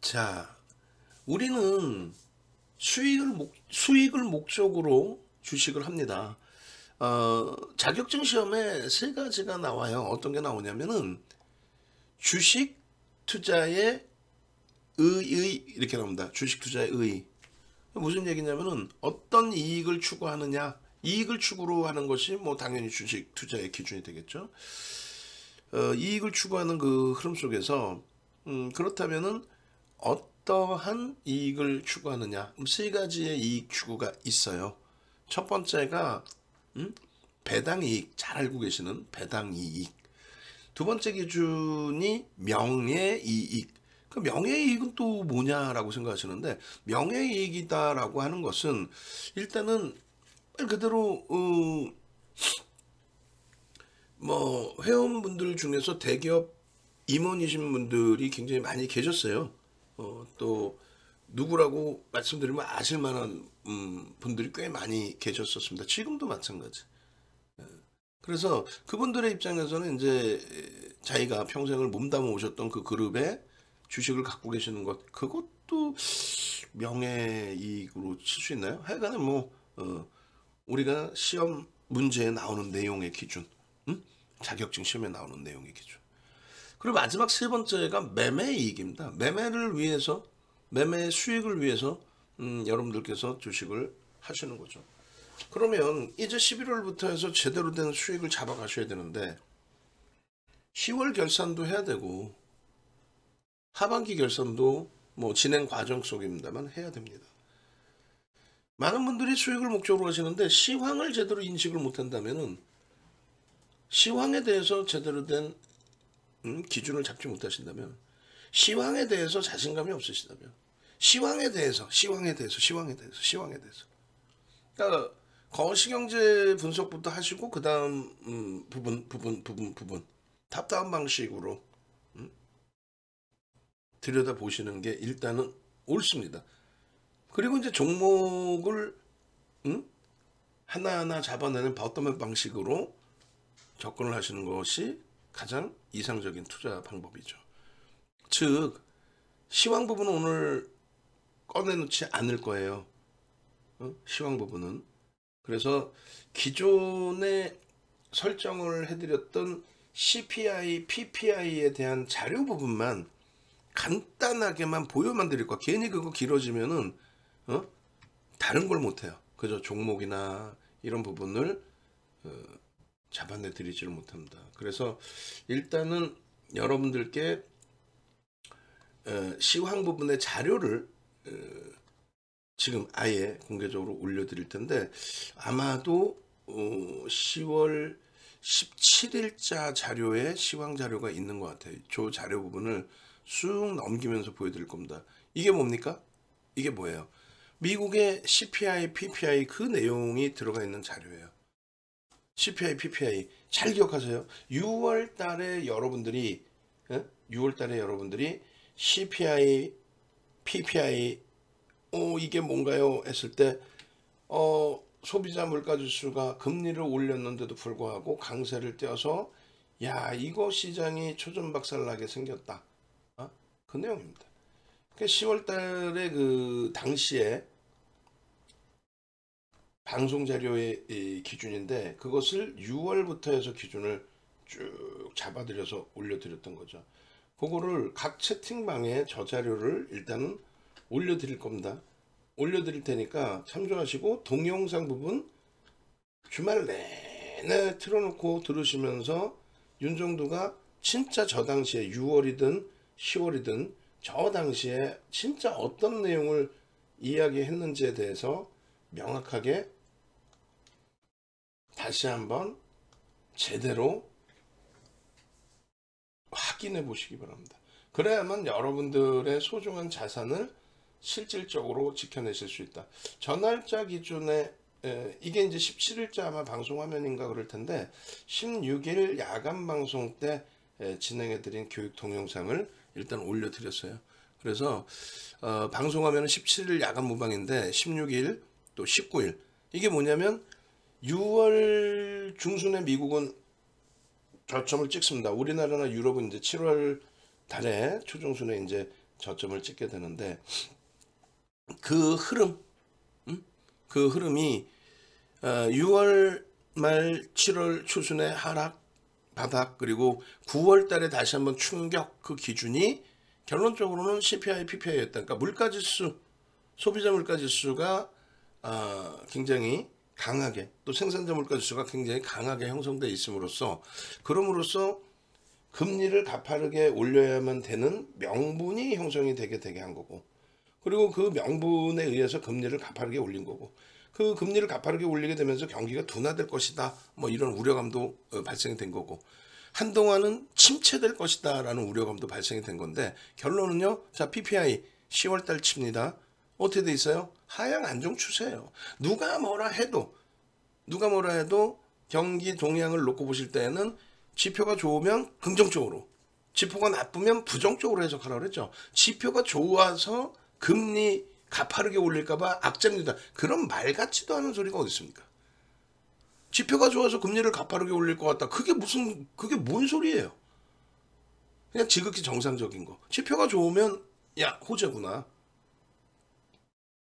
자, 우리는 수익을 목, 수익을 목적으로 주식을 합니다. 어, 자격증 시험에 세 가지가 나와요. 어떤 게 나오냐면은 주식 투자의 의의 이렇게 나옵니다. 주식 투자의 의. 무슨 얘기냐면은 어떤 이익을 추구하느냐, 이익을 추구로 하는 것이 뭐 당연히 주식 투자의 기준이 되겠죠. 어, 이익을 추구하는 그 흐름 속에서 음, 그렇다면은 어떠한 이익을 추구하느냐 음, 세 가지의 이익 추구가 있어요. 첫 번째가 음? 배당 이익 잘 알고 계시는 배당 이익. 두 번째 기준이 명예 이익. 그 명예 이익은 또 뭐냐라고 생각하시는데 명예 이익이다라고 하는 것은 일단은 말 그대로 어, 뭐 회원분들 중에서 대기업 임원이신 분들이 굉장히 많이 계셨어요. 어, 또 누구라고 말씀드리면 아실 만한 음, 분들이 꽤 많이 계셨었습니다. 지금도 마찬가지. 예. 그래서 그분들의 입장에서는 이제 자기가 평생을 몸담아 오셨던 그 그룹에 주식을 갖고 계시는 것 그것도 명예이익으로 칠 수 있나요? 하여간에 뭐 어, 우리가 시험 문제에 나오는 내용의 기준, 음? 자격증 시험에 나오는 내용의 기준. 그리고 마지막 세 번째가 매매 이익입니다. 매매를 위해서 매매 수익을 위해서 음, 여러분들께서 주식을 하시는 거죠. 그러면 이제 11월부터 해서 제대로 된 수익을 잡아 가셔야 되는데 10월 결산도 해야 되고 하반기 결산도 뭐 진행 과정 속입니다만 해야 됩니다. 많은 분들이 수익을 목적으로 하시는데 시황을 제대로 인식을 못한다면은 시황에 대해서 제대로 된 음, 기준을 잡지 못하신다면 시황에 대해서 자신감이 없으시다면 시황에 대해서 시황에 대해서 시황에 대해서 시황에 대해서 그러니까 거시경제 분석부터 하시고 그 다음 음, 부분 부분 부분 부분 탑다운 방식으로 음, 들여다 보시는 게 일단은 옳습니다. 그리고 이제 종목을 음? 하나하나 잡아내는 버터맨 방식으로 접근을 하시는 것이 가장 이상적인 투자 방법이죠. 즉 시황 부분은 오늘 꺼내놓지 않을 거예요. 어? 시황 부분은 그래서 기존에 설정을 해드렸던 CPI, PPI에 대한 자료 부분만 간단하게만 보여만 드릴 거야. 괜히 그거 길어지면은 어? 다른 걸 못해요. 그저 종목이나 이런 부분을 어, 잡아내 드리지를 못합니다. 그래서 일단은 여러분들께 어, 시황 부분의 자료를 어, 지금 아예 공개적으로 올려드릴 텐데 아마도 어, 10월 17일자 자료에 시황 자료가 있는 것 같아요. 저 자료 부분을 쑥 넘기면서 보여드릴 겁니다. 이게 뭡니까? 이게 뭐예요? 미국의 CPI, PPI 그 내용이 들어가 있는 자료예요. CPI, PPI 잘 기억하세요. 6월 달에 여러분들이 6월 달에 여러분들이 CPI, PPI 어 이게 뭔가요? 했을 때 어, 소비자 물가 지수가 금리를 올렸는데도 불구하고 강세를 떼어서 야 이거 시장이 초전박살나게 생겼다. 어? 그 내용입니다. 그 10월 달에 그 당시에 방송 자료의 기준인데 그것을 6월부터 해서 기준을 쭉 잡아들여서 올려드렸던 거죠. 그거를 각 채팅방에 저 자료를 일단은 올려드릴 겁니다. 올려드릴 테니까 참조하시고 동영상 부분 주말 내내 틀어놓고 들으시면서 윤정도가 진짜 저 당시에 6월이든 10월이든 저 당시에 진짜 어떤 내용을 이야기했는지에 대해서 명확하게 다시 한번 제대로 확인해 보시기 바랍니다. 그래야만 여러분들의 소중한 자산을 실질적으로 지켜내실 수 있다. 전날짜 기준에 에, 이게 이제 17일자 아마 방송 화면인가 그럴 텐데 16일 야간 방송 때 에, 진행해 드린 교육 동영상을 일단 올려 드렸어요. 그래서 어, 방송하면 17일 야간 무방인데 16일 또 19일 이게 뭐냐면 6월 중순에 미국은 저점을 찍습니다. 우리나라나 유럽은 이제 7월 달에 초중순에 이제 저점을 찍게 되는데 그 흐름, 음? 그 흐름이 어, 6월 말 7월 초순에 하락 바닥 그리고 9월 달에 다시 한번 충격 그 기준이 결론적으로는 CPI, PPI였다. 그러니까 물가지수, 소비자 물가지수가 아, 굉장히 강하게 또 생산자 물가 지수가 굉장히 강하게 형성돼 있음으로써 그럼으로써 금리를 가파르게 올려야만 되는 명분이 형성이 되게 되게 한 거고 그리고 그 명분에 의해서 금리를 가파르게 올린 거고 그 금리를 가파르게 올리게 되면서 경기가 둔화될 것이다 뭐 이런 우려감도 어, 발생이 된 거고 한동안은 침체될 것이다 라는 우려감도 발생이 된 건데 결론은요 자 PPI 10월 달치입니다 어떻게 돼 있어요 하향 안정 추세예요 누가 뭐라 해도 누가 뭐라 해도 경기 동향을 놓고 보실 때에는 지표가 좋으면 긍정적으로 지표가 나쁘면 부정적으로 해석하라 그랬죠. 지표가 좋아서 금리 가파르게 올릴까봐 악재입니다. 그런 말 같지도 않은 소리가 어디 있습니까? 지표가 좋아서 금리를 가파르게 올릴 것 같다. 그게 무슨 그게 뭔 소리예요? 그냥 지극히 정상적인 거. 지표가 좋으면 야 호재구나.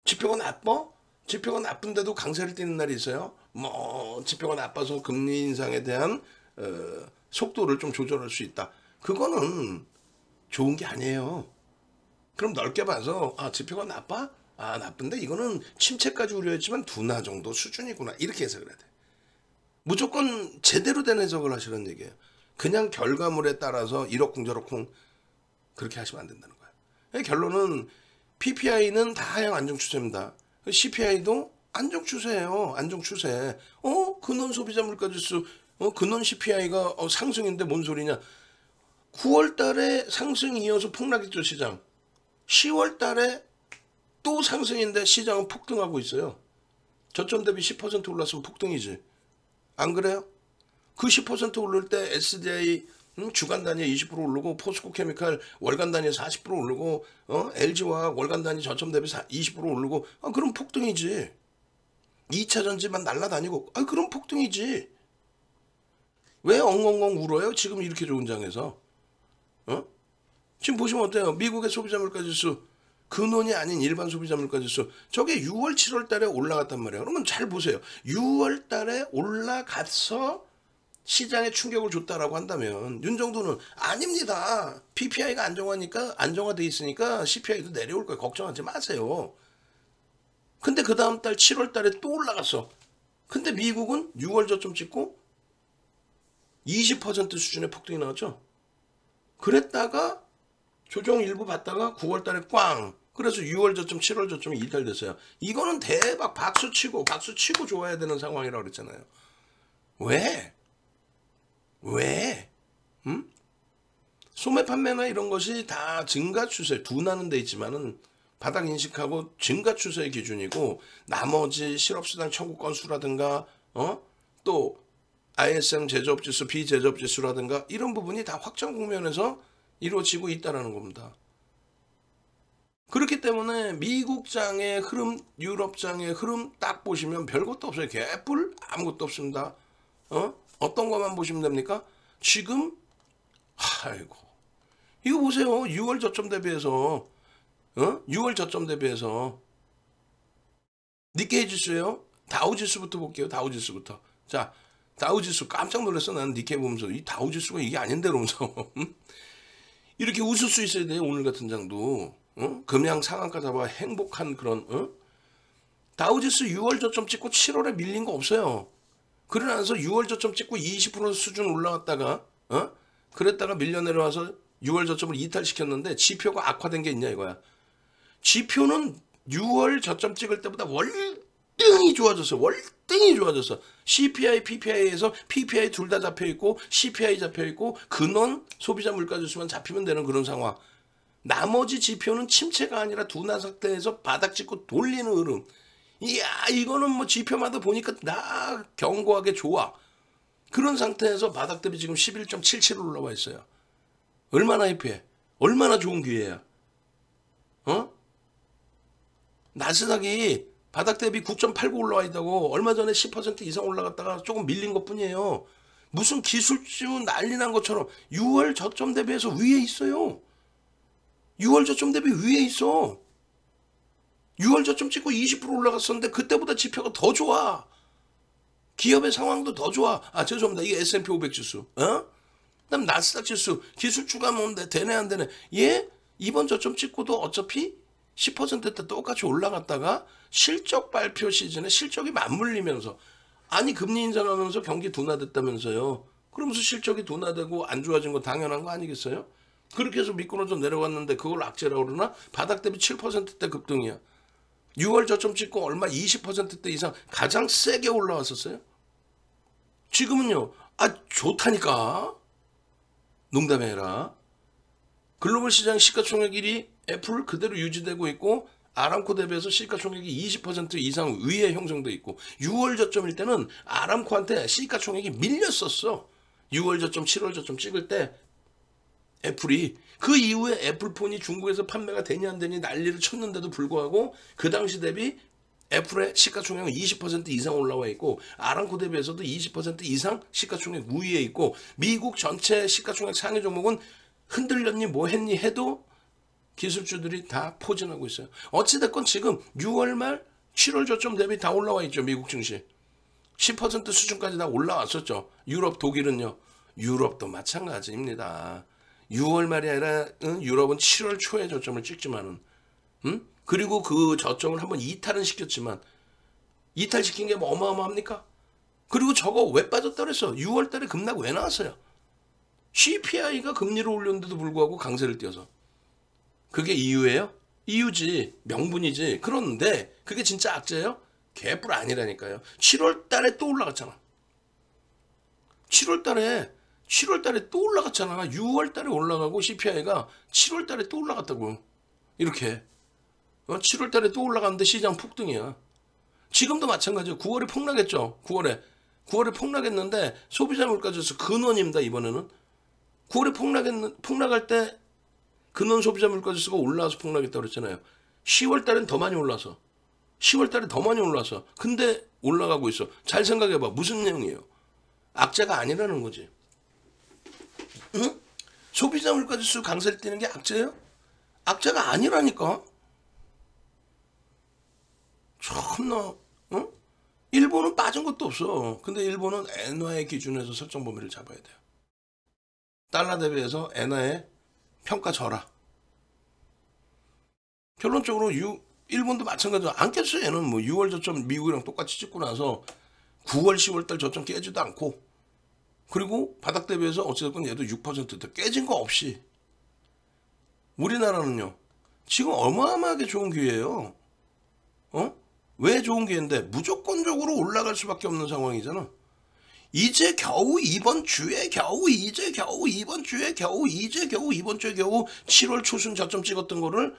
지표가 나빠? 지표가 나쁜데도 강세를 띠는 날이 있어요. 뭐 지표가 나빠서 금리 인상에 대한 어, 속도를 좀 조절할 수 있다. 그거는 좋은 게 아니에요. 그럼 넓게 봐서 아 지표가 나빠? 아 나쁜데 이거는 침체까지 우려했지만 둔화 정도 수준이구나 이렇게 해석을 해야 돼. 무조건 제대로 된 해석을 하시는 얘기예요. 그냥 결과물에 따라서 이러쿵저러쿵 그렇게 하시면 안 된다는 거야. 결론은 PPI는 다 하향 안정 추세입니다. CPI도 안정 추세예요. 안정 추세. 어? 근원 소비자 물가 지수 어? 근원 CPI가 어, 상승인데 뭔 소리냐? 9월 달에 상승이 이어서 폭락했죠, 시장. 10월 달에 또 상승인데 시장은 폭등하고 있어요. 저점 대비 10% 올랐으면 폭등이지. 안 그래요? 그 10% 오를 때 SDI 음, 주간 단위에 20% 오르고 포스코 케미칼 월간 단위에 40% 오르고 어? LG화학 월간 단위 저점 대비 20% 오르고 아 그럼 폭등이지. 2차 전지만 날라다니고 아 그럼 폭등이지. 왜 엉엉엉 울어요? 지금 이렇게 좋은 장에서. 어? 지금 보시면 어때요? 미국의 소비자 물가 지수 근원이 아닌 일반 소비자 물가 지수 저게 6월 7월 달에 올라갔단 말이에요. 그러면 잘 보세요. 6월 달에 올라가서 시장에 충격을 줬다라고 한다면 윤 정도는 아닙니다. PPI가 안정화니까 안정화돼 있으니까 CPI도 내려올 거예요. 걱정하지 마세요. 근데 그 다음 달 7월 달에 또 올라갔어. 근데 미국은 6월 저점 찍고 20% 수준의 폭등이 나왔죠. 그랬다가 조정 일부 받다가 9월 달에 꽝. 그래서 6월 저점, 7월 저점이 이탈됐어요. 이거는 대박 박수 치고 박수 치고 좋아야 되는 상황이라고 그랬잖아요. 왜? 왜? 음? 소매 판매나 이런 것이 다 증가 추세, 둔하는 데 있지만은 바닥 인식하고 증가 추세의 기준이고 나머지 실업수당 청구 건수라든가 어? 또 ISM 제조업 지수, 비제조업 지수라든가 이런 부분이 다 확정 국면에서 이루어지고 있다라는 겁니다. 그렇기 때문에 미국장의 흐름, 유럽장의 흐름 딱 보시면 별것도 없어요. 개뿔 아무것도 없습니다. 어? 어떤 것만 보시면 됩니까? 지금 아이고 이거 보세요. 6월 저점 대비해서 어? 6월 저점 대비해서 니케이 지수요. 다우 지수부터 볼게요. 다우 지수부터. 자, 다우 지수 깜짝 놀랐어. 나는 니케이 보면서 이 다우 지수가 이게 아닌데 그러면서 이렇게 웃을 수 있어야 돼요. 오늘 같은 장도. 어? 금양 상한가 잡아 행복한 그런 어? 다우지수 6월 저점 찍고 7월에 밀린 거 없어요. 그러면서 6월 저점 찍고 20% 수준 올라갔다가 어? 그랬다가 밀려 내려와서 6월 저점을 이탈시켰는데 지표가 악화된 게 있냐 이거야. 지표는 6월 저점 찍을 때보다 월등히 좋아졌어. 월등히 좋아졌어. CPI, PPI에서 PPI 둘 다 잡혀 있고 CPI 잡혀 있고 근원 소비자 물가 지수만 잡히면 되는 그런 상황. 나머지 지표는 침체가 아니라 둔화 상태에서 바닥 찍고 돌리는 흐름. 이야, 이거는 뭐 지표마다 보니까 나 견고하게 좋아. 그런 상태에서 바닥 대비 지금 11.77 올라와 있어요. 얼마나 힙해? 얼마나 좋은 기회야? 어? 나스닥이 바닥 대비 9.89 올라와 있다고 얼마 전에 10% 이상 올라갔다가 조금 밀린 것 뿐이에요. 무슨 기술주 난리 난 것처럼 6월 저점 대비해서 위에 있어요. 6월 저점 대비 위에 있어. 6월 저점 찍고 20% 올라갔었는데 그때보다 지표가 더 좋아. 기업의 상황도 더 좋아. 아 죄송합니다. 이게 S&P 500 지수. 어? 그다음 나스닥 지수 기술 추가 뭔데 되네 안 되네. 얘 이번 저점 찍고도 어차피 10%대 똑같이 올라갔다가 실적 발표 시즌에 실적이 맞물리면서 아니 금리 인상하면서 경기 둔화됐다면서요. 그러면서 실적이 둔화되고 안 좋아진 거 당연한 거 아니겠어요? 그렇게 해서 미끄러져 내려갔는데 그걸 악재라고 그러나 바닥 대비 7%대 급등이야. 6월 저점 찍고 얼마 20%대 이상 가장 세게 올라왔었어요. 지금은요. 아 좋다니까. 농담이 아니라 글로벌 시장 시가총액 1위 애플 그대로 유지되고 있고 아람코 대비해서 시가총액이 20% 이상 위에 형성돼 있고 6월 저점일 때는 아람코한테 시가총액이 밀렸었어. 6월 저점, 7월 저점 찍을 때 애플이 그 이후에 애플폰이 중국에서 판매가 되냐 안 되니 난리를 쳤는데도 불구하고 그 당시 대비 애플의 시가총액은 20% 이상 올라와 있고 아람코 대비해서도 20% 이상 시가총액 우위에 있고 미국 전체 시가총액 상위 종목은 흔들렸니 뭐 했니 해도 기술주들이 다 포진하고 있어요. 어찌됐건 지금 6월 말 7월 저점 대비 다 올라와 있죠. 미국 증시. 10% 수준까지 다 올라왔었죠. 유럽, 독일은요. 유럽도 마찬가지입니다. 6월 말이 아니라 응? 유럽은 7월 초에 저점을 찍지만은 응? 그리고 그 저점을 한번 이탈은 시켰지만 이탈시킨 게 뭐 어마어마합니까? 그리고 저거 왜 빠졌다 그랬어? 6월 달에 급락 왜 나왔어요? CPI가 금리를 올렸는데도 불구하고 강세를 띄어서 그게 이유예요? 이유지 명분이지 그런데 그게 진짜 악재예요? 개뿔 아니라니까요 7월 달에 또 올라갔잖아 7월 달에 7월 달에 또 올라갔잖아 6월 달에 올라가고 CPI가 7월 달에 또 올라갔다고 이렇게 어? 7월 달에 또 올라갔는데 시장 폭등이야 지금도 마찬가지예요 9월에 폭락했죠 9월에 9월에 폭락했는데 소비자 물가 지수 근원입니다 이번에는 9월에 폭락했는, 폭락할 때 근원 소비자 물가 지수가 올라와서 폭락했다고 그랬잖아요. 10월 달엔 더 많이 올라서. 10월 달에 더 많이 올라서. 근데 올라가고 있어. 잘 생각해 봐. 무슨 내용이에요? 악재가 아니라는 거지. 응? 소비자 물가지수 강세를 띄는 게 악재예요? 악재가 아니라니까. 참나, 응? 일본은 빠진 것도 없어. 근데 일본은 엔화의 기준에서 설정 범위를 잡아야 돼요. 달러 대비해서 엔화의 평가 절하. 결론적으로 유, 일본도 마찬가지로 안 깼어요. 얘는 뭐 6월 저점 미국이랑 똑같이 찍고 나서 9월, 10월 달 저점 깨지도 않고 그리고 바닥 대비해서 어찌됐건 얘도 6%대 깨진 거 없이 우리나라는요. 지금 어마어마하게 좋은 기회예요. 어? 왜 좋은 기회인데 무조건적으로 올라갈 수밖에 없는 상황이잖아. 이제 겨우 이번 주에 겨우 이제 겨우 이번 주에 겨우 이제 겨우 이번 주에 겨우 7월 초순 저점 찍었던 거를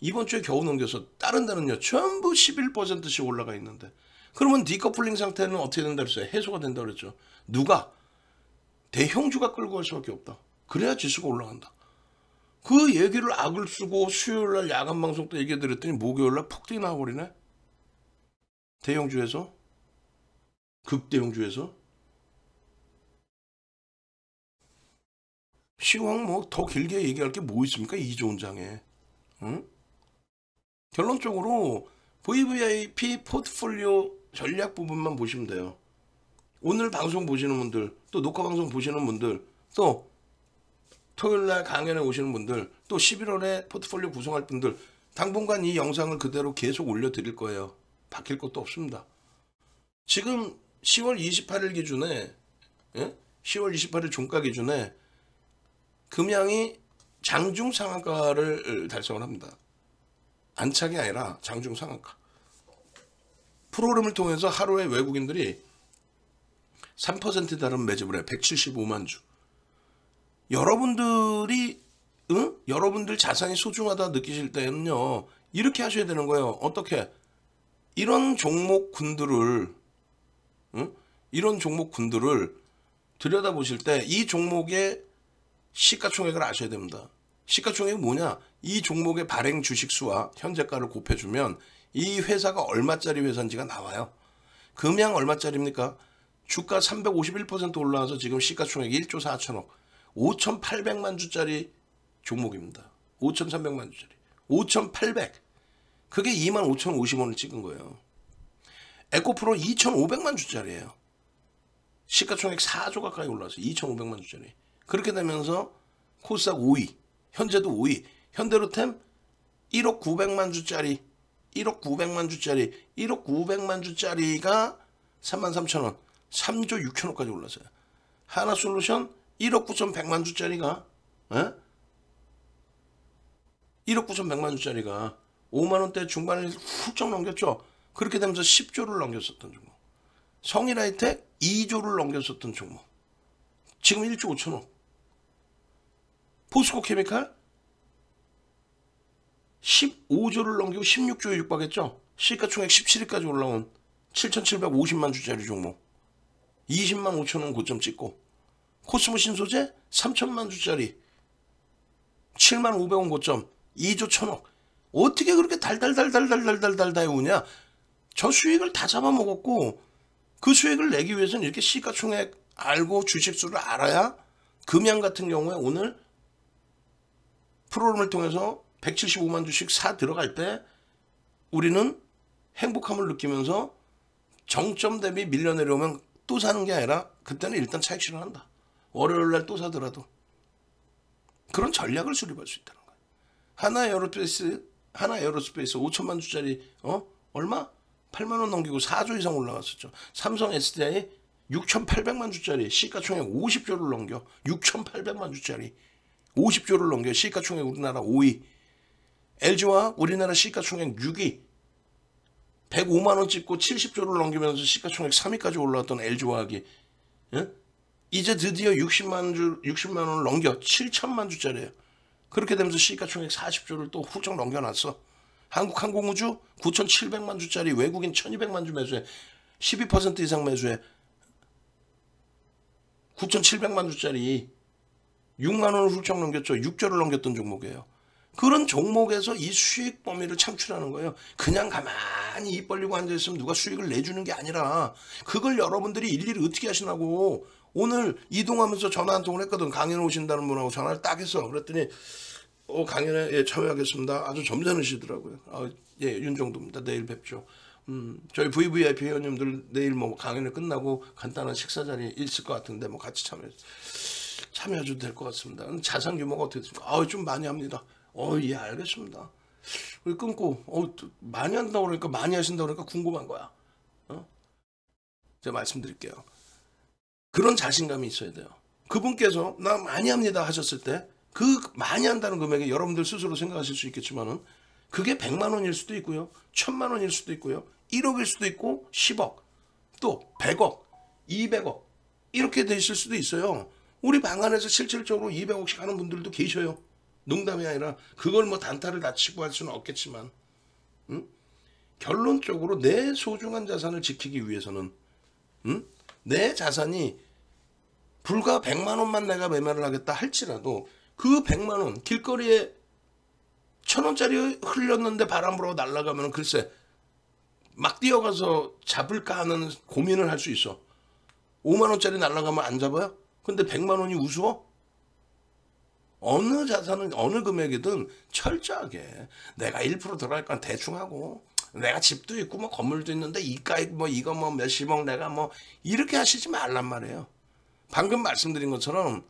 이번 주에 겨우 넘겨서 다른 데는요 전부 11%씩 올라가 있는데 그러면 디커플링 상태는 어떻게 된다 그랬어요? 해소가 된다 그랬죠. 누가? 대형주가 끌고 갈 수밖에 없다. 그래야 지수가 올라간다. 그 얘기를 악을 쓰고 수요일 날 야간 방송 때 얘기 드렸더니 목요일 날 폭등이 나와버리네. 대형주에서 극대형주에서 시황 뭐 더 길게 얘기할 게 뭐 있습니까? 이조은 장에. 응? 결론적으로 VVIP 포트폴리오 전략 부분만 보시면 돼요. 오늘 방송 보시는 분들, 또 녹화 방송 보시는 분들, 또 토요일 날 강연에 오시는 분들, 또 11월에 포트폴리오 구성할 분들, 당분간 이 영상을 그대로 계속 올려드릴 거예요. 바뀔 것도 없습니다. 지금 10월 28일 기준에, 예? 10월 28일 종가 기준에 금양이 장중 상한가를 달성을 합니다. 안착이 아니라 장중 상한가. 프로그램을 통해서 하루에 외국인들이 3% 다른 매집을 해. 175만 주. 여러분들이 응? 여러분들 자산이 소중하다 느끼실 때는요. 이렇게 하셔야 되는 거예요. 어떻게? 이런 종목 군들을 응? 이런 종목 군들을 들여다보실 때 이 종목의 시가총액을 아셔야 됩니다. 시가총액이 뭐냐? 이 종목의 발행 주식수와 현재가를 곱해주면 이 회사가 얼마짜리 회사인지가 나와요. 금양 얼마짜리입니까? 주가 351% 올라와서 지금 시가총액 1조 4천억, 5,800만 주짜리 종목입니다. 5,300만 주짜리. 5,800. 그게 25,050원을 찍은 거예요. 에코프로 2,500만 주짜리예요. 시가총액 4조 가까이 올라서 2,500만 주짜리. 그렇게 되면서 코스닥 5위, 현재도 5위, 현대로템 1억 900만 주짜리, 1억 900만 주짜리, 1억 900만 주짜리가 33,000원, 3조 6천원까지 올랐어요. 하나솔루션 1억 9,100만 주짜리가 에? 1억 9,100만 주짜리가 5만 원대 중반을 훌쩍 넘겼죠. 그렇게 되면서 10조를 넘겼었던 종목. 성일하이텍 2조를 넘겼었던 종목. 지금 1조 5천억. 포스코 케미칼 15조를 넘기고 16조에 육박했죠. 시가총액 17위까지 올라온 7,750만 주짜리 종목. 20만 5천 원 고점 찍고 코스모 신소재 3천만 주짜리 7만 500원 고점 2조 1천억. 어떻게 그렇게 달달달달달달달달 해오냐? 저 수익을 다 잡아먹었고 그 수익을 내기 위해서는 이렇게 시가총액 알고 주식수를 알아야 금양 같은 경우에 오늘 프로그램을 통해서 175만 주식 사 들어갈 때 우리는 행복함을 느끼면서 정점 대비 밀려 내려오면 또 사는 게 아니라 그때는 일단 차익 실현한다. 월요일 날 또 사더라도 그런 전략을 수립할 수 있다는 거예요. 한화 에어로스페이스 한화 에어로스페이스 5천만 주짜리 어 얼마 8만 원 넘기고 4조 이상 올라갔었죠. 삼성 SDI 6,800만 주짜리 시가총액 50조를 넘겨 6,800만 주짜리 50조를 넘겨 시가총액 우리나라 5위 LG와 우리나라 시가총액 6위 105만 원 찍고 70조를 넘기면서 시가총액 3위까지 올라왔던 LG화학이 예? 이제 드디어 60만 주 60만 원을 넘겨 7천만 주짜리예요. 그렇게 되면서 시가총액 40조를 또 훌쩍 넘겨놨어. 한국항공우주 9,700만 주짜리 외국인 1,200만 주 매수해 12% 이상 매수해 9,700만 주짜리 6만 원을 훌쩍 넘겼죠. 6조를 넘겼던 종목이에요. 그런 종목에서 이 수익 범위를 창출하는 거예요. 그냥 가만히 입 벌리고 앉아있으면 누가 수익을 내주는 게 아니라 그걸 여러분들이 일일이 어떻게 하시나고 오늘 이동하면서 전화 한 통을 했거든. 강연 오신다는 분하고 전화를 딱 했어. 그랬더니 어, 강연에 예, 참여하겠습니다. 아주 점잖으시더라고요. 아, 예, 윤정도입니다. 내일 뵙죠. 음, 저희 VVIP 회원님들 내일 뭐 강연이 끝나고 간단한 식사 자리 있을 것 같은데 뭐 같이 참여 참여해도 될 것 같습니다. 자산 규모가 어떻게 됩니까? 아, 좀 많이 합니다. 어, 예, 알겠습니다. 우리 끊고 어, 또 많이 한다고 그러니까 많이 하신다고 그러니까 궁금한 거야. 어? 제가 말씀드릴게요. 그런 자신감이 있어야 돼요. 그분께서 나 많이 합니다 하셨을 때 그 많이 한다는 금액이 여러분들 스스로 생각하실 수 있겠지만은 그게 100만 원일 수도 있고요. 1000만 원일 수도 있고요. 1억일 수도 있고 10억 또 100억 200억 이렇게 되실 수도 있어요. 우리 방 안에서 실질적으로 200억씩 하는 분들도 계셔요. 농담이 아니라 그걸 뭐 단타를 다 치고 할 수는 없겠지만 응? 결론적으로 내 소중한 자산을 지키기 위해서는 응? 내 자산이 불과 100만 원만 내가 매매를 하겠다 할지라도 그 100만 원 길거리에 천 원짜리 흘렸는데 바람 불어 날아가면 글쎄 막 뛰어가서 잡을까 하는 고민을 할 수 있어. 5만 원짜리 날아가면 안 잡아요? 근데 100만 원이 우스워? 어느 자산은 어느 금액이든 철저하게 내가 1% 들어갈 건 대충 하고 내가 집도 있고 뭐 건물도 있는데 이가에 뭐 이거 뭐 몇십억 내가 뭐 이렇게 하시지 말란 말이에요. 방금 말씀드린 것처럼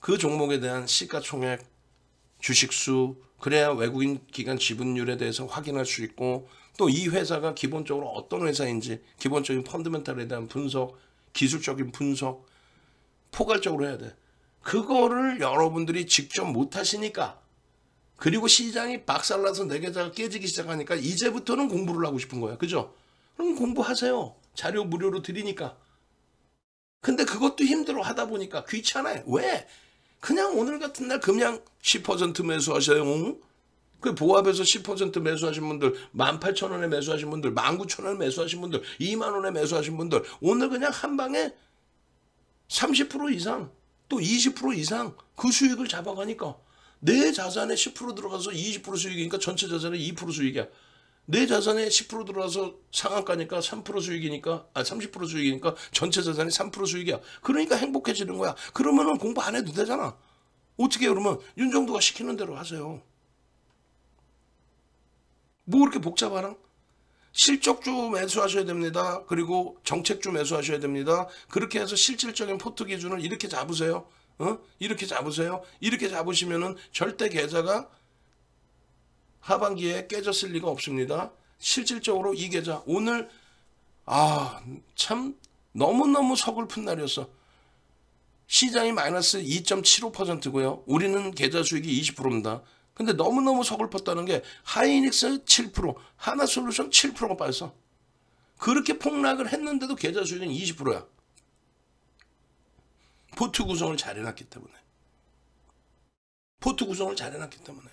그 종목에 대한 시가총액, 주식수 그래야 외국인 기관 지분율에 대해서 확인할 수 있고 또 이 회사가 기본적으로 어떤 회사인지 기본적인 펀드멘탈에 대한 분석, 기술적인 분석 포괄적으로 해야 돼. 그거를 여러분들이 직접 못 하시니까 그리고 시장이 박살나서 내 계좌가 깨지기 시작하니까 이제부터는 공부를 하고 싶은 거야. 그죠? 그럼 공부하세요. 자료 무료로 드리니까. 근데 그것도 힘들어 하다 보니까 귀찮아요. 왜? 그냥 오늘 같은 날 그냥 10% 매수하셔요. 그 보합에서 10% 매수하신 분들, 18,000원에 매수하신 분들, 19,000원에 매수하신 분들, 2만 원에 매수하신 분들, 오늘 그냥 한 방에 30% 이상, 또 20% 이상 그 수익을 잡아가니까 내 자산에 10% 들어가서 20% 수익이니까 전체 자산에 2% 수익이야. 내 자산에 10% 들어가서 상한가니까 3% 수익이니까 아 30% 수익이니까 전체 자산이 3% 수익이야. 그러니까 행복해지는 거야. 그러면은 공부 안 해도 되잖아. 어떻게 그러면 윤정도가 시키는 대로 하세요. 뭐 그렇게 복잡하나? 실적주 매수하셔야 됩니다. 그리고 정책주 매수하셔야 됩니다. 그렇게 해서 실질적인 포트 기준을 이렇게 잡으세요. 어? 이렇게 잡으세요. 이렇게 잡으시면은 절대 계좌가 하반기에 깨졌을 리가 없습니다. 실질적으로 이 계좌 오늘 아 참 너무너무 서글픈 날이었어. 시장이 마이너스 2.75%고요. 우리는 계좌 수익이 20%입니다. 근데 너무너무 서글펐다는 게 하이닉스 7%, 하나솔루션 7%가 빠졌어. 그렇게 폭락을 했는데도 계좌 수익은 20%야. 포트 구성을 잘 해놨기 때문에. 포트 구성을 잘 해놨기 때문에.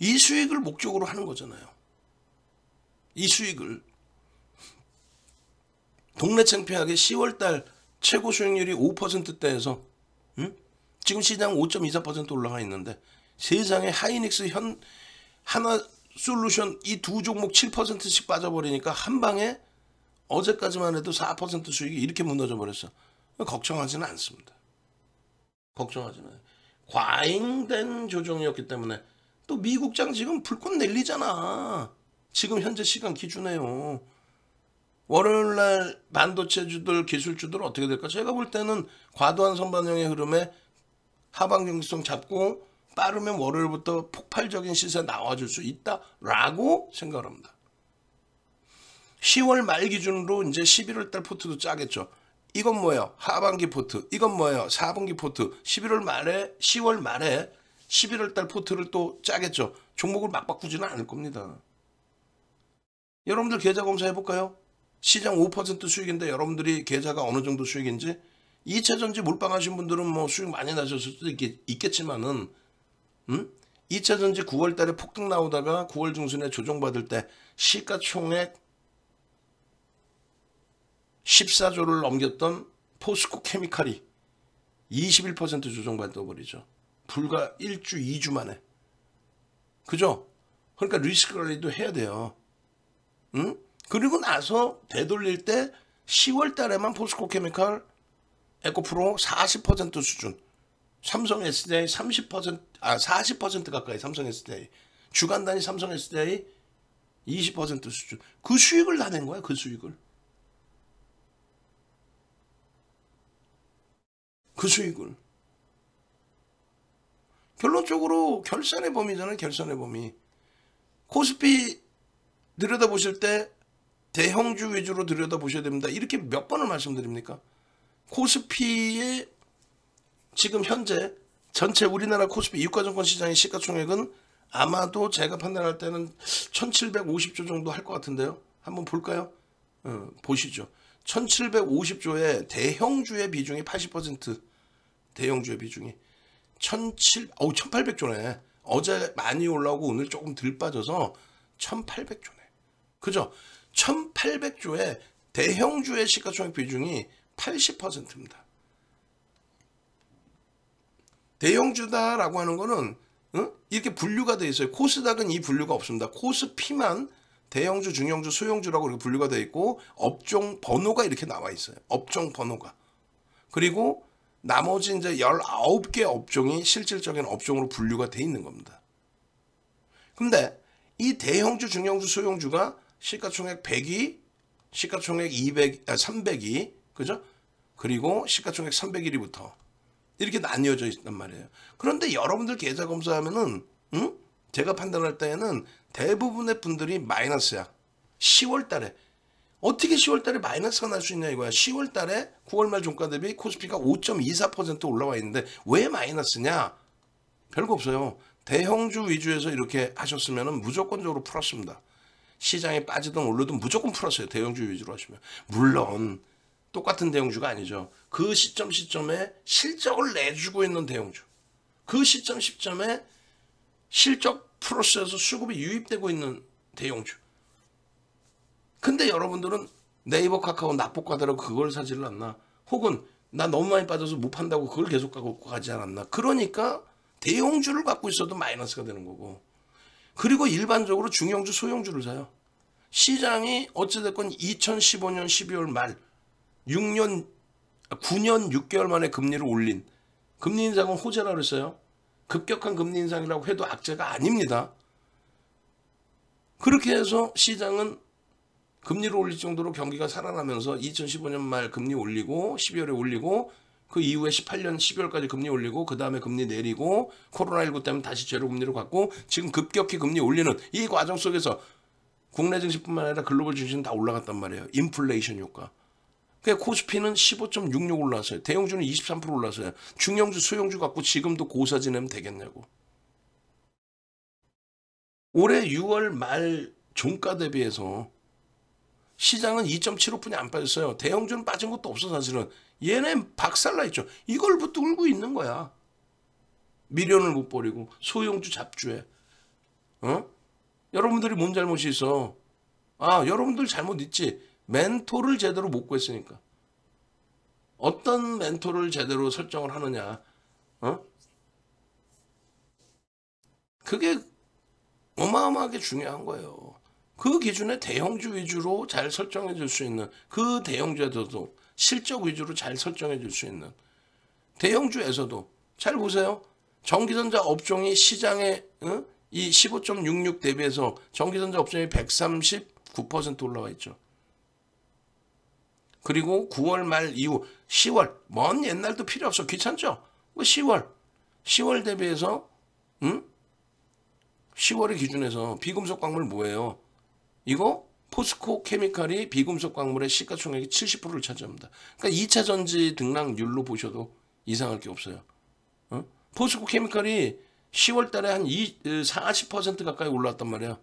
이 수익을 목적으로 하는 거잖아요. 이 수익을. 동네 창피하게 10월달 최고 수익률이 5%대에서 응? 지금 시장 5.24% 올라가 있는데 세상에 하이닉스 현 한화 솔루션 이 두 종목 7%씩 빠져버리니까 한 방에 어제까지만 해도 4% 수익이 이렇게 무너져 버렸어. 걱정하지는 않습니다. 걱정하지는. 과잉된 조정이었기 때문에 또 미국장 지금 불꽃 내리잖아. 지금 현재 시간 기준에요. 월요일 날 반도체주들 기술주들 어떻게 될까? 제가 볼 때는 과도한 선반영의 흐름에 하방 경직성 잡고 빠르면 월요일부터 폭발적인 시세 나와줄 수 있다라고 생각을 합니다. 10월 말 기준으로 이제 11월 달 포트도 짜겠죠. 이건 뭐예요? 하반기 포트. 이건 뭐예요? 4분기 포트. 11월 말에 10월 말에 11월 달 포트를 또 짜겠죠. 종목을 막 바꾸지는 않을 겁니다. 여러분들 계좌 검사해 볼까요? 시장 5% 수익인데 여러분들이 계좌가 어느 정도 수익인지 2차 전지 몰빵하신 분들은 뭐 수익 많이 나셨을 수도 있겠, 지만은 음? 2차 전지 9월 달에 폭등 나오다가 9월 중순에 조정받을 때 시가총액 14조를 넘겼던 포스코 케미칼이 21% 조정받아 버리죠. 불과 1주, 2주 만에. 그죠? 그러니까 리스크 관리도 해야 돼요. 응? 그리고 나서 되돌릴 때 10월 달에만 포스코 케미칼 에코프로 40% 수준. 삼성 SDI 30%, 아, 40% 가까이 삼성 SDI. 주간 단위 삼성 SDI 20% 수준. 그 수익을 다 낸 거야, 그 수익을. 그 수익을. 결론적으로 결산의 범위잖아요, 결산의 범위. 코스피 들여다보실 때 대형주 위주로 들여다보셔야 됩니다. 이렇게 몇 번을 말씀드립니까? 코스피의 지금 현재 전체 우리나라 코스피 유가증권 시장의 시가총액은 아마도 제가 판단할 때는 1750조 정도 할 것 같은데요. 한번 볼까요? 어, 보시죠. 1750조의 대형주의 비중이 80% 대형주의 비중이 1700, 어우 1800조네. 어제 많이 올라오고 오늘 조금 덜 빠져서 1800조네. 그죠? 1800조의 대형주의 시가총액 비중이 80%입니다. 대형주다라고 하는 거는 어? 이렇게 분류가 되어 있어요. 코스닥은 이 분류가 없습니다. 코스피만 대형주, 중형주, 소형주라고 이렇게 분류가 되어 있고 업종 번호가 이렇게 나와 있어요. 업종 번호가. 그리고 나머지 이제 19개 업종이 실질적인 업종으로 분류가 되어 있는 겁니다. 근데 이 대형주, 중형주, 소형주가 시가총액 100이 시가총액 200, 아, 300이 그죠? 그리고 시가총액 300일이부터 이렇게 나뉘어져 있단 말이에요. 그런데 여러분들 계좌 검사하면은 응? 제가 판단할 때에는 대부분의 분들이 마이너스야. 10월 달에 어떻게 10월 달에 마이너스가 날 수 있냐 이거야. 10월 달에 9월 말 종가 대비 코스피가 5.24% 올라와 있는데 왜 마이너스냐? 별거 없어요. 대형주 위주에서 이렇게 하셨으면 무조건적으로 풀었습니다. 시장에 빠지든 오르든 무조건 풀었어요. 대형주 위주로 하시면. 물론 똑같은 대형주가 아니죠. 그 시점 시점에 실적을 내주고 있는 대형주. 그 시점 시점에 실적 프로세스 수급이 유입되고 있는 대형주. 근데 여러분들은 네이버 카카오 납복가더라고 그걸 사지를 않나. 혹은 나 너무 많이 빠져서 못 판다고 그걸 계속 갖고 가지 않았나. 그러니까 대형주를 갖고 있어도 마이너스가 되는 거고. 그리고 일반적으로 중형주, 소형주를 사요. 시장이 어찌됐건 2015년 12월 말 6년 9년 6개월 만에 금리를 올린 금리 인상은 호재라 그랬어요. 급격한 금리 인상이라고 해도 악재가 아닙니다. 그렇게 해서 시장은 금리를 올릴 정도로 경기가 살아나면서 2015년 말 금리 올리고 12월에 올리고 그 이후에 18년 12월까지 금리 올리고 그 다음에 금리 내리고 코로나19 때문에 다시 제로 금리로 갔고 지금 급격히 금리 올리는 이 과정 속에서 국내 증시뿐만 아니라 글로벌 주식은 다 올라갔단 말이에요. 인플레이션 효과. 그 코스피는 15.66 올랐어요. 대형주는 23% 올랐어요. 중형주, 소형주 갖고 지금도 고사 지내면 되겠냐고. 올해 6월 말 종가 대비해서 시장은 2.75분이 안 빠졌어요. 대형주는 빠진 것도 없어 사실은. 얘네 박살나 있죠. 이걸 붙들고 있는 거야. 미련을 못 버리고 소형주 잡주에. 어? 여러분들이 뭔 잘못이 있어? 아, 여러분들 잘못 있지. 멘토를 제대로 못 구했으니까. 어떤 멘토를 제대로 설정을 하느냐. 어? 그게 어마어마하게 중요한 거예요. 그 기준에 대형주 위주로 잘 설정해 줄 수 있는 그 대형주에서도 실적 위주로 잘 설정해 줄 수 있는 대형주에서도 잘 보세요. 전기전자 업종이 시장에 어? 이15.66 대비해서 전기전자 업종이 139% 올라와 있죠. 그리고 9월 말 이후 10월 먼 옛날도 필요 없어 귀찮죠? 뭐 10월 10월 대비해서 응? 10월의 기준에서 비금속 광물 뭐예요? 이거 포스코 케미칼이 비금속 광물의 시가총액이 70%를 차지합니다. 그러니까 2차 전지 등락률로 보셔도 이상할 게 없어요. 어? 포스코 케미칼이 10월 달에 한 40% 가까이 올라왔단 말이야.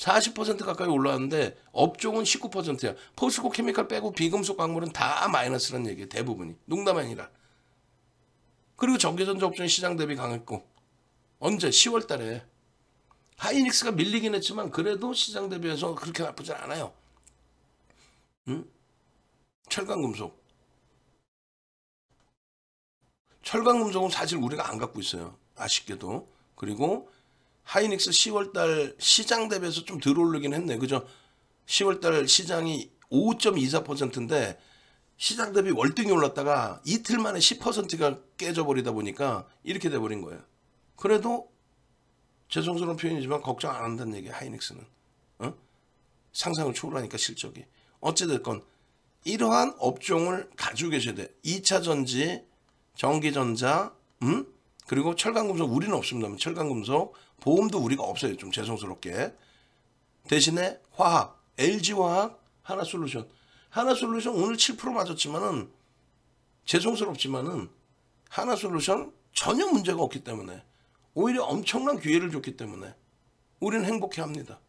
40% 가까이 올라왔는데 업종은 19%야. 포스코 케미칼 빼고 비금속 광물은 다 마이너스란 얘기예요. 대부분이. 농담 아니라. 그리고 전기전자 업종이 시장 대비 강했고 언제? 10월 달에 하이닉스가 밀리긴 했지만 그래도 시장 대비해서 그렇게 나쁘진 않아요. 응? 철강금속. 철강금속은 사실 우리가 안 갖고 있어요. 아쉽게도. 그리고 하이닉스 10월달 시장 대비해서 좀덜 오르긴 했네. 그죠? 10월달 시장이 5.24%인데 시장 대비 월등히 올랐다가 이틀 만에 10%가 깨져버리다 보니까 이렇게 돼버린 거예요. 그래도 죄송스러운 표현이지만 걱정 안 한다는 얘기야 하이닉스는. 어? 상상을 초월하니까 실적이. 어찌됐건 이러한 업종을 가지고 계셔야 돼. 2차 전지, 전기전자, 음? 그리고 철강금속 우리는 없습니다. 철강금속 보험도 우리가 없어요. 좀 죄송스럽게. 대신에 화학, LG화학, 하나솔루션. 하나솔루션 오늘 7% 맞았지만은 죄송스럽지만은 하나솔루션 전혀 문제가 없기 때문에 오히려 엄청난 기회를 줬기 때문에 우리는 행복해 합니다.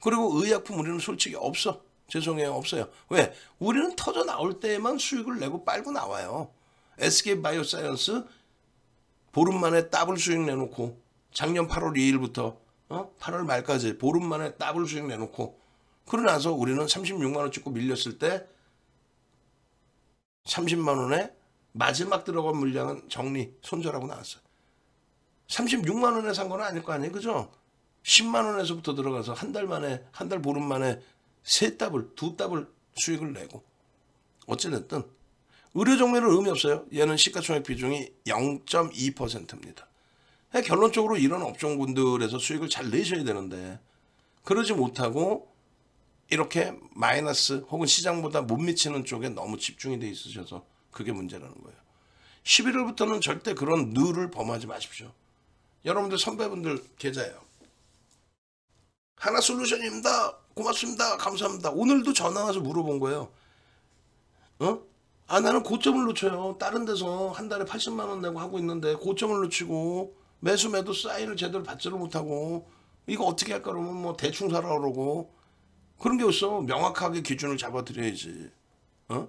그리고 의약품 우리는 솔직히 없어. 죄송해요. 없어요. 왜? 우리는 터져 나올 때에만 수익을 내고 빨고 나와요. SK 바이오사이언스 보름 만에 더블 수익 내놓고 작년 8월 2일부터 어? 8월 말까지 보름 만에 더블 수익 내놓고 그러고 나서 우리는 36만 원 찍고 밀렸을 때 30만 원에 마지막 들어간 물량은 정리 손절하고 나왔어요. 36만 원에 산 건 아닐 거 아니에요. 그죠? 10만 원에서부터 들어가서 한 달 만에 한 달 보름 만에 세 더블, 두 더블 수익을 내고 어찌됐든 의료 종류는 의미 없어요. 얘는 시가총액 비중이 0.2%입니다. 결론적으로 이런 업종군들에서 수익을 잘 내셔야 되는데 그러지 못하고 이렇게 마이너스 혹은 시장보다 못 미치는 쪽에 너무 집중이 돼 있으셔서 그게 문제라는 거예요. 11월부터는 절대 그런 누를 범하지 마십시오. 여러분들 선배분들 계좌예요. 하나 솔루션입니다. 고맙습니다. 감사합니다. 오늘도 전화 와서 물어본 거예요. 어? 아 나는 고점을 놓쳐요. 다른 데서 한 달에 80만 원 내고 하고 있는데 고점을 놓치고 매수 매도 사인을 제대로 받지를 못하고 이거 어떻게 할까 그러면 뭐 대충 사라 그러고 그런 게 없어. 명확하게 기준을 잡아드려야지. 어?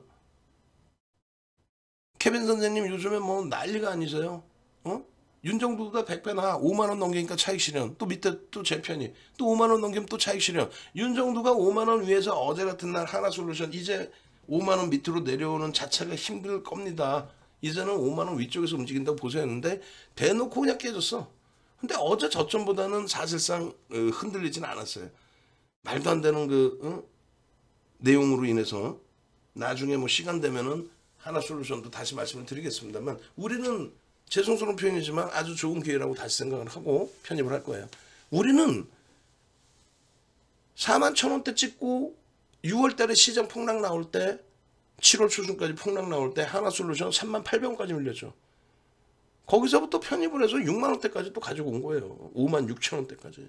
케빈 선생님 요즘에 뭐 난리가 아니세요? 어? 윤정도보다 100배나 5만 원 넘기니까 차익 실현. 또 밑에 또 제 편이 또 5만 원 넘기면 또 차익 실현. 윤정도가 5만 원 위에서 어제 같은 날 하나 솔루션 이제 5만 원 밑으로 내려오는 자체가 힘들 겁니다. 이제는 5만 원 위쪽에서 움직인다고 보셔야 했는데 대놓고 그냥 깨졌어. 근데 어제 저점보다는 사실상 어, 흔들리진 않았어요. 말도 안 되는 그 어? 내용으로 인해서 나중에 뭐 시간 되면은 하나 솔루션도 다시 말씀을 드리겠습니다만 우리는 죄송스러운 표현이지만 아주 좋은 기회라고 다시 생각을 하고 편입을 할 거예요. 우리는 4만 천 원대 찍고 6월 달에 시장 폭락 나올 때 7월 초중까지 폭락 나올 때 하나솔루션 3만 800원까지 밀렸죠. 거기서부터 편입을 해서 6만 원대까지 또 가지고 온 거예요. 5만 6천 원대까지.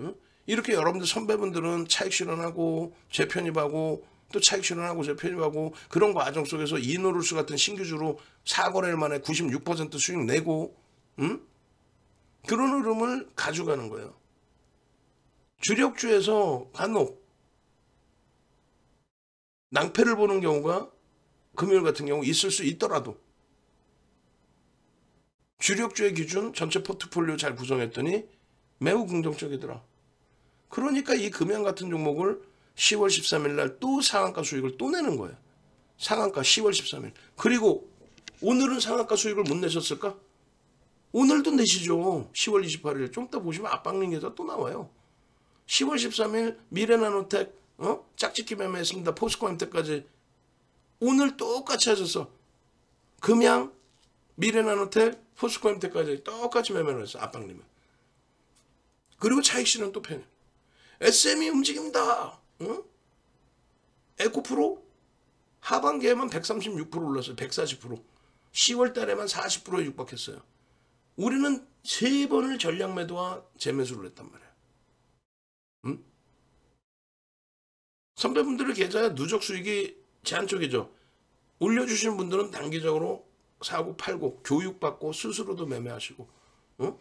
응? 이렇게 여러분들 선배분들은 차익 실현하고 재편입하고 또 차익 실현하고 재편입하고 그런 과정 속에서 이노루스 같은 신규주로 4거래일 만에 96% 수익 내고 응? 그런 흐름을 가져가는 거예요. 주력주에서 간혹 낭패를 보는 경우가 금요일 같은 경우 있을 수 있더라도 주력주의 기준 전체 포트폴리오 잘 구성했더니 매우 긍정적이더라. 그러니까 이 금양 같은 종목을 10월 13일 날 또 상한가 수익을 또 내는 거예요. 상한가 10월 13일. 그리고 오늘은 상한가 수익을 못 내셨을까? 오늘도 내시죠. 10월 28일. 좀 이따 보시면 압박링 계좌 또 나와요. 10월 13일 미래나노텍 어? 짝짓기 매매했습니다. 포스코임 때까지 오늘 똑같이 하셨어. 금양 미래나노텍 포스코임 때까지 똑같이 매매를 했어. 압박님은. 그리고 차익실은 또 편해. SM이 움직입니다. 응? 에코프로 하반기에만 136% 올랐어요. 140%. 10월 달에만 40%에 육박했어요. 우리는 세 번을 전량 매도와 재매수를 했단 말이야. 응? 선배분들의 계좌에 누적 수익이 제한 쪽이죠. 올려주시는 분들은 단기적으로 사고 팔고 교육받고 스스로도 매매하시고 응?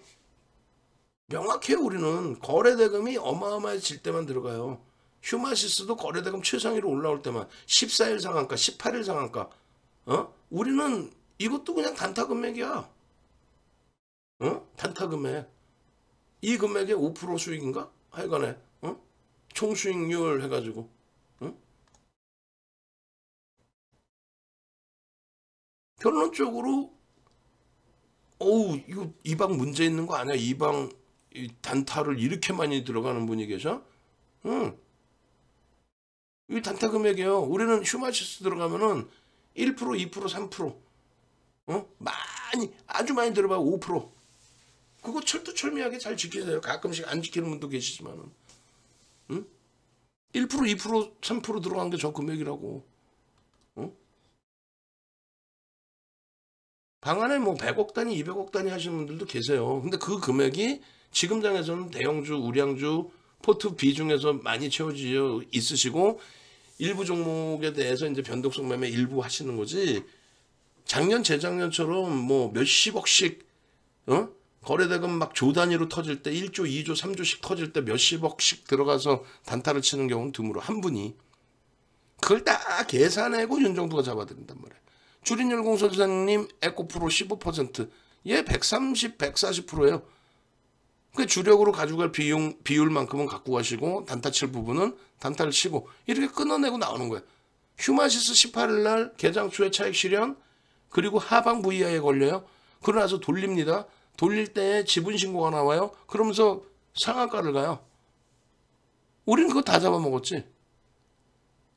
명확해요 우리는 거래대금이 어마어마해질 때만 들어가요. 휴마시스도 거래대금 최상위로 올라올 때만 14일 상한가 18일 상한가 어? 우리는 이것도 그냥 단타 금액이야. 어? 단타 금액. 이 금액에 5% 수익인가? 하여간에 어? 총 수익률 해가지고 결론적으로 어우 이거 이 방 문제 있는 거 아니야? 이 방 단타를 이렇게 많이 들어가는 분이 계셔? 응. 이 단타 금액이에요. 우리는 휴마시스 들어가면은 1%, 2%, 3%. 어? 많이 아주 많이 들어봐 5%. 그거 철두철미하게 잘 지키세요. 가끔씩 안 지키는 분도 계시지만은. 응? 1%, 2%, 3% 들어간 게 저 금액이라고. 방 안에 뭐 100억 단위, 200억 단위 하시는 분들도 계세요. 근데 그 금액이 지금 장에서는 대형주, 우량주, 포트 비중에서 많이 채워져 있으시고 일부 종목에 대해서 이제 변동성 매매 일부 하시는 거지. 작년 재작년처럼 뭐 몇십억씩 어? 거래대금 막 조 단위로 터질 때 1조, 2조, 3조씩 터질 때 몇십억씩 들어가서 단타를 치는 경우는 드물어 한 분이 그걸 다 계산하고 윤정도가 잡아드린단 말이야. 주린열 공설사님 에코프로 15%얘 130, 140%예요. 그 주력으로 가져갈 비용 비율만큼은 갖고 가시고 단타 칠 부분은 단타를 치고 이렇게 끊어내고 나오는 거예요. 휴마시스 18일 날 개장 초에 차익 실현 그리고 하방 VI에 걸려요. 그러나서 돌립니다. 돌릴 때 지분 신고가 나와요. 그러면서 상한가를 가요. 우린 그거 다 잡아먹었지.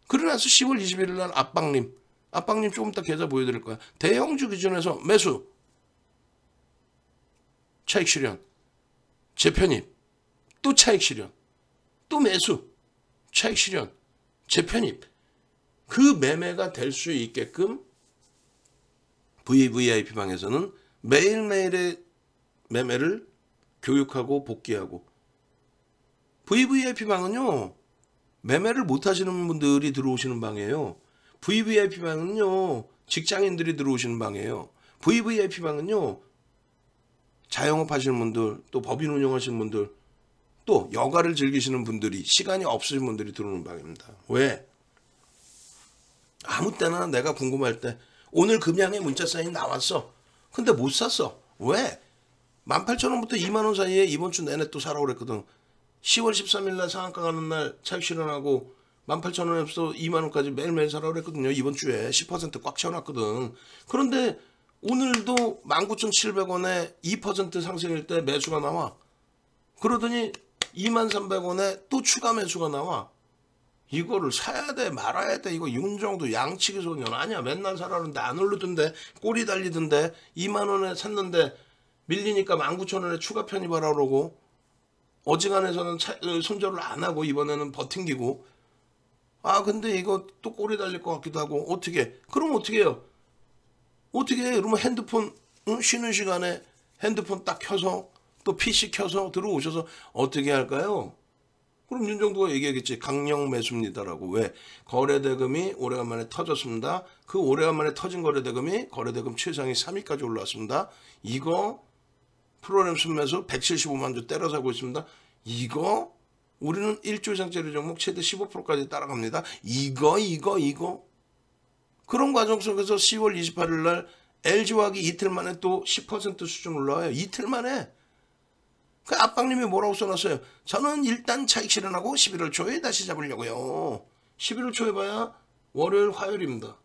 그러나서 10월 21일 날 압박님 압박님 조금 이따 계좌 보여드릴 거야. 대형주 기준에서 매수. 차익 실현. 재편입, 또 차익 실현, 또 매수, 차익 실현, 재편입. 그 매매가 될 수 있게끔 VVIP 방에서는 매일매일의 매매를 교육하고 복귀하고. VVIP 방은요 매매를 못 하시는 분들이 들어오시는 방이에요. VVIP 방은요 직장인들이 들어오시는 방이에요. VVIP 방은요 자영업 하시는 분들, 또 법인 운영하시는 분들, 또 여가를 즐기시는 분들이 시간이 없으신 분들이 들어오는 방입니다. 왜? 아무 때나 내가 궁금할 때 오늘 금양에 문자 사인 나왔어. 근데 못 샀어. 왜? 18,000원부터 2만원 사이에 이번 주 내내 또 사라고 그랬거든. 10월 13일 날 상한가 가는 날 차익 실현하고 18,000원에서 2만원까지 매일매일 사라고 그랬거든요. 이번 주에 10%꽉 채워놨거든. 그런데 오늘도 19,700원에 2% 상승일 때 매수가 나와. 그러더니 23,300원에 또 추가 매수가 나와. 이거를 사야 돼 말아야 돼 이거 윤정도 양치기 소년 아니야 맨날 사라는데 안 오르던데 꼬리 달리던데 2만 원에 샀는데 밀리니까 19,000원에 추가 편입하라 그러고 어지간해서는 차- 어, 손절을 안 하고 이번에는 버팅기고 아 근데 이거 또 꼬리 달릴 것 같기도 하고. 어떻게? 그럼 어떻게 해요? 어떻게 해 그러면 핸드폰 응? 쉬는 시간에 핸드폰 딱 켜서 또 PC 켜서 들어오셔서 어떻게 할까요? 그럼 윤정도가 얘기하겠지. 강력 매수입니다라고. 왜? 거래대금이 오래간만에 터졌습니다. 그 오래간만에 터진 거래대금이 거래대금 최상위 3위까지 올라왔습니다. 이거 프로그램 순매수 175만 주 때려 사고 있습니다. 이거 우리는 1조 이상짜리 종목 최대 15%까지 따라갑니다 이거 이거 이거 그런 과정 속에서 10월 28일 날 LG화학이 이틀 만에 또 10% 수준 올라와요 이틀 만에 그 압박님이 뭐라고 써놨어요? 저는 일단 차익 실현하고 11월 초에 다시 잡으려고요. 11월 초에 봐야 월요일, 화요일입니다.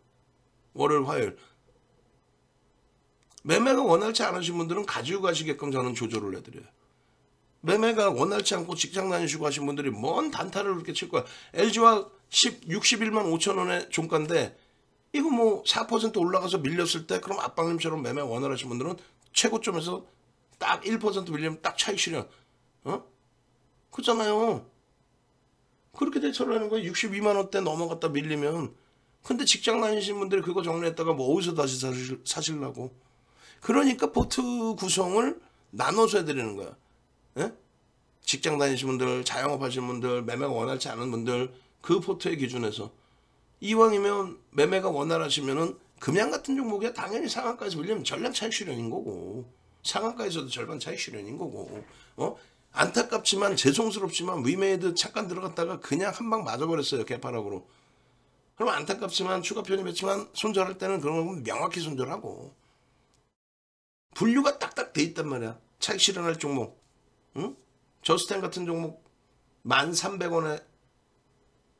월요일, 화요일. 매매가 원활치 않으신 분들은 가지고 가시게끔 저는 조절을 해드려요. 매매가 원활치 않고 직장 다니시고 하신 분들이 뭔 단타를 그렇게 칠 거야. LG화 10, 61만 5천 원의 종가인데 이거 뭐 4% 올라가서 밀렸을 때 그럼 압박님처럼 매매 원활하신 분들은 최고점에서 딱 1% 밀리면 딱 차익 실현. 어? 그렇잖아요. 그렇게 대처를 하는 거예요. 62만 원대 넘어갔다 밀리면. 근데 직장 다니신 분들이 그거 정리했다가 뭐 어디서 다시 사실, 사실라고. 그러니까 포트 구성을 나눠서 해드리는 거야. 예? 직장 다니신 분들, 자영업 하시는 분들, 매매가 원활치 않은 분들, 그 포트의 기준에서. 이왕이면 매매가 원활하시면은 금양 같은 종목이야 당연히 상한가에서 밀리면 전량 차익 실현인 거고. 상한가에서도 절반 차익 실현인 거고 어 안타깝지만 죄송스럽지만 위메이드 잠깐 들어갔다가 그냥 한 방 맞아버렸어요 갭하락으로 그럼 안타깝지만 추가 편입했지만 손절할 때는 그런 건 명확히 손절하고 분류가 딱딱 돼 있단 말이야 차익 실현할 종목 응? 저스텐 같은 종목 1,300원에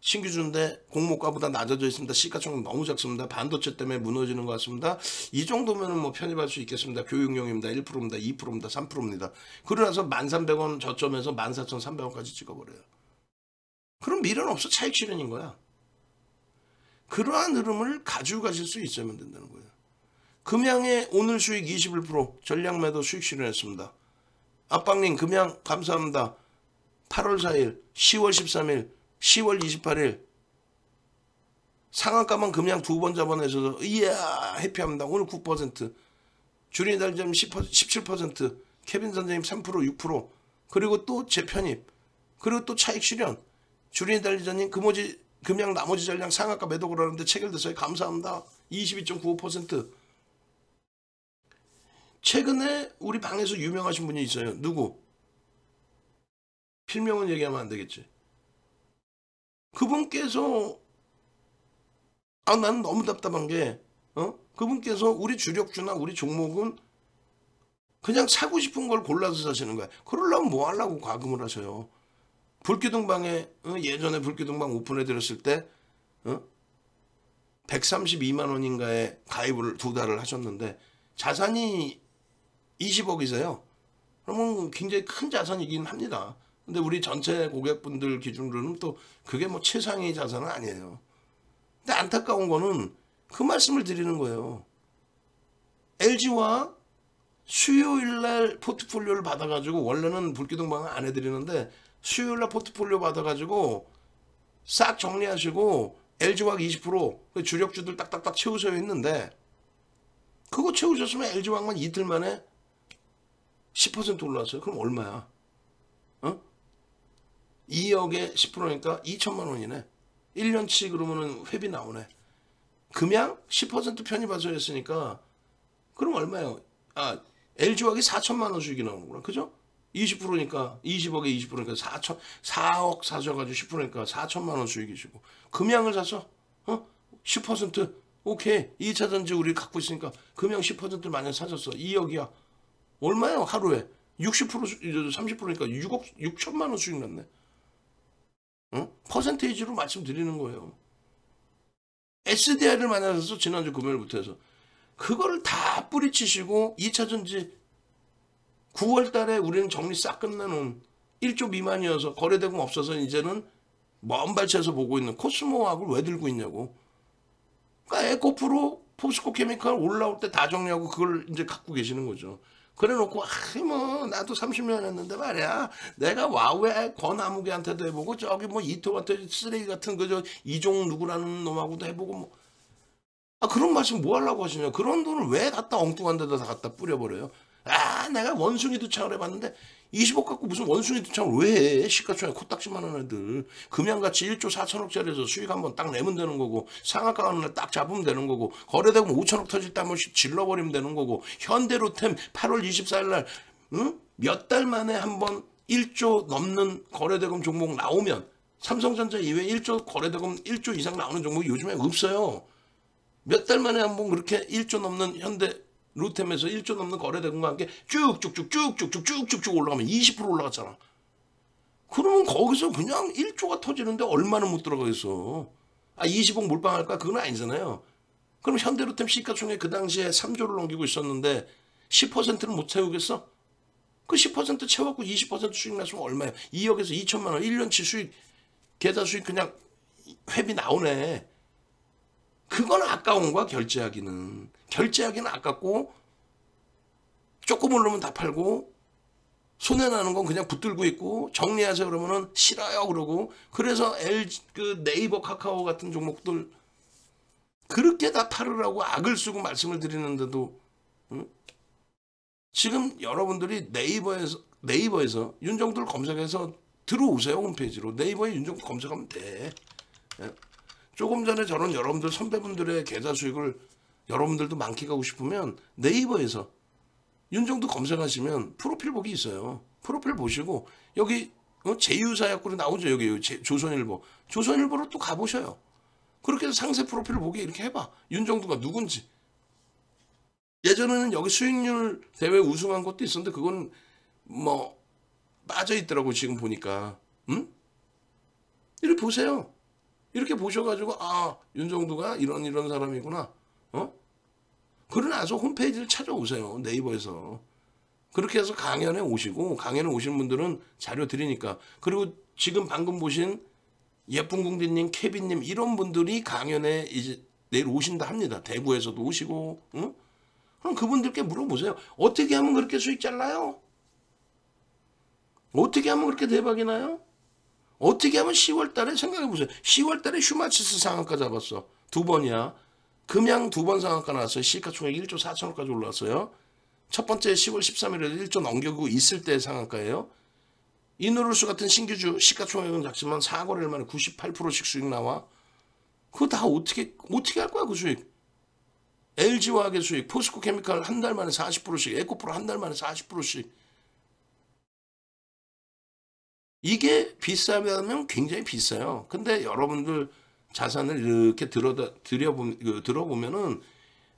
신규 주인데 공모가보다 낮아져 있습니다. 시가총액 너무 작습니다. 반도체 때문에 무너지는 것 같습니다. 이 정도면은 뭐 편입할 수 있겠습니다. 교육용입니다. 1%입니다. 2%입니다. 3%입니다. 그러나서 1,300원 저점에서 14,300원까지 찍어버려요. 그럼 미련 없어 차익 실현인 거야. 그러한 흐름을 가지고 가실 수 있어야만 된다는 거예요. 금양의 오늘 수익 21% 전량 매도 수익 실현했습니다. 압박님 금양 감사합니다. 8월 4일, 10월 13일 10월 28일 상한가만 금양 두 번 잡아내셔서 이야 해피합니다. 오늘 9% 주린 달점 17% 케빈 선생님 3% 6% 그리고 또 재편입 그리고 또 차익 실현 주린 달리자님 금오지 금양 나머지 전량 상한가 매도 그러는데 체결됐어요. 감사합니다. 22.95% 최근에 우리 방에서 유명하신 분이 있어요. 누구? 필명은 얘기하면 안 되겠지. 그분께서 아 나는 너무 답답한 게 어? 그분께서 우리 주력주나 우리 종목은 그냥 사고 싶은 걸 골라서 사시는 거야. 그러려면 뭐 하려고 과금을 하셔요. 불기둥방에 어? 예전에 불기둥방 오픈해 드렸을 때 어? 132만 원인가에 가입을 두 달을 하셨는데 자산이 20억이세요. 그러면 굉장히 큰 자산이긴 합니다. 근데 우리 전체 고객분들 기준으로는 또 그게 뭐 최상위 자산은 아니에요. 근데 안타까운 거는 그 말씀을 드리는 거예요. LG와 수요일 날 포트폴리오를 받아가지고 원래는 불기둥 방을 안 해드리는데 수요일 날 포트폴리오 받아가지고 싹 정리하시고 LG화학 20% 주력주들 딱딱딱 채우셔 있는데 그거 채우셨으면 LG화학만 이틀 만에 10% 올라왔어요. 그럼 얼마야? 어? 2억에 10%니까 2천만 원이네. 1년치 그러면은 회비 나오네. 금양 10% 편입하셔 했으니까 그럼 얼마예요? 아 LG화학이 4천만 원 수익이 나오는구나. 그죠? 20%니까 20억에 20%니까 4천 4억 사셔가지고 10%니까 4천만 원 수익이시고 금양을 사서 어? 10% 오케이 2차 전지 우리 갖고 있으니까 금양 10%를 만약 사셨어 2억이야 얼마예요 하루에 60% 30%니까 6억 6천만 원 수익 났네. 어? 퍼센테이지로 말씀드리는 거예요. SDI를 만나서 지난주 금요일부터 해서 그거를 다 뿌리치시고 2차 전지 9월 달에 우리는 정리 싹 끝나는 1조 미만이어서 거래대금 없어서 이제는 먼 발치에서 보고 있는 코스모학을 왜 들고 있냐고. 그러니까 에코프로 포스코 케미칼 올라올 때 다 정리하고 그걸 이제 갖고 계시는 거죠. 그래 놓고 아이 뭐 나도 30년 했는데 말이야 내가 와우에 권아무개한테도 해보고 저기 뭐 이토마토 쓰레기 같은 그저 이종 누구라는 놈하고도 해보고 뭐 아, 그런 말씀 뭐 하려고 하시냐. 그런 돈을 왜 갖다 엉뚱한 데다 다 갖다 뿌려버려요. 아, 내가 원숭이 두창을 해봤는데 20억 갖고 무슨 원숭이 두창을 왜 해? 시가총액 코딱지만한 애들. 금양같이 1조 4천억짜리에서 수익 한번 딱 내면 되는 거고 상한가 날딱 잡으면 되는 거고 거래되면 5천억 터질 때 한 번씩 질러버리면 되는 거고 현대로템 8월 24일 날 응? 몇 달 만에 한번 1조 넘는 거래대금 종목 나오면 삼성전자 이외에 1조 거래대금 1조 이상 나오는 종목이 요즘에 없어요. 몇 달 만에 한 번 그렇게 1조 넘는 현대 루템에서 1조 넘는 거래대금과 함께 쭉쭉쭉쭉쭉쭉쭉쭉 올라가면 20% 올라갔잖아. 그러면 거기서 그냥 1조가 터지는데 얼마는 못 들어가겠어. 아 20억 몰빵할까? 그건 아니잖아요. 그럼 현대루템 시가총액 그 당시에 3조를 넘기고 있었는데 10%는 못 채우겠어? 그 10% 채웠고 20% 수익 났으면 얼마야? 2억에서 2천만 원 1년치 수익 계좌 수익 그냥 회비 나오네. 그건 아까운 거야 결제하기는 결제하기는 아깝고 조금 오르면 다 팔고 손해 나는 건 그냥 붙들고 있고 정리하세요 그러면은 싫어요 그러고 그래서 L 그 네이버 카카오 같은 종목들 그렇게 다 팔으라고 악을 쓰고 말씀을 드리는데도 응? 지금 여러분들이 네이버에서 네이버에서 윤정들 검색해서 들어오세요 홈페이지로 네이버에 윤정들 검색하면 돼. 예? 조금 전에 저는 여러분들 선배분들의 계좌 수익을 여러분들도 만끽하고 싶으면 네이버에서 윤정도 검색하시면 프로필 보기 있어요. 프로필 보시고 여기 어? 제휴사약국으로 나오죠. 여기 제- 조선일보. 조선일보로 또 가보셔요. 그렇게 해서 상세 프로필 보기 이렇게 해봐. 윤정도가 누군지. 예전에는 여기 수익률 대회 우승한 것도 있었는데 그건 뭐 빠져 있더라고 지금 보니까. 응? 이렇게 보세요. 이렇게 보셔가지고 아 윤정도가 이런 이런 사람이구나. 어? 그러고 나서 홈페이지를 찾아오세요. 네이버에서. 그렇게 해서 강연에 오시고 강연에 오신 분들은 자료 드리니까 그리고 지금 방금 보신 예쁜 공주님, 케빈님 이런 분들이 강연에 이제 내일 오신다 합니다. 대구에서도 오시고, 응? 그럼 그분들께 물어보세요. 어떻게 하면 그렇게 수익 잘 나요? 어떻게 하면 그렇게 대박이 나요? 어떻게 하면 10월 달에 생각해 보세요. 10월 달에 슈마치스 상한가 잡았어. 두 번이야. 금양 두 번 상한가 나왔어요. 시가총액 1조 4천억까지 올라왔어요. 첫 번째 10월 13일에 1조 넘겨고 있을 때 상한가예요. 이노루스 같은 신규주 시가총액은 작지만 사거래일 만에 98%씩 수익 나와. 그거 다 어떻게 어떻게 할 거야 그 수익? LG화학의 수익, 포스코 케미칼 한 달 만에 40%씩, 에코프로 한 달 만에 40%씩. 이게 비싸면 굉장히 비싸요. 근데 여러분들 자산을 이렇게 들어다 들여보 그, 들어보면은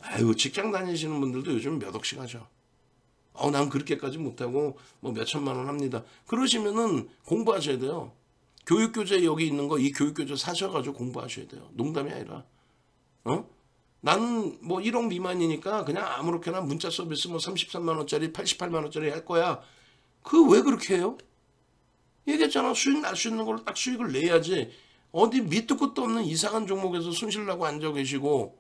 아유 직장 다니시는 분들도 요즘 몇 억씩 하죠. 어, 난 그렇게까지 못하고 뭐 몇 천만 원 합니다. 그러시면은 공부하셔야 돼요. 교육교재 여기 있는 거 이 교육교재 사셔가지고 공부하셔야 돼요. 농담이 아니라. 어? 나는 뭐 1억 미만이니까 그냥 아무렇게나 문자 서비스 뭐 33만 원짜리, 88만 원짜리 할 거야. 그 왜 그렇게 해요? 얘기했잖아. 수익 날 수 있는 걸로 딱 수익을 내야지. 어디 밑도 끝도 없는 이상한 종목에서 손실나고 앉아 계시고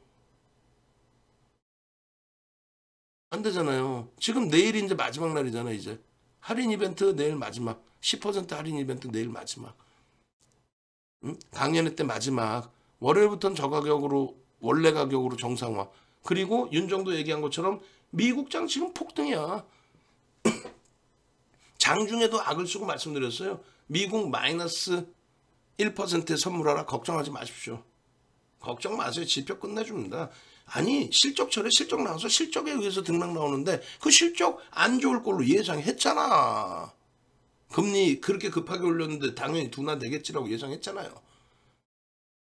안 되잖아요. 지금 내일이 이제 마지막 날이잖아, 이제. 할인 이벤트 내일 마지막. 10% 할인 이벤트 내일 마지막. 응? 강연회 때 마지막. 월요일부터는 저 가격으로 원래 가격으로 정상화. 그리고 윤정도 얘기한 것처럼 미국장 지금 폭등이야. 장중에도 악을 쓰고 말씀드렸어요. 미국 마이너스 1%에 선물하라 걱정하지 마십시오. 걱정 마세요. 지표 끝내줍니다. 아니 실적철에 실적 나와서 실적에 의해서 등락 나오는데 그 실적 안 좋을 걸로 예상했잖아. 금리 그렇게 급하게 올렸는데 당연히 둔화 되겠지라고 예상했잖아요.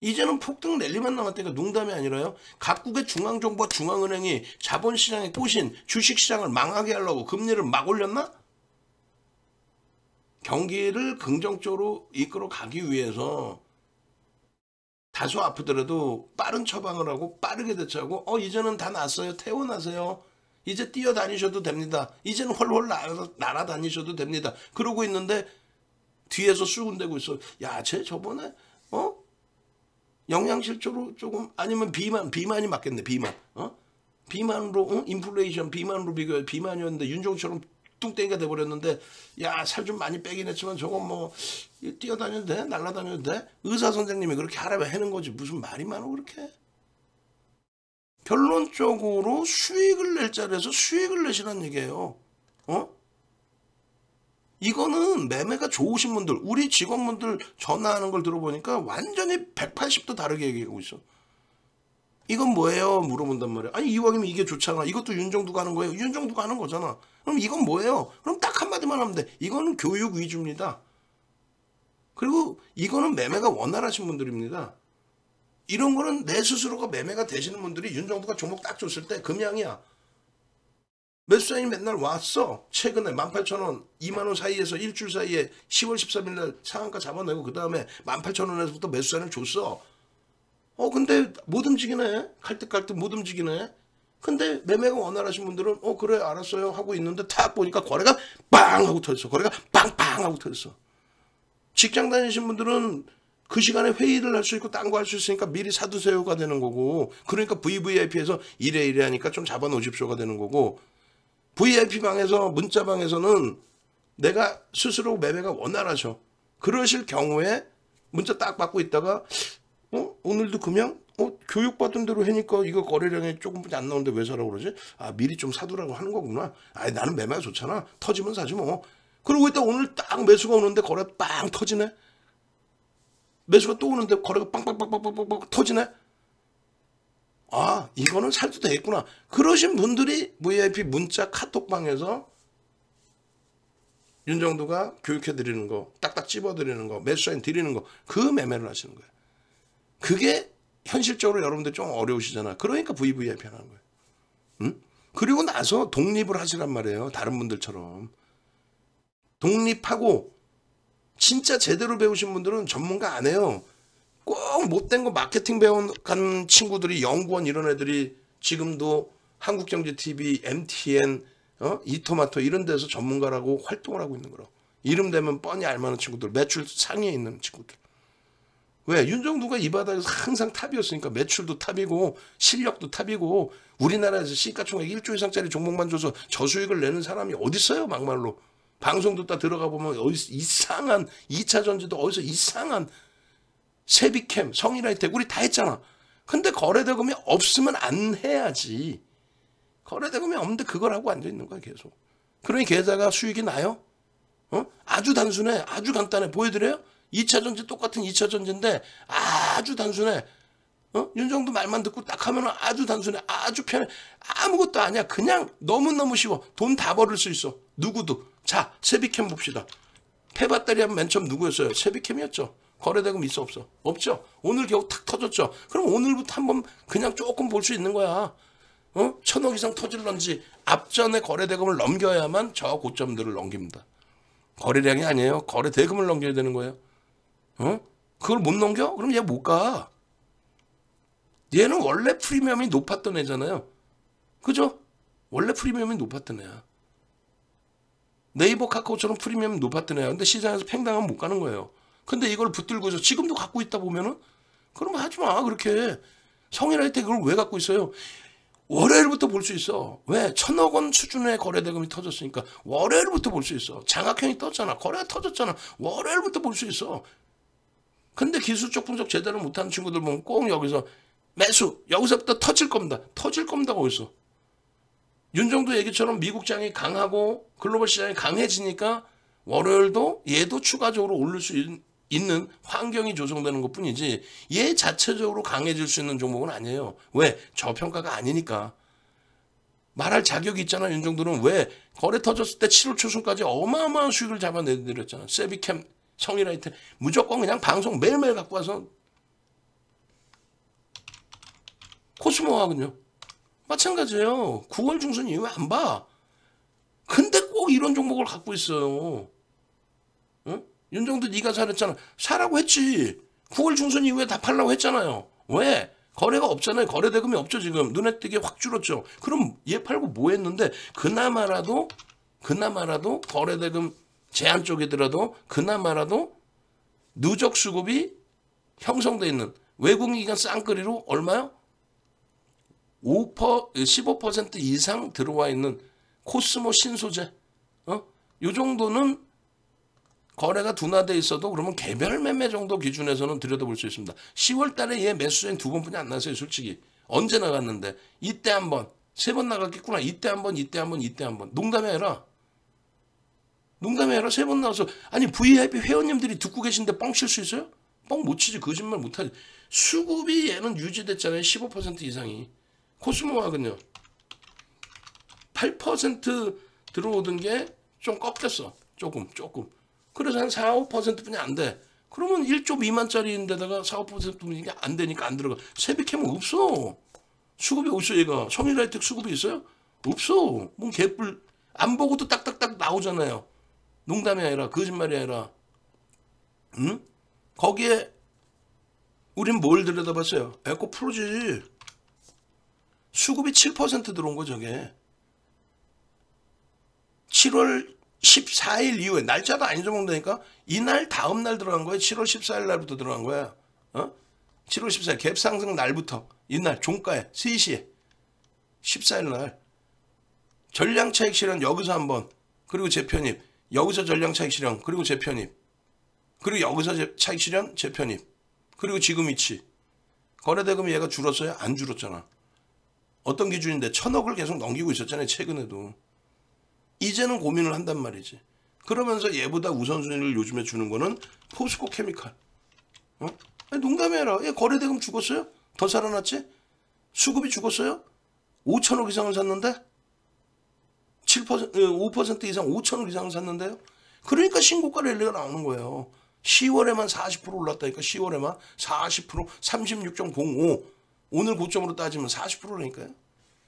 이제는 폭등 랠리만 남았다니까 농담이 아니라요. 각국의 중앙정부와 중앙은행이 자본시장에 꼬신 주식시장을 망하게 하려고 금리를 막 올렸나? 경기를 긍정적으로 이끌어 가기 위해서 다소 아프더라도 빠른 처방을 하고 빠르게 대처하고 어 이제는 다 났어요. 퇴원하세요. 이제 뛰어다니셔도 됩니다. 이제는 훨훨 날아, 날아다니셔도 됩니다. 그러고 있는데 뒤에서 수군대고 있어. 야쟤 저번에 어? 영양실조로 조금 아니면 비만 비만이 맞겠네 비만. 어? 비만으로 응? 인플레이션 비만으로 비교 비만이었는데 윤종처럼 뚱땡이가 돼버렸는데 야 살 좀 많이 빼긴 했지만 저건 뭐 뛰어다녀도 돼 날아다녀도 돼 의사 선생님이 그렇게 하라고 해는 거지. 무슨 말이 많어 그렇게? 결론적으로 수익을 낼 자리에서 수익을 내시라는 얘기예요. 어? 이거는 매매가 좋으신 분들 우리 직원분들 전화하는 걸 들어보니까 완전히 180도 다르게 얘기하고 있어 이건 뭐예요? 물어본단 말이야. 아니 이왕이면 이게 좋잖아. 이것도 윤정두가 하는 거예요. 윤정두가 하는 거잖아. 그럼 이건 뭐예요? 그럼 딱 한마디만 하면 돼. 이거는 교육 위주입니다. 그리고 이거는 매매가 원활하신 분들입니다. 이런 거는 내 스스로가 매매가 되시는 분들이 윤정두가 종목 딱 줬을 때 금양이야. 매수자이 맨날 왔어. 최근에 18,000원, 2만원 사이에서 일주일 사이에 10월 13일 날 상한가 잡아내고 그 다음에 18,000원에서부터 매수자는 줬어. 어 근데 못 움직이네. 칼뜩칼뜩 못 움직이네. 근데 매매가 원활하신 분들은 어 그래 알았어요. 하고 있는데 탁 보니까 거래가 빵 하고 터졌어. 거래가 빵빵 하고 터졌어. 직장 다니신 분들은 그 시간에 회의를 할 수 있고 딴 거 할 수 있으니까 미리 사두세요가 되는 거고 그러니까 VVIP에서 이래 이래 하니까 좀 잡아 놓으십시오가 되는 거고 VIP 방에서 문자 방에서는 내가 스스로 매매가 원활하셔. 그러실 경우에 문자 딱 받고 있다가 어? 오늘도 그냥 어? 교육받은 대로 해니까 이거 거래량이 조금밖에 안 나오는데 왜 사라고 그러지? 아 미리 좀 사두라고 하는 거구나. 아 나는 매매가 좋잖아. 터지면 사지 뭐. 그러고 있다 오늘 딱 매수가 오는데 거래 빵 터지네. 매수가 또 오는데 거래가 빵빵빵빵빵빵 터지네. 아 이거는 살도 되겠구나. 그러신 분들이 VIP 문자 카톡방에서 윤정도가 교육해 드리는 거, 딱딱 찝어 드리는 거, 매수사인 드리는 거, 그 매매를 하시는 거예요. 그게 현실적으로 여러분들 좀 어려우시잖아. 그러니까 VVIP 하는 거예요. 응? 그리고 나서 독립을 하시란 말이에요. 다른 분들처럼. 독립하고 진짜 제대로 배우신 분들은 전문가 안 해요. 꼭 못된 거 마케팅 배운 간 친구들이 연구원 이런 애들이 지금도 한국경제TV, MTN, 어? 이토마토 이런 데서 전문가라고 활동을 하고 있는 거로. 이름 되면 뻔히 알만한 친구들, 매출 상위에 있는 친구들. 왜? 윤정두가 이 바닥에서 항상 탑이었으니까 매출도 탑이고 실력도 탑이고 우리나라에서 시가총액 1조 이상짜리 종목만 줘서 저수익을 내는 사람이 어디 있어요 막말로. 방송 듣다 들어가 보면 어디서 이상한 2차 전지도 어디서 이상한 세비캠, 성일라이텍 우리 다 했잖아. 근데 거래대금이 없으면 안 해야지. 거래대금이 없는데 그걸 하고 앉아 있는 거야 계속. 그러니 계좌가 수익이 나요? 어? 아주 단순해. 아주 간단해. 보여드려요? 2차 전지 똑같은 2차 전지인데 아주 단순해. 어? 윤정도 말만 듣고 딱 하면 아주 단순해. 아주 편해. 아무것도 아니야. 그냥 너무너무 쉬워. 돈 다 벌을 수 있어. 누구도. 자, 세비캠 봅시다. 폐배터리 하면 맨 처음 누구였어요? 세비캠이었죠. 거래대금 있어 없어? 없죠. 오늘 겨우 탁 터졌죠. 그럼 오늘부터 한번 그냥 조금 볼 수 있는 거야. 어? 천억 이상 터질런지 앞전에 거래대금을 넘겨야만 저 고점들을 넘깁니다. 거래량이 아니에요. 거래대금을 넘겨야 되는 거예요. 어? 그걸 못 넘겨? 그럼 얘 못 가. 얘는 원래 프리미엄이 높았던 애잖아요. 그죠? 원래 프리미엄이 높았던 애야. 네이버 카카오처럼 프리미엄이 높았던 애야. 근데 시장에서 팽당하면 못 가는 거예요. 근데 이걸 붙들고서 지금도 갖고 있다 보면은 그럼 하지 마. 그렇게. 성일할 때 그걸 왜 갖고 있어요? 월요일부터 볼 수 있어. 왜? 천억 원 수준의 거래대금이 터졌으니까 월요일부터 볼 수 있어. 장학형이 떴잖아. 거래가 터졌잖아. 월요일부터 볼 수 있어. 근데 기술적 분석 제대로 못하는 친구들 보면 꼭 여기서 매수 여기서부터 터질 겁니다. 터질 겁니다. 거기서. 윤정도 얘기처럼 미국 장이 강하고 글로벌 시장이 강해지니까 월요일도 얘도 추가적으로 오를 수 있는 환경이 조성되는 것 뿐이지 얘 자체적으로 강해질 수 있는 종목은 아니에요. 왜? 저평가가 아니니까. 말할 자격이 있잖아 윤정도는 왜 거래 터졌을 때 7월 초순까지 어마어마한 수익을 잡아내드렸잖아. 세비캠 성일라이트 무조건 그냥 방송 매일매일 갖고 와서 코스모하군요. 마찬가지예요. 9월 중순 이후에 안 봐. 근데 꼭 이런 종목을 갖고 있어요. 응? 윤정도 네가 잘했잖아. 사라고 했지. 9월 중순 이후에 다 팔라고 했잖아요. 왜? 거래가 없잖아요. 거래 대금이 없죠 지금. 눈에 띄게 확 줄었죠. 그럼 얘 팔고 뭐 했는데 그나마라도 그나마라도 거래 대금 제한 쪽이더라도 그나마라도 누적 수급이 형성돼 있는 외국인기관 쌍끌이로 얼마요? 5% 15% 이상 들어와 있는 코스모 신소재 어? 요 정도는 거래가 둔화돼 있어도 그러면 개별 매매 정도 기준에서는 들여다볼 수 있습니다. 10월 달에 얘 매수액 두 번뿐이 안 나왔어요, 솔직히. 언제 나갔는데 이때 한 번, 세 번 나갔겠구나. 이때 한 번, 이때 한 번, 이때 한 번. 농담이 아니라 농담이 아니라 세 번 나와서 아니 VIP 회원님들이 듣고 계신데 뻥 칠 수 있어요? 뻥 못 치지 거짓말 못 하지. 수급이 얘는 유지됐잖아요. 15% 이상이. 코스모학은요. 8% 들어오던 게 좀 꺾였어. 조금 조금. 그래서 한 4, 5%뿐이 안 돼. 그러면 1조 미만짜리인데다가 4, 5%뿐이 안 되니까 안 들어가. 세비캠은 없어. 수급이 없어 얘가. 성일라이텍 수급이 있어요? 없어. 뭔 개뿔. 안 보고도 딱딱딱 나오잖아요. 농담이 아니라 거짓말이 아니라. 응? 거기에 우린 뭘 들여다봤어요? 에코 프로지. 수급이 7% 들어온 거 저게. 7월 14일 이후에 날짜도 안 잊어먹는다니까 이날 다음 날 들어간 거예요. 7월 14일 날부터 들어간 거야. 어? 7월 14일 갭 상승 날부터 이날 종가에 3시에 14일 날 전량 차익 실현 여기서 한번 그리고 재편입 여기서 전량 차익 실현 그리고 재편입 그리고 여기서 재- 차익 실현 재편입 그리고 지금 위치 거래대금이 얘가 줄었어요? 안 줄었잖아. 어떤 기준인데 천억을 계속 넘기고 있었잖아요. 최근에도. 이제는 고민을 한단 말이지. 그러면서 얘보다 우선순위를 요즘에 주는 거는 포스코 케미칼. 어? 아니, 농담이 아니라 얘 거래대금 죽었어요? 더 살아났지? 수급이 죽었어요? 5천억 이상을 샀는데? 7% 5% 이상 5천억 이상을 샀는데요? 그러니까 신고가 랠리가 나오는 거예요. 10월에만 40% 올랐다니까 10월에만 40% 36.05 오늘 고점으로 따지면 40%라니까요.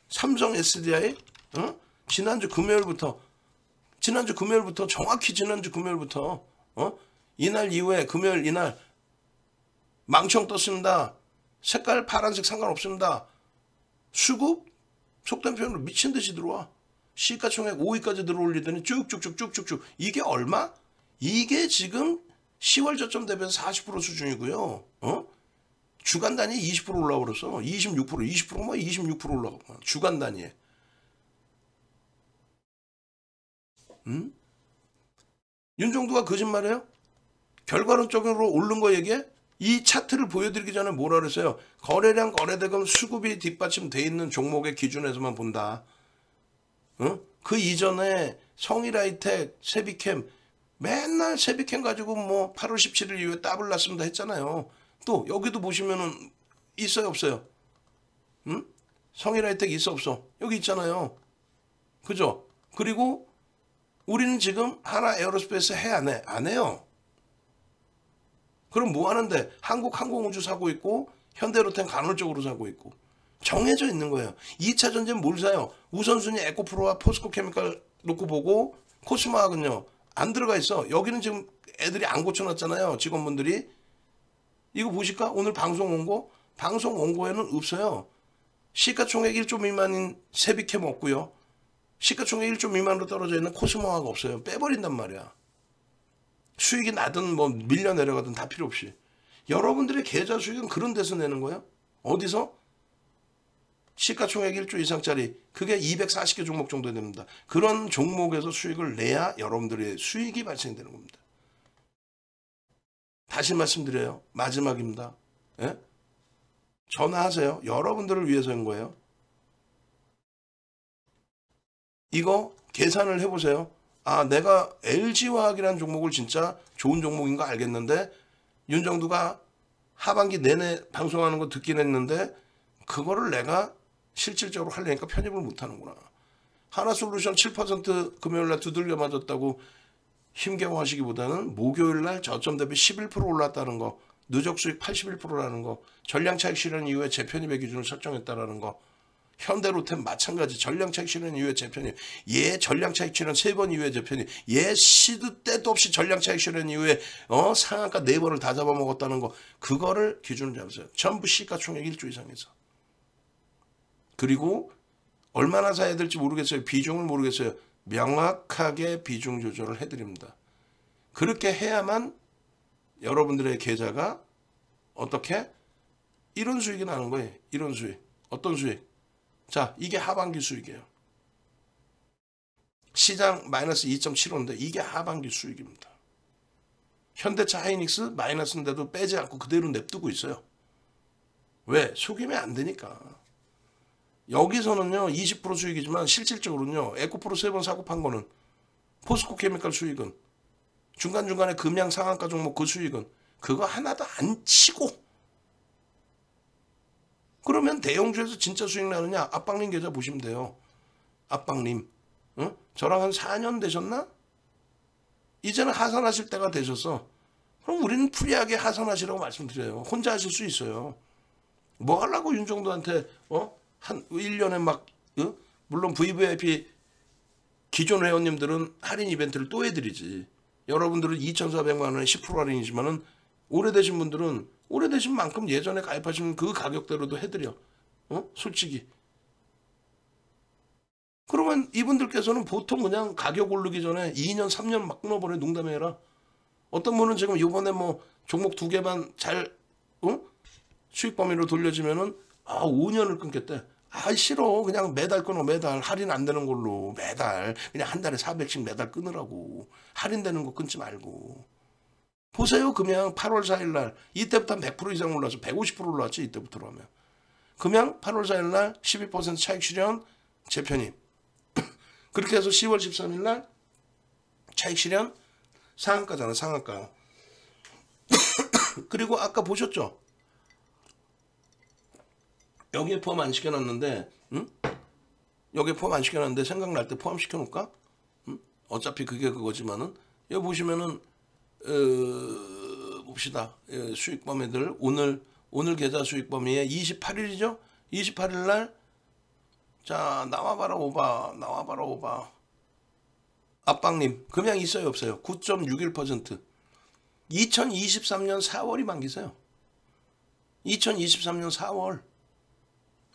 삼성 SDI 어? 지난주 금요일부터 지난주 금요일부터 정확히 지난주 금요일부터 어? 이날 이후에 금요일 이날 망청 떴습니다. 색깔 파란색 상관없습니다. 수급 속된 표현으로 미친 듯이 들어와. 시가총액 5위까지 들어올리더니 쭉쭉쭉쭉쭉쭉 이게 얼마? 이게 지금 10월 저점 대비해서 40% 수준이고요. 어? 주간 단위에 20% 올라가 버렸어. 26% 20%뭐 26% 올라가. 주간 단위에. 음? 윤정두가 거짓말해요? 결과론적으로 오른 거 얘기해? 이 차트를 보여드리기 전에 뭐라 그랬어요? 거래량, 거래대금, 수급이 뒷받침돼 있는 종목의 기준에서만 본다. 어? 그 이전에 성일하이텍, 세비캠 맨날 세비캠 가지고 뭐 8월 17일 이후에 따블 났습니다 했잖아요. 또 여기도 보시면은 있어요 없어요? 응? 성일하이텍 있어 없어? 여기 있잖아요. 그죠? 그리고 우리는 지금 한화 에어로스페이스 해 안 해? 안 해요. 그럼 뭐 하는데? 한국 항공우주 사고 있고 현대로템 간헐적으로 사고 있고 정해져 있는 거예요. 2차 전지는 뭘 사요? 우선순위 에코프로와 포스코 케미칼 놓고 보고 코스모화학은요. 안 들어가 있어. 여기는 지금 애들이 안 고쳐놨잖아요. 직원분들이. 이거 보실까? 오늘 방송 원고? 방송 원고에는 없어요. 시가총액 1조 미만인 세비캠 없고요. 시가총액 1조 미만으로 떨어져 있는 코스모화가 없어요. 빼버린단 말이야. 수익이 나든 뭐 밀려 내려가든 다 필요 없이. 여러분들의 계좌 수익은 그런 데서 내는 거예요. 어디서? 시가총액 1조 이상짜리 그게 240개 종목 정도 됩니다. 그런 종목에서 수익을 내야 여러분들의 수익이 발생되는 겁니다. 다시 말씀드려요. 마지막입니다. 예? 전화하세요. 여러분들을 위해서인 거예요. 이거 계산을 해보세요. 아, 내가 LG화학이라는 종목을 진짜 좋은 종목인 거 알겠는데 윤정두가 하반기 내내 방송하는 거 듣긴 했는데 그거를 내가 실질적으로 하려니까 편입을 못 하는구나. 하나솔루션 7% 금요일 날 두들겨 맞았다고 힘겨워하시기보다는 목요일 날 저점 대비 11% 올랐다는 거, 누적 수익 81%라는 거, 전량 차익 실현 이후에 재편입의 기준을 설정했다라는 거, 현대로템 마찬가지 전량 차익 실현 이후에 재편입, 얘 전량 차익 실현 세번 이후에 재편입, 얘 시드 때도 없이 전량 차익 실현 이후에 어 상한가 네 번을 다 잡아먹었다는 거, 그거를 기준을 잡으세요. 전부 시가총액 1조 이상에서. 그리고 얼마나 사야 될지 모르겠어요. 비중을 모르겠어요. 명확하게 비중 조절을 해드립니다. 그렇게 해야만 여러분들의 계좌가 어떻게? 이런 수익이 나는 거예요. 이런 수익. 어떤 수익? 자, 이게 하반기 수익이에요. 시장 마이너스 2.75인데 이게 하반기 수익입니다. 현대차 하이닉스 마이너스인데도 빼지 않고 그대로 냅두고 있어요. 왜? 속이면 안 되니까. 여기서는요 20% 수익이지만 실질적으로는요 에코프로 세 번 사고 판 거는 포스코 케미칼 수익은 중간중간에 금양 상한가 종목 그 수익은 그거 하나도 안 치고. 그러면 대형주에서 진짜 수익 나느냐? 압박님 계좌 보시면 돼요. 압박님. 응? 저랑 한 4년 되셨나? 이제는 하산하실 때가 되셨어 그럼 우리는 프리하게 하산하시라고 말씀드려요. 혼자 하실 수 있어요. 뭐 하려고 윤정도한테 어? 한 1년에 막 어? 물론 VVIP 기존 회원님들은 할인 이벤트를 또 해드리지. 여러분들은 2,400만 원에 10% 할인이지만은 오래되신 분들은 오래되신 만큼 예전에 가입하신 그 가격대로도 해드려. 어? 솔직히. 그러면 이분들께서는 보통 그냥 가격 오르기 전에 2년, 3년 막 끊어버려 농담해라. 어떤 분은 지금 이번에 뭐 종목 두 개만 잘 어? 수익 범위로 돌려지면은 아 5년을 끊겠대. 아 싫어. 그냥 매달 끊어 매달. 할인 안 되는 걸로. 매달. 그냥 한 달에 400씩 매달 끊으라고. 할인되는 거 끊지 말고. 보세요 금양 8월 4일 날. 이때부터 한 100% 이상 올라서 150% 올랐지 이때부터 하면. 금양 8월 4일 날 12% 차익 실현 재편입 그렇게 해서 10월 13일 날 차익 실현 상한가잖아 상한가. 그리고 아까 보셨죠 여기에 포함 안 시켜놨는데, 응? 여기에 포함 안 시켜놨는데 생각날 때 포함 시켜 놓을까? 응? 어차피 그게 그거지만은 여기 보시면은 어, 봅시다 예, 수익 범위들 오늘 오늘 계좌 수익 범위에 28일이죠? 28일 날 자 나와봐라 오바 나와봐라 오바 압박님 금양 있어요 없어요? 9.61% 2023년 4월이 만기세요 2023년 4월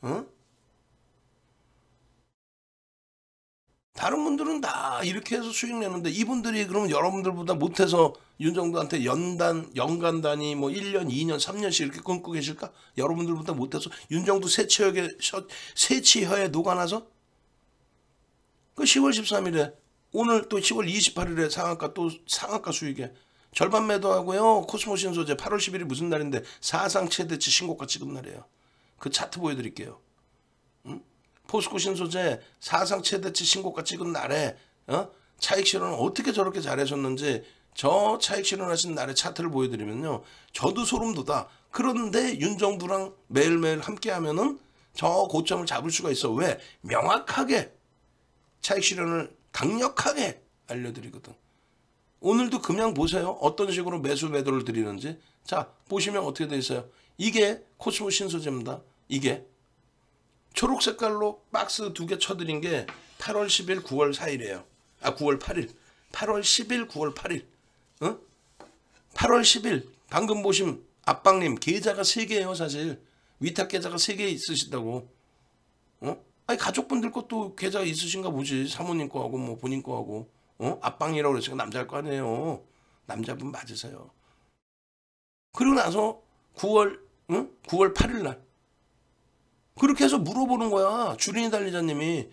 어? 다른 분들은 다 이렇게 해서 수익 내는데 이분들이 그러면 여러분들보다 못해서 윤정도한테 연단, 연간 단위 뭐 1년, 2년, 3년씩 이렇게 끊고 계실까? 여러분들보다 못해서 윤정도 세치혈에, 세치혈에 녹아나서? 그 10월 13일에 오늘 또 10월 28일에 상한가 또 상한가 수익에 절반 매도하고요. 코스모 신소재 8월 10일이 무슨 날인데 사상 최대치 신고가 찍은 날이에요. 그 차트 보여드릴게요. 응? 포스코 신소재 사상 최대치 신고가 찍은 날에 어? 차익 실현을 어떻게 저렇게 잘하셨는지 저 차익 실현하신 날의 차트를 보여드리면요. 저도 소름 돋아. 그런데 윤정부랑 매일매일 함께하면은 저 고점을 잡을 수가 있어. 왜? 명확하게 차익 실현을 강력하게 알려드리거든. 오늘도 그냥 보세요. 어떤 식으로 매수 매도를 드리는지. 자, 보시면 어떻게 돼 있어요? 이게 코스모 신소재입니다. 이게 초록 색깔로 박스 두 개 쳐드린 게 8월 10일, 9월 4일이에요. 아, 9월 8일. 8월 10일, 9월 8일. 어? 8월 10일 방금 보신 압박님 계좌가 3개예요, 사실. 위탁 계좌가 3개 있으시다고. 어? 아니 가족분들 것도 계좌가 있으신가 보지. 사모님 거하고 뭐 본인 거하고. 어? 압박이라고 그랬으니까 남자일 거 아니에요. 남자분 맞으세요. 그리고 나서 9월 응? 9월 8일 날 그렇게 해서 물어보는 거야. 주린이 달리자님이.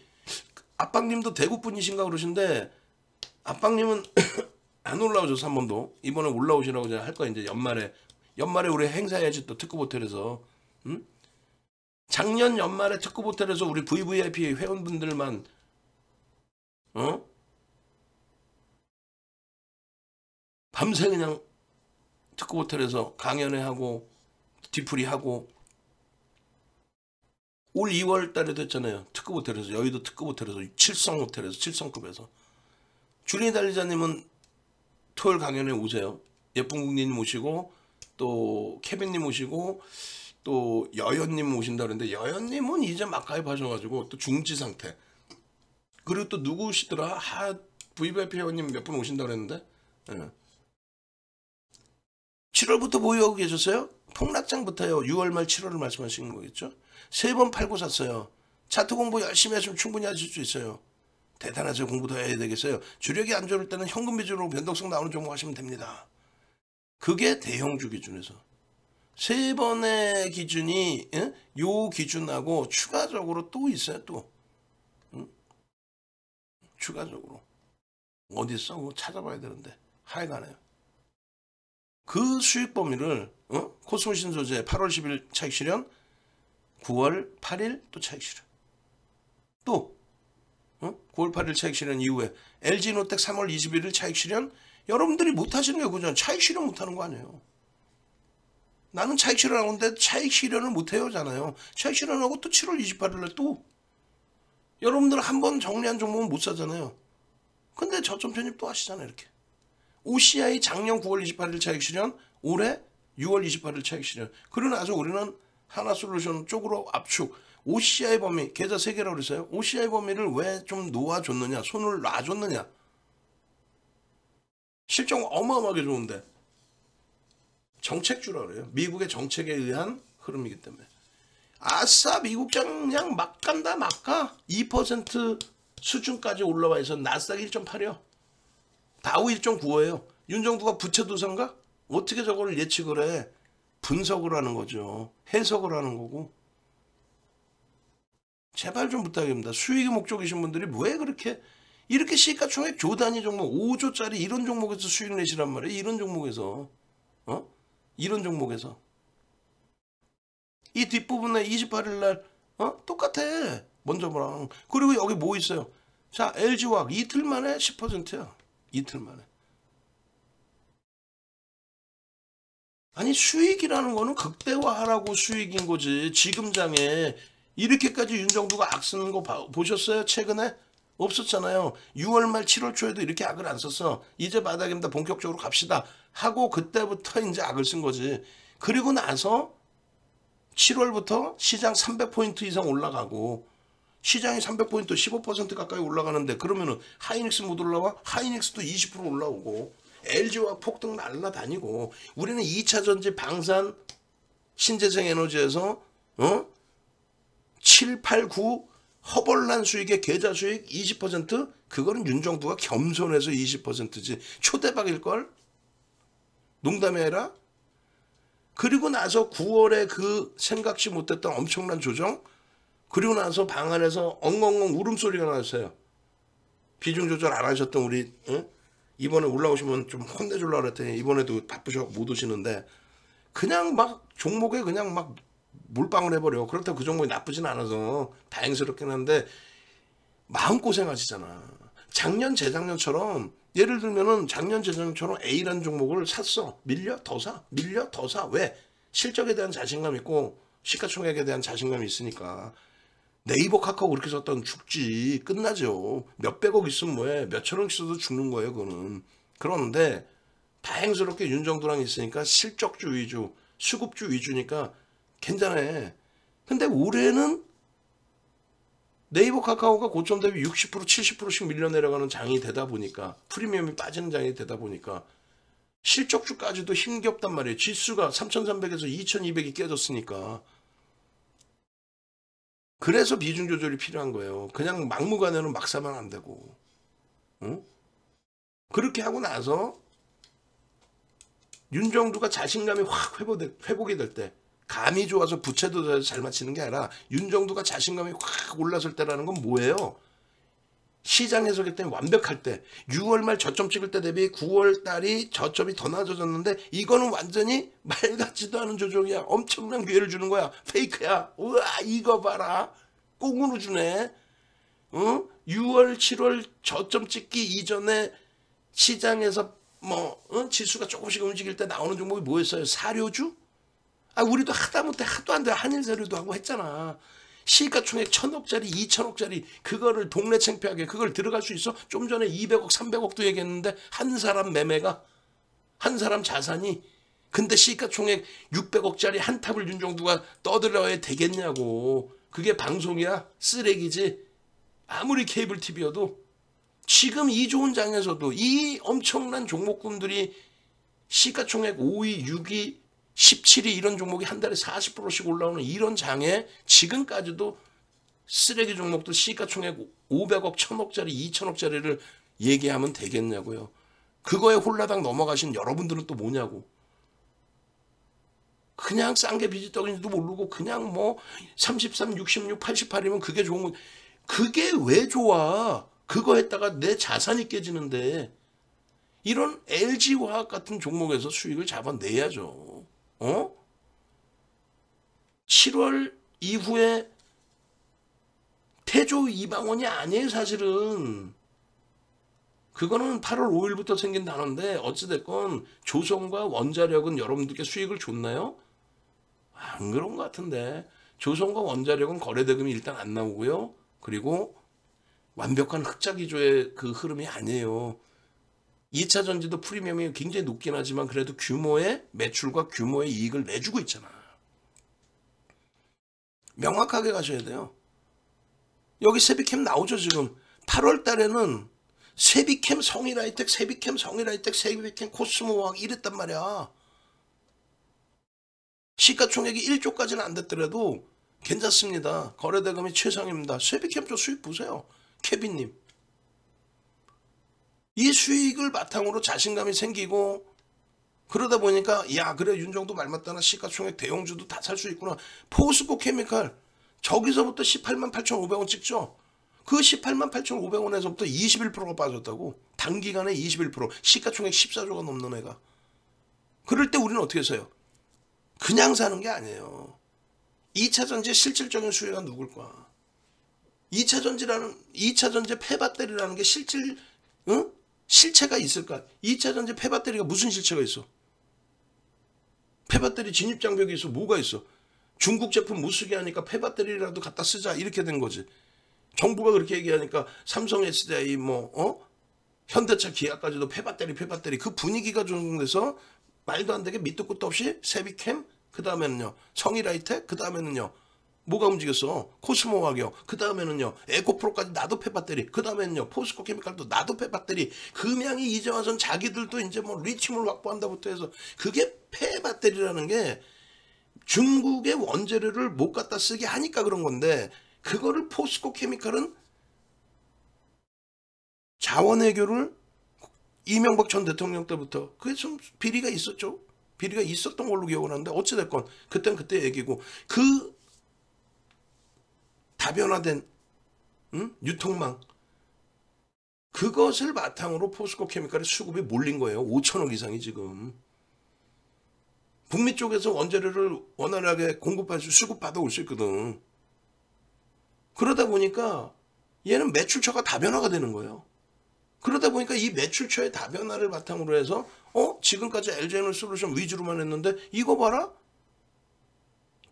압박님도 대구 분이신가 그러신데 압박님은 안 올라오셔서 한 번도. 이번에 올라오시라고 제가 할 거야. 이제 연말에. 연말에 우리 행사해야지 또 특급 호텔에서. 응? 작년 연말에 특급 호텔에서 우리 VVIP 회원분들만. 어? 밤새 그냥 특급 호텔에서 강연회 하고 뒤풀이 하고 올 2월 달에도 했잖아요. 특급 호텔에서 여의도 특급 호텔에서 7성 호텔에서 7성급에서 주린이 달리자님은 토요일 강연에 오세요. 예쁜 국님 모시고 또 케빈님 모시고 또 여연님 오신다 그랬는데 여연님은 이제 막 가입하셔가지고 또 중지 상태. 그리고 또 누구시더라? 하 VVIP 회원님 몇 분 오신다 그랬는데. 예. 7월부터 보유하고 계셨어요? 폭락장부터요. 6월 말 7월을 말씀하시는 거겠죠? 세 번 팔고 샀어요. 차트 공부 열심히 하시면 충분히 하실 수 있어요. 대단하세요. 공부 더 해야 되겠어요. 주력이 안 좋을 때는 현금 비중으로 변동성 나오는 종목 하시면 됩니다. 그게 대형주 기준에서. 세 번의 기준이 예? 요 기준하고 추가적으로 또 있어요 또 응? 추가적으로 어디 있어? 찾아봐야 되는데 하여간에요 그 수익 범위를 어? 코스모신 소재 8월 10일 차익 실현 9월 8일 또 차익 실현 또 어? 9월 8일 차익 실현 이후에 LG노텍 3월 21일 차익 실현 여러분들이 못하시는 게 그죠 차익 실현 못하는 거 아니에요 나는 차익 실현하는데 차익 실현을 못해요잖아요. 차익 실현하고 또 7월 28일 날 또 여러분들 한 번 정리한 종목은 못 사잖아요. 근데 저점 편입 또 하시잖아요. 이렇게. OCI 작년 9월 28일 차익 실현, 올해 6월 28일 차익 실현. 그러고 나서 우리는 하나 솔루션 쪽으로 압축. OCI 범위 계좌 3개라고 그랬어요. OCI 범위를 왜 좀 놓아줬느냐, 손을 놔줬느냐. 실적 어마어마하게 좋은데 정책주라 그래요. 미국의 정책에 의한 흐름이기 때문에. 아싸 미국 그냥 막 간다 막 가. 2% 수준까지 올라와 있어. 나스닥 1.8이요. 다우 1.95예요. 윤정부가 부채도산가? 어떻게 저거를 예측을 해? 분석을 하는 거죠. 해석을 하는 거고. 제발 좀 부탁입니다. 수익의 목적이신 분들이 왜 그렇게 이렇게 시가총액 조단위 종목 5조짜리 이런 종목에서 수익 내시란 말이에요. 이런 종목에서. 어? 이런 종목에서 이 뒷부분에 28일 날 어? 똑같아 먼저랑 그리고 여기 뭐 있어요 자 LG화학 이틀 만에 10%야 이틀 만에 아니 수익이라는 거는 극대화하라고 수익인 거지. 지금 장에 이렇게까지 윤정부가 악 쓰는 거 봐- 보셨어요? 최근에? 없었잖아요. 6월 말 7월 초에도 이렇게 악을 안 썼어. 이제 바닥입니다. 본격적으로 갑시다. 하고 그때부터 이제 악을 쓴 거지. 그리고 나서 7월부터 시장 300포인트 이상 올라가고 시장이 300포인트 15% 가까이 올라가는데 그러면은 하이닉스 못 올라와? 하이닉스도 20% 올라오고 LG와 폭등 날라다니고 우리는 2차 전지 방산 신재생 에너지에서 어? 7, 8, 9 허벌난 수익의 계좌 수익 20% 그거는 윤정부가 겸손해서 20%지 초대박일 걸? 농담이 아니라 그리고 나서 9월에 그 생각지 못했던 엄청난 조정 그리고 나서 방 안에서 엉엉엉 울음소리가 나왔어요. 비중 조절 안 하셨던 우리 응? 이번에 올라오시면 좀 혼내주려고 그랬더니 이번에도 바쁘셔 못 오시는데 그냥 막 종목에 그냥 막 몰빵을 해버려. 그렇다고 그 종목이 나쁘진 않아서 다행스럽긴 한데 마음고생 하시잖아. 작년 재작년처럼 예를 들면은 작년 재작년처럼 A라는 종목을 샀어. 밀려 더 사. 밀려 더 사. 왜? 실적에 대한 자신감 있고 시가총액에 대한 자신감이 있으니까 네이버 카카오 그렇게 썼다면 죽지. 끝나죠. 몇백억 있으면 뭐해. 몇천억 있어도 죽는 거예요 그거는. 그런데 다행스럽게 윤정도랑 있으니까 실적주 위주 수급주 위주니까 괜찮아. 근데 올해는 네이버 카카오가 고점 대비 60% 70%씩 밀려 내려가는 장이 되다 보니까 프리미엄이 빠지는 장이 되다 보니까 실적주까지도 힘겹단 말이에요. 지수가 3,300에서 2,200이 깨졌으니까. 그래서 비중 조절이 필요한 거예요. 그냥 막무가내로 막 사면 안 되고. 응? 그렇게 하고 나서 윤정두가 자신감이 확 회복돼- 회복이 될 때, 감이 좋아서 부채도 잘 맞히는 게 아니라 윤정두가 자신감이 확 올랐을 때라는 건 뭐예요? 시장 해석일 때는 완벽할 때 6월 말 저점 찍을 때 대비 9월 달이 저점이 더 낮아졌는데 이거는 완전히 말 같지도 않은 조정이야. 엄청난 기회를 주는 거야. 페이크야. 우와 이거 봐라. 꽁으로 주네. 어? 6월 7월 저점 찍기 이전에 시장에서 뭐 어? 지수가 조금씩 움직일 때 나오는 종목이 뭐였어요? 사료주? 아 우리도 하다못해 하도 안 돼. 한일 사료도 하고 했잖아 시가총액 천억짜리, 이천억짜리 그거를 동네 창피하게 그걸 들어갈 수 있어? 좀 전에 200억, 300억도 얘기했는데 한 사람 매매가? 한 사람 자산이? 근데 시가총액 600억짜리 한 탑을 윤정두가 떠들어야 되겠냐고. 그게 방송이야? 쓰레기지. 아무리 케이블 TV여도. 지금 이 좋은 장에서도 이 엄청난 종목군들이 시가총액 5위, 6위, 17위 이런 종목이 한 달에 40%씩 올라오는 이런 장에 지금까지도 쓰레기 종목도 시가총액 500억, 1000억짜리, 2000억짜리를 얘기하면 되겠냐고요. 그거에 홀라당 넘어가신 여러분들은 또 뭐냐고. 그냥 싼 게 비지떡인지도 모르고 그냥 뭐 33, 66, 88이면 그게 좋은 거 그게 왜 좋아? 그거 했다가 내 자산이 깨지는데 이런 LG화학 같은 종목에서 수익을 잡아내야죠. 어? 7월 이후에 태조 이방원이 아니에요 사실은. 그거는 8월 5일부터 생긴 단어인데 어찌됐건 조선과 원자력은 여러분들께 수익을 줬나요? 안 그런 것 같은데 조선과 원자력은 거래대금이 일단 안 나오고요. 그리고 완벽한 흑자 기조의 그 흐름이 아니에요. 2차 전지도 프리미엄이 굉장히 높긴 하지만 그래도 규모의 매출과 규모의 이익을 내주고 있잖아. 명확하게 가셔야 돼요. 여기 세비캠 나오죠 지금. 8월 달에는 세비캠 성일하이텍, 세비캠 성일하이텍, 세비캠 코스모왕 이랬단 말이야. 시가총액이 1조까지는 안 됐더라도 괜찮습니다. 거래대금이 최상입니다. 세비캠 저 수익 보세요. 케빈님. 이 수익을 바탕으로 자신감이 생기고 그러다 보니까 야 그래 윤정도 말 맞다나 시가총액 대형주도 다 살 수 있구나. 포스코 케미칼 저기서부터 18만 8,500원 찍죠. 그 18만 8,500원에서부터 21%가 빠졌다고. 단기간에 21% 시가총액 14조가 넘는 애가. 그럴 때 우리는 어떻게 써요? 그냥 사는 게 아니에요. 2차 전지의 실질적인 수혜가 누굴까? 2차 전지라는 2차 전지 폐배터리라는 게 실질 응? 실체가 있을까? 2차 전지 폐배터리가 무슨 실체가 있어? 폐배터리 진입 장벽이 있어. 뭐가 있어? 중국 제품 못 쓰게 하니까 폐배터리라도 갖다 쓰자 이렇게 된 거지. 정부가 그렇게 얘기하니까 삼성 SDI 뭐 어? 현대차 기아까지도 폐배터리 폐배터리 그 분위기가 조성돼서 말도 안 되게 밑도 끝도 없이 세비캠 그 다음에는요 성일하이텍 그 다음에는요 뭐가 움직였어? 코스모 가격 그 다음에는요 에코프로까지 나도 폐배터리. 그 다음에는요 포스코 케미칼도 나도 폐배터리. 금양이 이제 와선 자기들도 이제 뭐 리튬을 확보한다부터 해서 그게 폐 배터리라는 게 중국의 원재료를 못 갖다 쓰게 하니까 그런 건데 그거를 포스코 케미칼은 자원외교를 이명박 전 대통령 때부터 그게 좀 비리가 있었죠. 비리가 있었던 걸로 기억을 하는데 어찌됐건 그땐 그때 얘기고 그 다변화된 음? 유통망 그것을 바탕으로 포스코 케미칼의 수급이 몰린 거예요. 5천억 이상이 지금. 북미 쪽에서 원재료를 원활하게 공급할 수 수급받아 올 수 있거든. 그러다 보니까 얘는 매출처가 다변화가 되는 거예요. 그러다 보니까 이 매출처의 다변화를 바탕으로 해서 어 지금까지 LG에너 솔루션 위주로만 했는데 이거 봐라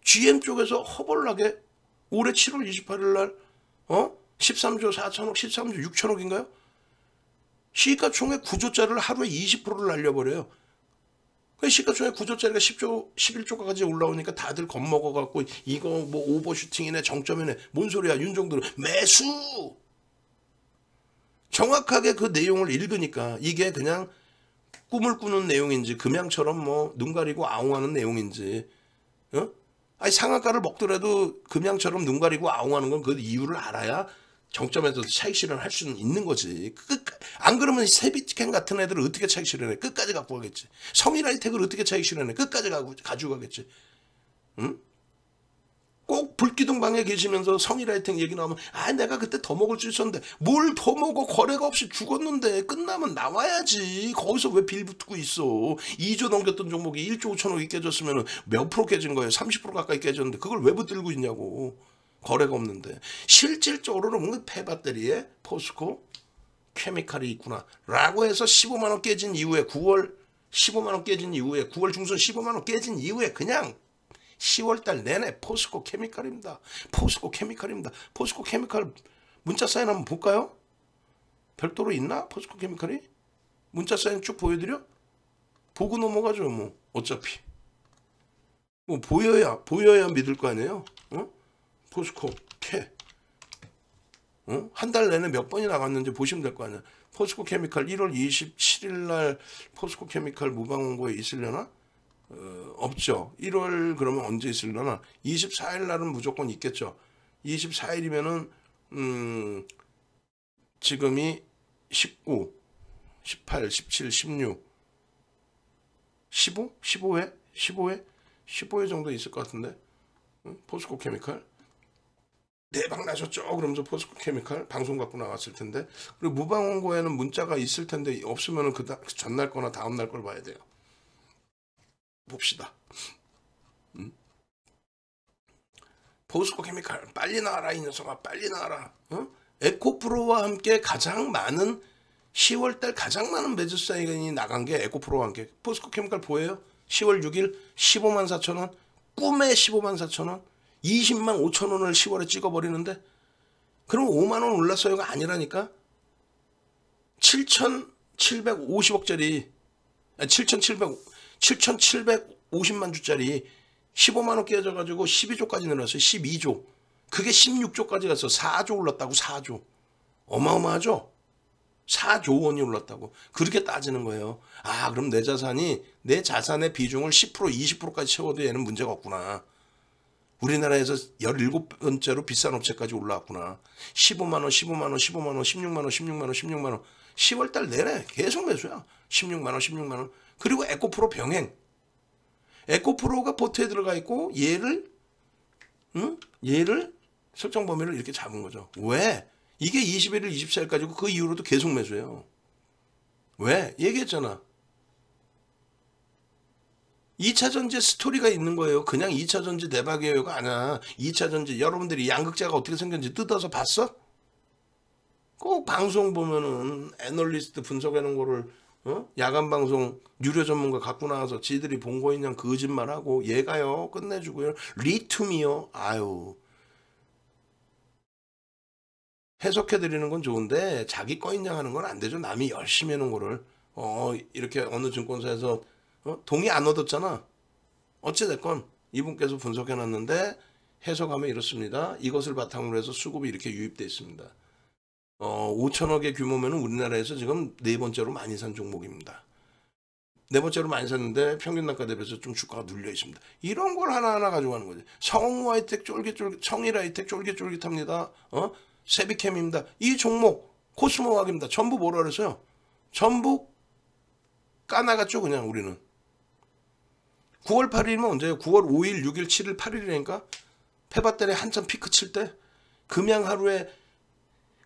GM 쪽에서 허벌나게 올해 7월 28일 날 어 13조 4천억 13조 6천억인가요? 시가총액 9조짜리를 하루에 20%를 날려버려요. 그 시가총액 9조짜리가 10조 11조까지 올라오니까 다들 겁먹어 갖고 이거 뭐 오버슈팅이네 정점이네 뭔 소리야 윤정도는 매수 정확하게 그 내용을 읽으니까 이게 그냥 꿈을 꾸는 내용인지 금양처럼 뭐 눈 가리고 아웅하는 내용인지 어? 아니 상한가를 먹더라도 금양처럼 눈 가리고 아웅하는 건 그 이유를 알아야 정점에서 차익 실현할 수는 있는 거지. 끝, 안 그러면 세비티캔 같은 애들을 어떻게 차익 실현해? 끝까지 갖고 가겠지. 성일하이텍을 어떻게 차익 실현해? 끝까지 가고, 가지고 가겠지. 응? 꼭 불기둥방에 계시면서 성일하이텍 얘기 나오면 아 내가 그때 더 먹을 수 있었는데 뭘 더 먹어? 거래가 없이 죽었는데 끝나면 나와야지. 거기서 왜 빌 붙고 있어? 2조 넘겼던 종목이 1조 5천억이 깨졌으면 몇 프로 깨진 거예요? 30% 가까이 깨졌는데 그걸 왜 붙들고 있냐고. 거래가 없는데. 실질적으로는 폐배터리에 포스코 케미칼이 있구나. 라고 해서 15만원 깨진 이후에 9월 15만원 깨진 이후에 9월 중순 15만원 깨진 이후에 그냥 10월달 내내 포스코 케미칼입니다. 포스코 케미칼입니다. 포스코 케미칼 문자 사인 한번 볼까요? 별도로 있나? 포스코 케미칼이? 문자 사인 쭉 보여드려? 보고 넘어가죠 뭐 어차피 뭐 보여야 보여야 믿을 거 아니에요? 어? 포스코 케 어? 한 달 내내 몇 번이 나갔는지 보시면 될 거 아니야. 포스코 케미칼 1월 27일 날 포스코 케미칼 무방원고에 있으려나? 어, 없죠. 1월 그러면 언제 있으려나? 24일 날은 무조건 있겠죠. 24일이면은 음, 지금이 19, 18, 17, 16, 15, 15회, 15회, 15회 정도 있을 것 같은데 응? 포스코 케미칼 대박 나셨죠? 그러면서 포스코 케미칼 방송 갖고 나왔을 텐데 그리고 무방원고에는 문자가 있을 텐데 없으면은 그 전날 거나 다음 날 걸 봐야 돼요. 봅시다. 응? 포스코 케미칼 빨리 나와라 이 녀석아 빨리 나와라. 어? 에코프로와 함께 가장 많은 10월달 가장 많은 매주 사인이 나간 게 에코프로와 함께 포스코 케미칼 보여요? 10월 6일 15만 4천 원 꿈에 15만 4천 원 20만 5천 원을 10월에 찍어버리는데 그럼 5만 원 올랐어요가 아니라니까 7,750억짜리 7,700 7,750만 주짜리 15만 원 깨져 가지고 12조까지 늘었어요 12조 그게 16조까지 갔어 4조 올랐다고 4조 어마어마하죠 4조 원이 올랐다고 그렇게 따지는 거예요. 아 그럼 내 자산이 내 자산의 비중을 10% 20%까지 채워도 얘는 문제가 없구나. 우리나라에서 17번째로 비싼 업체까지 올라왔구나. 15만 원, 15만 원, 15만 원, 16만 원, 16만 원, 16만 원. 10월 달 내내 계속 매수야. 16만 원, 16만 원. 그리고 에코프로 병행. 에코프로가 포트에 들어가 있고 얘를 응? 얘를 설정 범위를 이렇게 잡은 거죠. 왜? 이게 21일, 24일까지고 그 이후로도 계속 매수해요. 왜? 얘기했잖아. 2차 전지 스토리가 있는 거예요. 그냥 2차 전지 대박이에요가 아니야. 2차 전지 여러분들이 양극재가 어떻게 생겼는지 뜯어서 봤어? 꼭 방송 보면은 애널리스트 분석해 놓은 거를 어? 야간 방송 유료 전문가 갖고 나와서 지들이 본 거 있냐 거짓말하고 얘가요 끝내주고요 리튬이요 아유 해석해 드리는 건 좋은데 자기 거 인정하는 건 안 되죠. 남이 열심히 해놓은 거를 어 이렇게 어느 증권사에서 어? 동의 안 얻었잖아. 어찌 됐건 이분께서 분석해 놨는데 해석하면 이렇습니다. 이것을 바탕으로 해서 수급이 이렇게 유입돼 있습니다. 어 5천억의 규모면은 우리나라에서 지금 네 번째로 많이 산 종목입니다. 네 번째로 많이 샀는데 평균 단가 대비해서 좀 주가가 눌려 있습니다. 이런 걸 하나하나 가져가는 거지. 성우 하이텍 쫄깃쫄깃, 성일 하이텍 쫄깃쫄깃합니다. 어? 세비캠입니다. 이 종목 코스모학입니다. 전부 뭐라 그랬어요? 전부 까나갔죠 그냥 우리는. 9월 8일이면 언제예요? 9월 5일, 6일, 7일, 8일이니까 페바텔에 한참 피크 칠 때 금양 하루에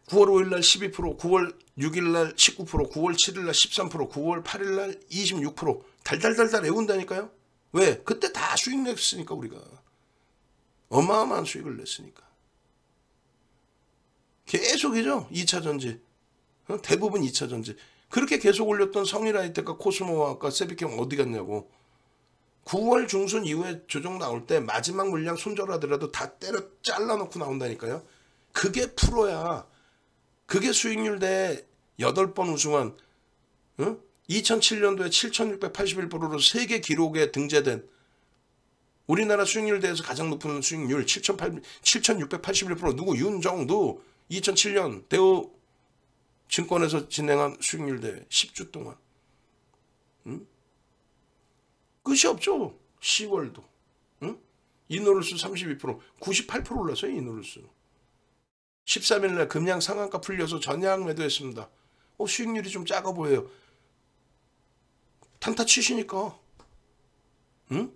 9월 5일 날 12%, 9월 6일 날 19%, 9월 7일 날 13%, 9월 8일 날 26% 달달달달 외운다니까요. 왜? 그때 다 수익 냈으니까 우리가 어마어마한 수익을 냈으니까. 계속이죠. 2차 전지. 어? 대부분 2차 전지. 그렇게 계속 올렸던 성일아이텍과 코스모와 세비캠 어디 갔냐고. 9월 중순 이후에 조정 나올 때 마지막 물량 손절하더라도 다 때려 잘라놓고 나온다니까요. 그게 프로야. 그게 수익률 대 8번 우승한 어? 2007년도에 7,681%로 세계 기록에 등재된 우리나라 수익률 대에서 가장 높은 수익률 7,681% 누구 윤정두 2007년 대우 증권에서 진행한 수익률 대회 10주 동안 응? 끝이 없죠 10월도 응? 이노르스 32% 98% 올랐어요 이노르스 13일 날 금양 상한가 풀려서 전량 매도했습니다. 어, 수익률이 좀 작아 보여요. 단타 치시니까. 응?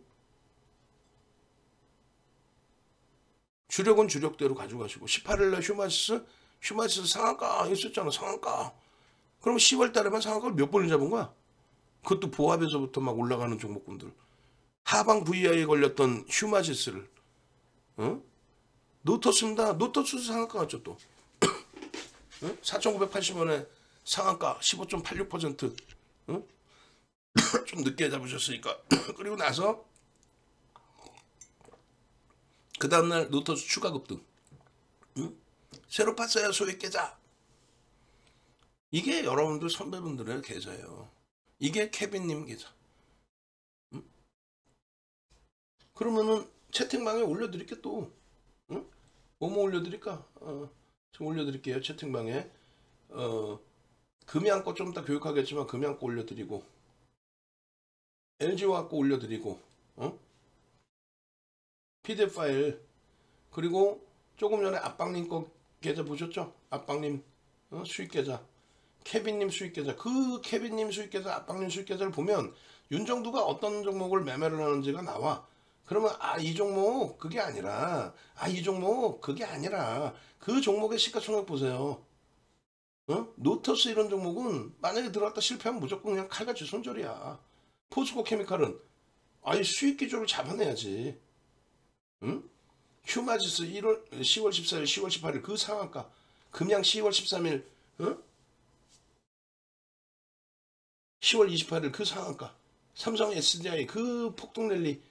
주력은 주력대로 가져가시고 18일 날 휴마시스 휴마시스 상한가 했었잖아 상한가. 그럼 10월 달에만 상한가를 몇 번을 잡은 거야? 그것도 보합에서부터 막 올라가는 종목군들. 하방 VI에 걸렸던 휴마시스를 어? 노터스입니다 노터스 상한가 갔죠 또 어? 4,980원에 상한가 15.86% 어? 좀 늦게 잡으셨으니까 그리고 나서 그 다음날 노터스 추가 급등. 응? 새로 팠어요 소액 계좌. 이게 여러분들 선배분들의 계좌예요. 이게 케빈님 계좌. 응? 그러면은 채팅방에 올려드릴게 또. 응? 뭐뭐 올려드릴까? 어, 좀 올려드릴게요 채팅방에. 어, 금양 거 좀 이따 교육하겠지만 금양 거 올려드리고 LG화 거 올려드리고 어? PDF 파일 그리고 조금 전에 압박님 거 계좌 보셨죠? 압박님 어? 수익 계좌 케빈님 수익 계좌 그 케빈님 수익 계좌 압박님 수익 계좌를 보면 윤정두가 어떤 종목을 매매를 하는지가 나와 그러면 아 이 종목 그게 아니라 아 이 종목 그게 아니라 그 종목의 시가총액 보세요. 어? 노터스 이런 종목은 만약에 들어갔다 실패하면 무조건 그냥 칼같이 손절이야. 포스코 케미칼은 아예 수익 기조를 잡아내야지. 응? 휴마지스 1월 10월 14일, 10월 18일 그 상한가 금양 10월 13일, 어? 10월 28일 그 상한가 삼성 SDI 그 폭등 랠리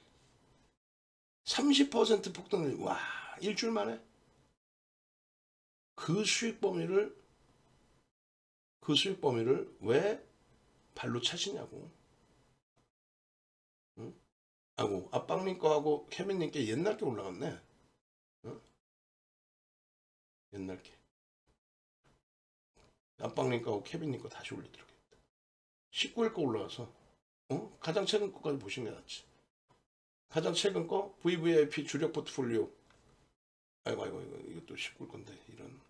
30% 폭등 랠리 와 일주일 만에 그 수익 범위를 그 수익 범위를 왜 발로 차시냐고. 응? 하고 압박님 거하고 케빈님 께 옛날 게 올라갔네. 응? 옛날 게. 압박님 거하고 케빈님 거 다시 올리도록 했다. 19일 거 올라가서 어? 가장 최근 거까지 보시는 게 낫지. 가장 최근 거 VVIP 주력 포트폴리오. 아이고 아이고 이거 이것도 19일 건데 이런.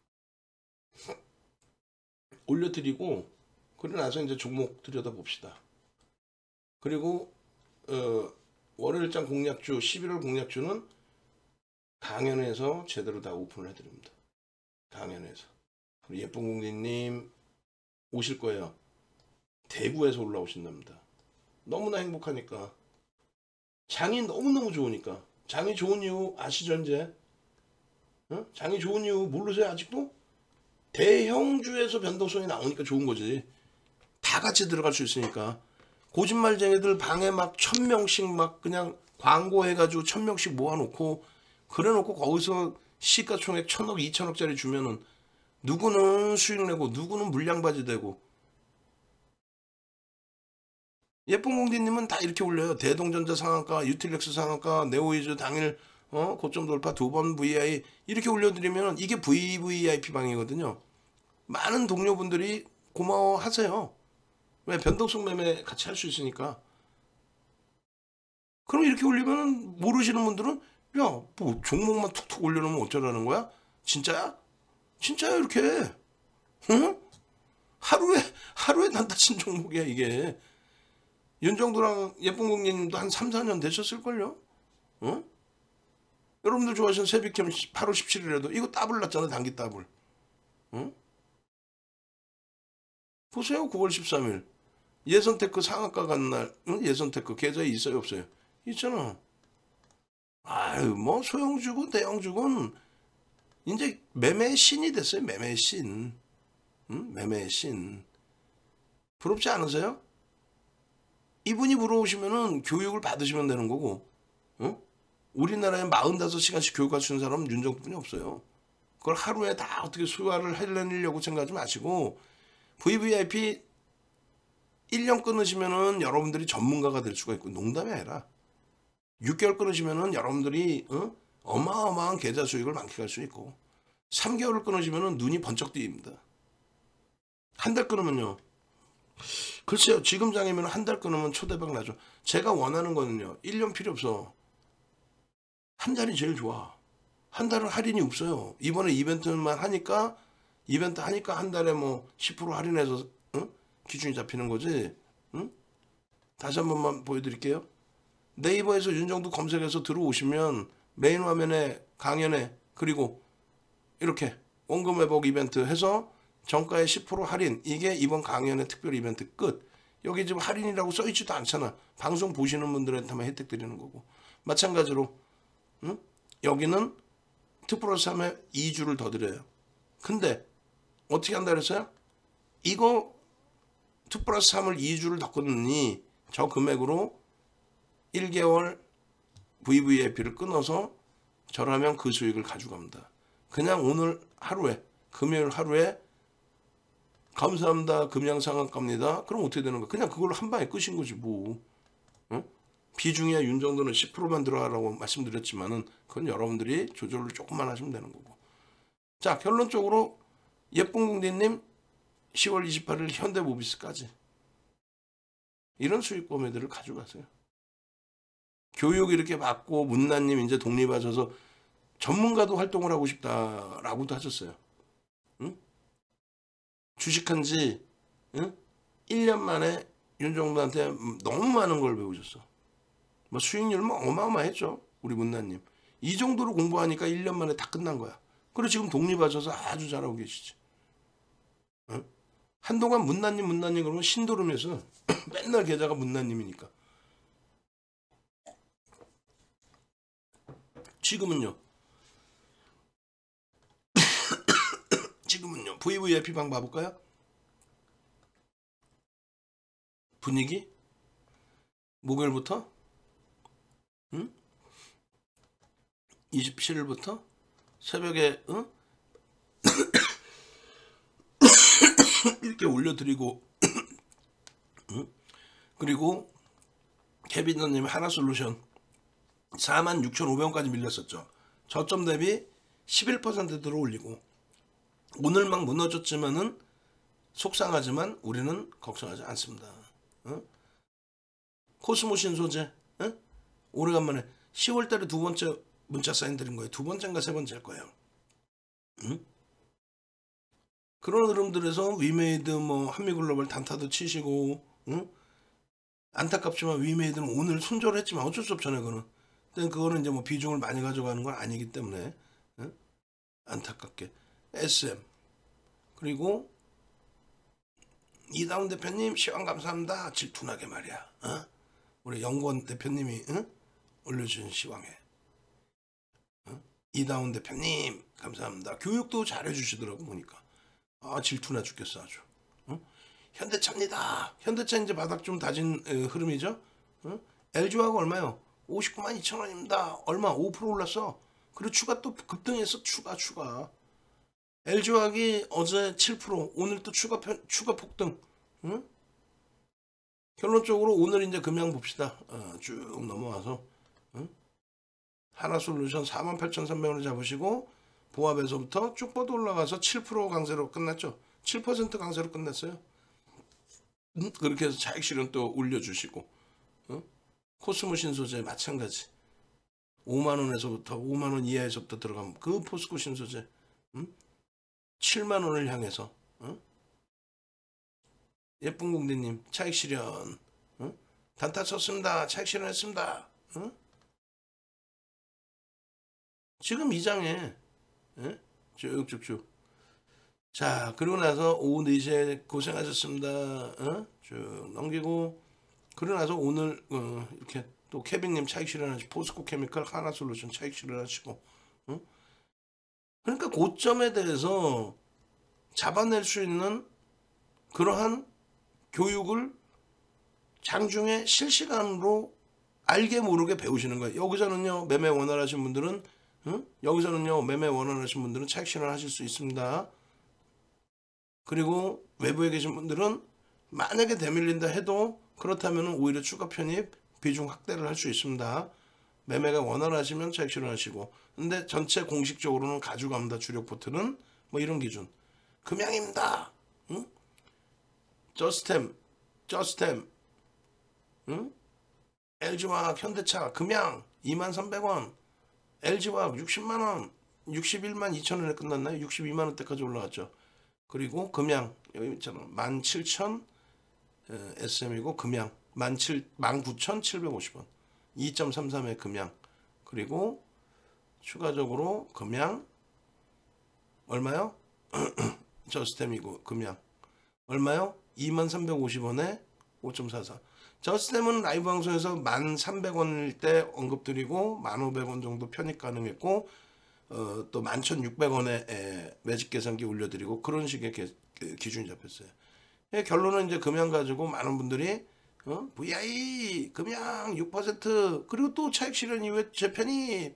올려드리고 그러고 나서 이제 종목 들여다 봅시다. 그리고 어, 월요일장 공략주 11월 공략주는 강연에서 제대로 다 오픈을 해드립니다. 강연에서 그리고 예쁜 공주님 오실 거예요. 대구에서 올라오신답니다. 너무나 행복하니까 장이 너무너무 좋으니까 장이 좋은 이유 아시죠 이제? 어? 장이 좋은 이유 모르세요 아직도? 대형주에서 변동성이 나오니까 좋은 거지. 다 같이 들어갈 수 있으니까. 거짓말쟁이들 방에 막 천 명씩 막 그냥 광고해가지고 천 명씩 모아놓고 그래놓고 거기서 시가총액 천억, 이천억짜리 주면은 누구는 수익 내고 누구는 물량바지 되고 예쁜 공디님은 다 이렇게 올려요. 대동전자 상한가, 유틸렉스 상한가, 네오이즈 당일 어 고점 돌파 두 번 VI 이렇게 올려드리면 이게 VVIP 방이거든요. 많은 동료분들이 고마워하세요. 왜 변동성 매매 같이 할 수 있으니까. 그럼 이렇게 올리면 모르시는 분들은 야 뭐 종목만 툭툭 올려놓으면 어쩌라는 거야? 진짜야? 진짜야 이렇게? 응? 하루에 하루에 단타 친 종목이야 이게. 윤정두랑 예쁜 공님도 한 3, 4년 되셨을걸요? 응? 여러분들 좋아하시는 새빗켐 8월 17일에도 이거 더블 났잖아 단기 더블. 응? 보세요 9월 13일 예선테크 상한가 간 날 예선테크 계좌에 있어요 없어요? 있잖아. 아유 뭐 소형주고 대형주고 이제 매매의 신이 됐어요 매매의 신. 응? 매매의 신. 부럽지 않으세요? 이분이 부러우시면은 교육을 받으시면 되는 거고, 어? 우리나라에 45시간씩 교육할 수 있는 사람은 윤정두뿐이 없어요. 그걸 하루에 다 어떻게 소화를 해내려고 생각하지 마시고, VVIP 1년 끊으시면은 여러분들이 전문가가 될 수가 있고, 농담이 아니라, 6개월 끊으시면은 여러분들이, 어? 어마어마한 계좌 수익을 만끽할 수 있고, 3개월을 끊으시면은 눈이 번쩍 뜨입니다. 한 달 끊으면요, 글쎄요, 지금 장이면 한 달 끊으면 초대박 나죠. 제가 원하는 거는요, 1년 필요 없어. 한 달이 제일 좋아. 한 달은 할인이 없어요. 이번에 이벤트만 하니까, 이벤트 하니까 한 달에 뭐 10% 할인해서, 응? 기준이 잡히는 거지. 응? 다시 한 번만 보여드릴게요. 네이버에서 윤정도 검색해서 들어오시면 메인 화면에 강연에 그리고 이렇게 원금 회복 이벤트 해서 정가의 10% 할인 이게 이번 강연의 특별 이벤트 끝 여기 지금 할인이라고 써있지도 않잖아 방송 보시는 분들한테만 혜택 드리는 거고 마찬가지로 응? 여기는 2 플러스 3에 2주를 더 드려요 근데 어떻게 한다 그랬어요? 이거 2 플러스 3을 2주를 더 끊으니 저 금액으로 1개월 VVIP를 끊어서 저라면 그 수익을 가져갑니다. 그냥 오늘 하루에 금요일 하루에 감사합니다. 금양상한가입니다. 그럼 어떻게 되는 거야? 그냥 그걸로 한 방에 끝인 거지 뭐. 어? 비중에 윤 정도는 10%만 들어가라고 말씀드렸지만은 그건 여러분들이 조절을 조금만 하시면 되는 거고. 자 결론적으로 예쁜 공대님 10월 28일 현대모비스까지 이런 수익 범위들을 가져가세요. 교육 이렇게 받고 문나님 이제 독립하셔서 전문가도 활동을 하고 싶다라고도 하셨어요. 응? 주식한 지 응? 1년 만에 윤정도한테 너무 많은 걸 배우셨어. 뭐 수익률 뭐 어마어마했죠. 우리 문나님. 이 정도로 공부하니까 1년 만에 다 끝난 거야. 그리고 지금 독립하셔서 아주 잘하고 계시지. 어? 한동안 문나님 문나님 그러면 신도름에서 맨날 계좌가 문나님이니까. 지금은요. 지금은요. VVIP 방 봐볼까요? 분위기? 목요일부터? 응? 27일부터? 새벽에 응? 이렇게 올려드리고 응? 그리고 케빈더님 하나솔루션 46,500원까지 밀렸었죠. 저점 대비 11% 들어올리고 오늘 막 무너졌지만은 속상하지만 우리는 걱정하지 않습니다. 어? 코스모 신소재 어? 오래간만에 10월달에 두 번째 문자 사인 드린 거예요. 두 번째인가 세 번째일 거예요. 응? 그런 흐름들에서 위메이드 뭐 한미글로벌 단타도 치시고 응? 안타깝지만 위메이드는 오늘 손절을 했지만 어쩔 수 없잖아요. 그거는. 근데 그거는 이제 뭐 비중을 많이 가져가는 건 아니기 때문에 응? 안타깝게 SM 그리고 이다운 대표님 시간 감사합니다. 질투나게 말이야. 어? 우리 영권 대표님이 응? 올려준 시황에 어? 이다운 대표님 감사합니다. 교육도 잘해주시더라고 보니까 아 질투나 죽겠어 아주. 어? 현대차입니다. 현대차 이제 바닥 좀 다진 에, 흐름이죠. 어? LG화가 얼마요? 59만 2천 원입니다. 얼마? 5% 올랐어. 그리고 추가 또 급등해서 추가 추가. LG화학이 어제 7% 오늘 또 추가 편, 추가 폭등. 응? 결론적으로 오늘 이제 금양 봅시다. 어, 쭉 넘어와서 응? 하나솔루션 48,300원을 잡으시고 보합에서부터 쭉 뻗어 올라가서 7% 강세로 끝났죠. 7% 강세로 끝났어요. 음? 그렇게 해서 자익 실현 또 올려주시고 어? 코스모 신소재 마찬가지 5만 원에서부터 5만 원 이하에서부터 들어가면 그 포스코 신소재 음? 7만 원을 향해서 어? 예쁜 공대님 차익 실현 어? 단타 쳤습니다 차익 실현했습니다 어? 지금 이 장에 예? 쭉쭉쭉 자 그러고 나서 오후 4시에 고생하셨습니다 어? 쭉 넘기고 그러고 나서 오늘 어, 이렇게 또 케빈님 차익 실현하시고 포스코 케미칼 하나 솔루션 차익 실현하시고 어? 그러니까 고점에 대해서 잡아낼 수 있는 그러한 교육을 장중에 실시간으로 알게 모르게 배우시는 거예요. 여기서는요 매매 원활하신 분들은 응? 여기서는요 매매 원활하신 분들은 차익 실현 하실 수 있습니다. 그리고 외부에 계신 분들은 만약에 대밀린다 해도 그렇다면 오히려 추가 편입 비중 확대를 할 수 있습니다. 매매가 원활하시면 차익 실현하시고 근데 전체 공식적으로는 가져갑니다. 주력 포트는 뭐 이런 기준 금양입니다. 응? 저스템 저스템 응? LG화학 현대차 금양 23,300원 LG화학 60만원 61만 2천원에 끝났나요? 62만원대까지 올라갔죠. 그리고 금양 여기 있잖아 17,000 SM이고 금양 19,750원 2.33의 금양 그리고 추가적으로 금양 얼마요? 저 스템이고 금양 얼마요? 2350원에 5.44 저스템은 라이브 방송에서 1300원일 때 언급드리고 1500원 정도 편입 가능했고 어, 또 11,600원에 매직 계산기 올려드리고 그런 식의 게, 그 기준이 잡혔어요. 예, 결론은 이제 금양 가지고 많은 분들이 어? VI 금양 6% 그리고 또 차익 실현 이후에 재편입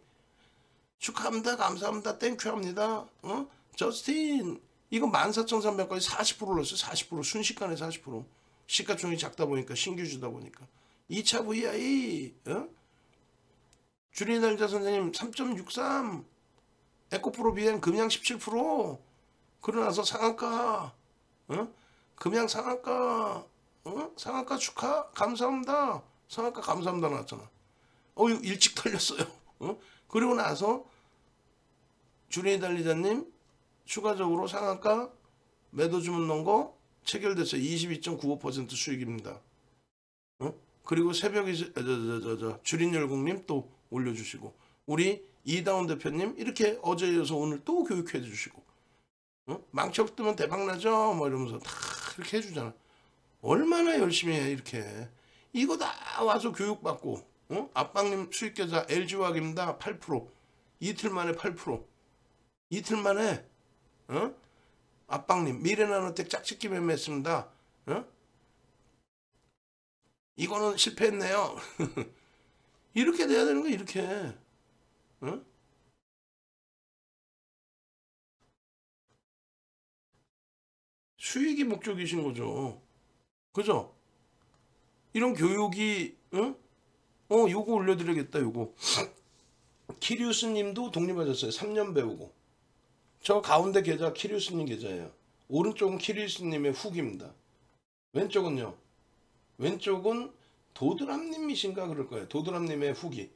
축하합니다 감사합니다 땡큐 합니다. 어? 저스틴 이거 14,300까지 40% 올랐어요. 40% 순식간에 40% 시가총이 작다 보니까 신규 주다 보니까. 2차 VI 어? 주린날자 선생님 3.63 에코프로 비행 금양 17% 그러나서 상한가? 어? 금양 상한가 어? 상한가 축하 감사합니다 상한가 감사합니다 나왔잖아 어 일찍 털렸어요 어? 그리고 나서 주린이 달리자님 추가적으로 상한가 매도 주문 넣은 거 체결됐어요 22.95% 수익입니다 어? 그리고 새벽에 저, 저, 저, 저, 주린 열국님 또 올려주시고 우리 이다운 대표님 이렇게 어제 이어서 오늘 또 교육해 주시고 어? 망치 없으면 대박 나죠 뭐 이러면서 다 이렇게 해주잖아 얼마나 열심히 해 이렇게 이거 다 와서 교육받고 어? 압박님 수익계좌 LG화학입니다 8% 이틀 만에 8% 이틀 만에 어? 압박님 미래나노텍 짝짓기 매매했습니다 어? 이거는 실패했네요 이렇게 돼야 되는 거야 이렇게 어? 수익이 목적이신 거죠. 그죠? 이런 교육이 응? 어 요거 올려드리겠다 요거 키리우스님도 독립하셨어요. 3년 배우고 저 가운데 계좌 키리우스님 계좌예요. 오른쪽은 키리우스님의 후기입니다. 왼쪽은요. 왼쪽은 도드람님이신가 그럴 거예요. 도드람님의 후기.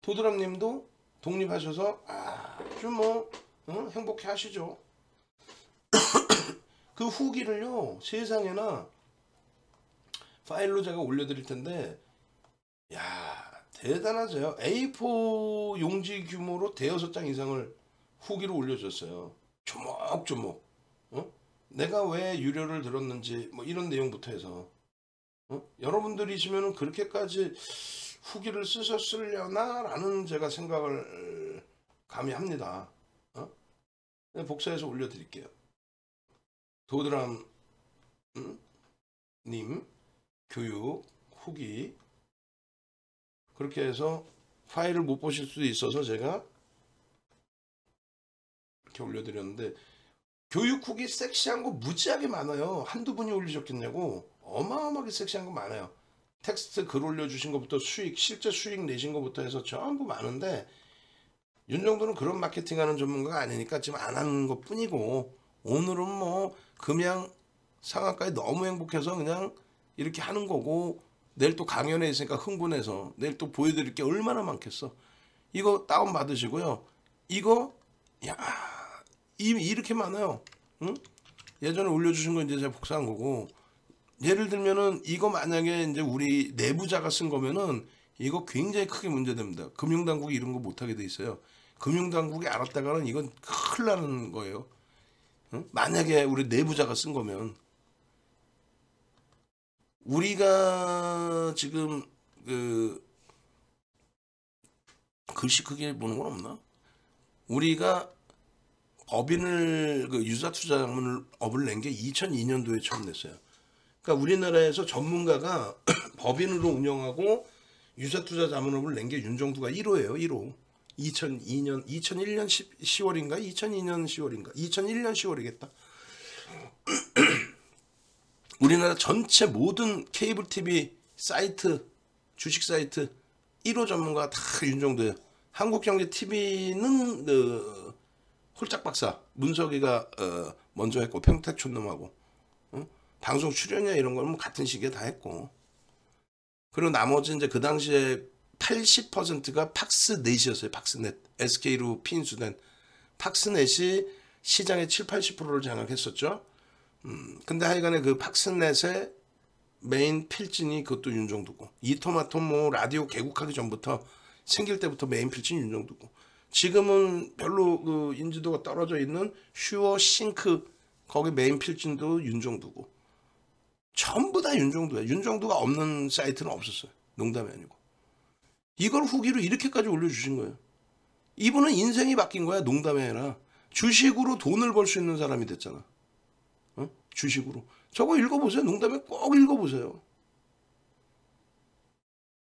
도드람님도 독립하셔서 아주 뭐 어? 행복해 하시죠. 그 후기를요 세상에나 파일로 제가 올려드릴 텐데 야 대단하죠. A4 용지 규모로 대여섯 장 이상을 후기로 올려줬어요. 조목조목. 어? 내가 왜 유료를 들었는지 뭐 이런 내용부터 해서 어? 여러분들이시면 그렇게까지 후기를 쓰셨으려나 라는 제가 생각을 감히 합니다. 어? 네, 복사해서 올려드릴게요. 도드람 음? 님 교육 후기 그렇게 해서 파일을 못 보실 수도 있어서 제가 이렇게 올려드렸는데 교육 후기 섹시한 거 무지하게 많아요. 한두 분이 올리셨겠냐고 어마어마하게 섹시한 거 많아요. 텍스트 글 올려주신 것부터 수익 실제 수익 내신 것부터 해서 전부 많은데 윤 정도는 그런 마케팅하는 전문가가 아니니까 지금 안 하는 것 뿐이고 오늘은 뭐 금양 상한가에 너무 행복해서 그냥 이렇게 하는 거고 내일 또 강연회 있으니까 흥분해서 내일 또 보여드릴 게 얼마나 많겠어. 이거 다운 받으시고요. 이거 야 이, 이렇게 많아요. 응? 예전에 올려주신 거 이제 제가 복사한 거고 예를 들면은 이거 만약에 이제 우리 내부자가 쓴 거면은 이거 굉장히 크게 문제됩니다. 금융당국이 이런 거 못하게 돼 있어요. 금융당국이 알았다가는 이건 큰일 나는 거예요. 응? 만약에 우리 내부자가 쓴 거면 우리가 지금 그 글씨 크게 보는 건 없나? 우리가 법인을 그 유사 투자 자문을 업을 낸 게 2002년도에 처음 냈어요. 그러니까 우리나라에서 전문가가 법인으로 운영하고 유사 투자 자문업을 낸 게 윤정두가 1호예요. 1호. 2002년 2001년 10, 월인가 2002년 10월인가 2001년 10월이겠다. 우리나라 전체 모든 케이블 TV 사이트 주식 사이트 1호 전문가가 다 윤정도예요. 한국경제 TV는 그 홀짝 박사 문석이가 어, 먼저 했고 평택 촌 놈하고 어? 방송 출연이나 이런 거는 뭐 같은 시기에 다 했고 그리고 나머지 이제 그 당시에 80%가 팍스넷이었어요. 팍스넷 SK로 인수된 팍스넷이 시장의 7, 80%를 장악했었죠. 음, 근데 하여간에 그 팍스넷의 메인 필진이 그것도 윤정두고 이토마토 뭐 라디오 개국하기 전부터 생길 때부터 메인 필진 윤정두고 지금은 별로 그 인지도가 떨어져 있는 슈어 싱크 거기 메인 필진도 윤정두고 전부 다 윤정두야. 윤정두가 없는 사이트는 없었어요. 농담이 아니고. 이걸 후기로 이렇게까지 올려주신 거예요. 이분은 인생이 바뀐 거야. 농담이 아니라. 주식으로 돈을 벌 수 있는 사람이 됐잖아. 어? 주식으로. 저거 읽어보세요. 농담에 꼭 읽어보세요.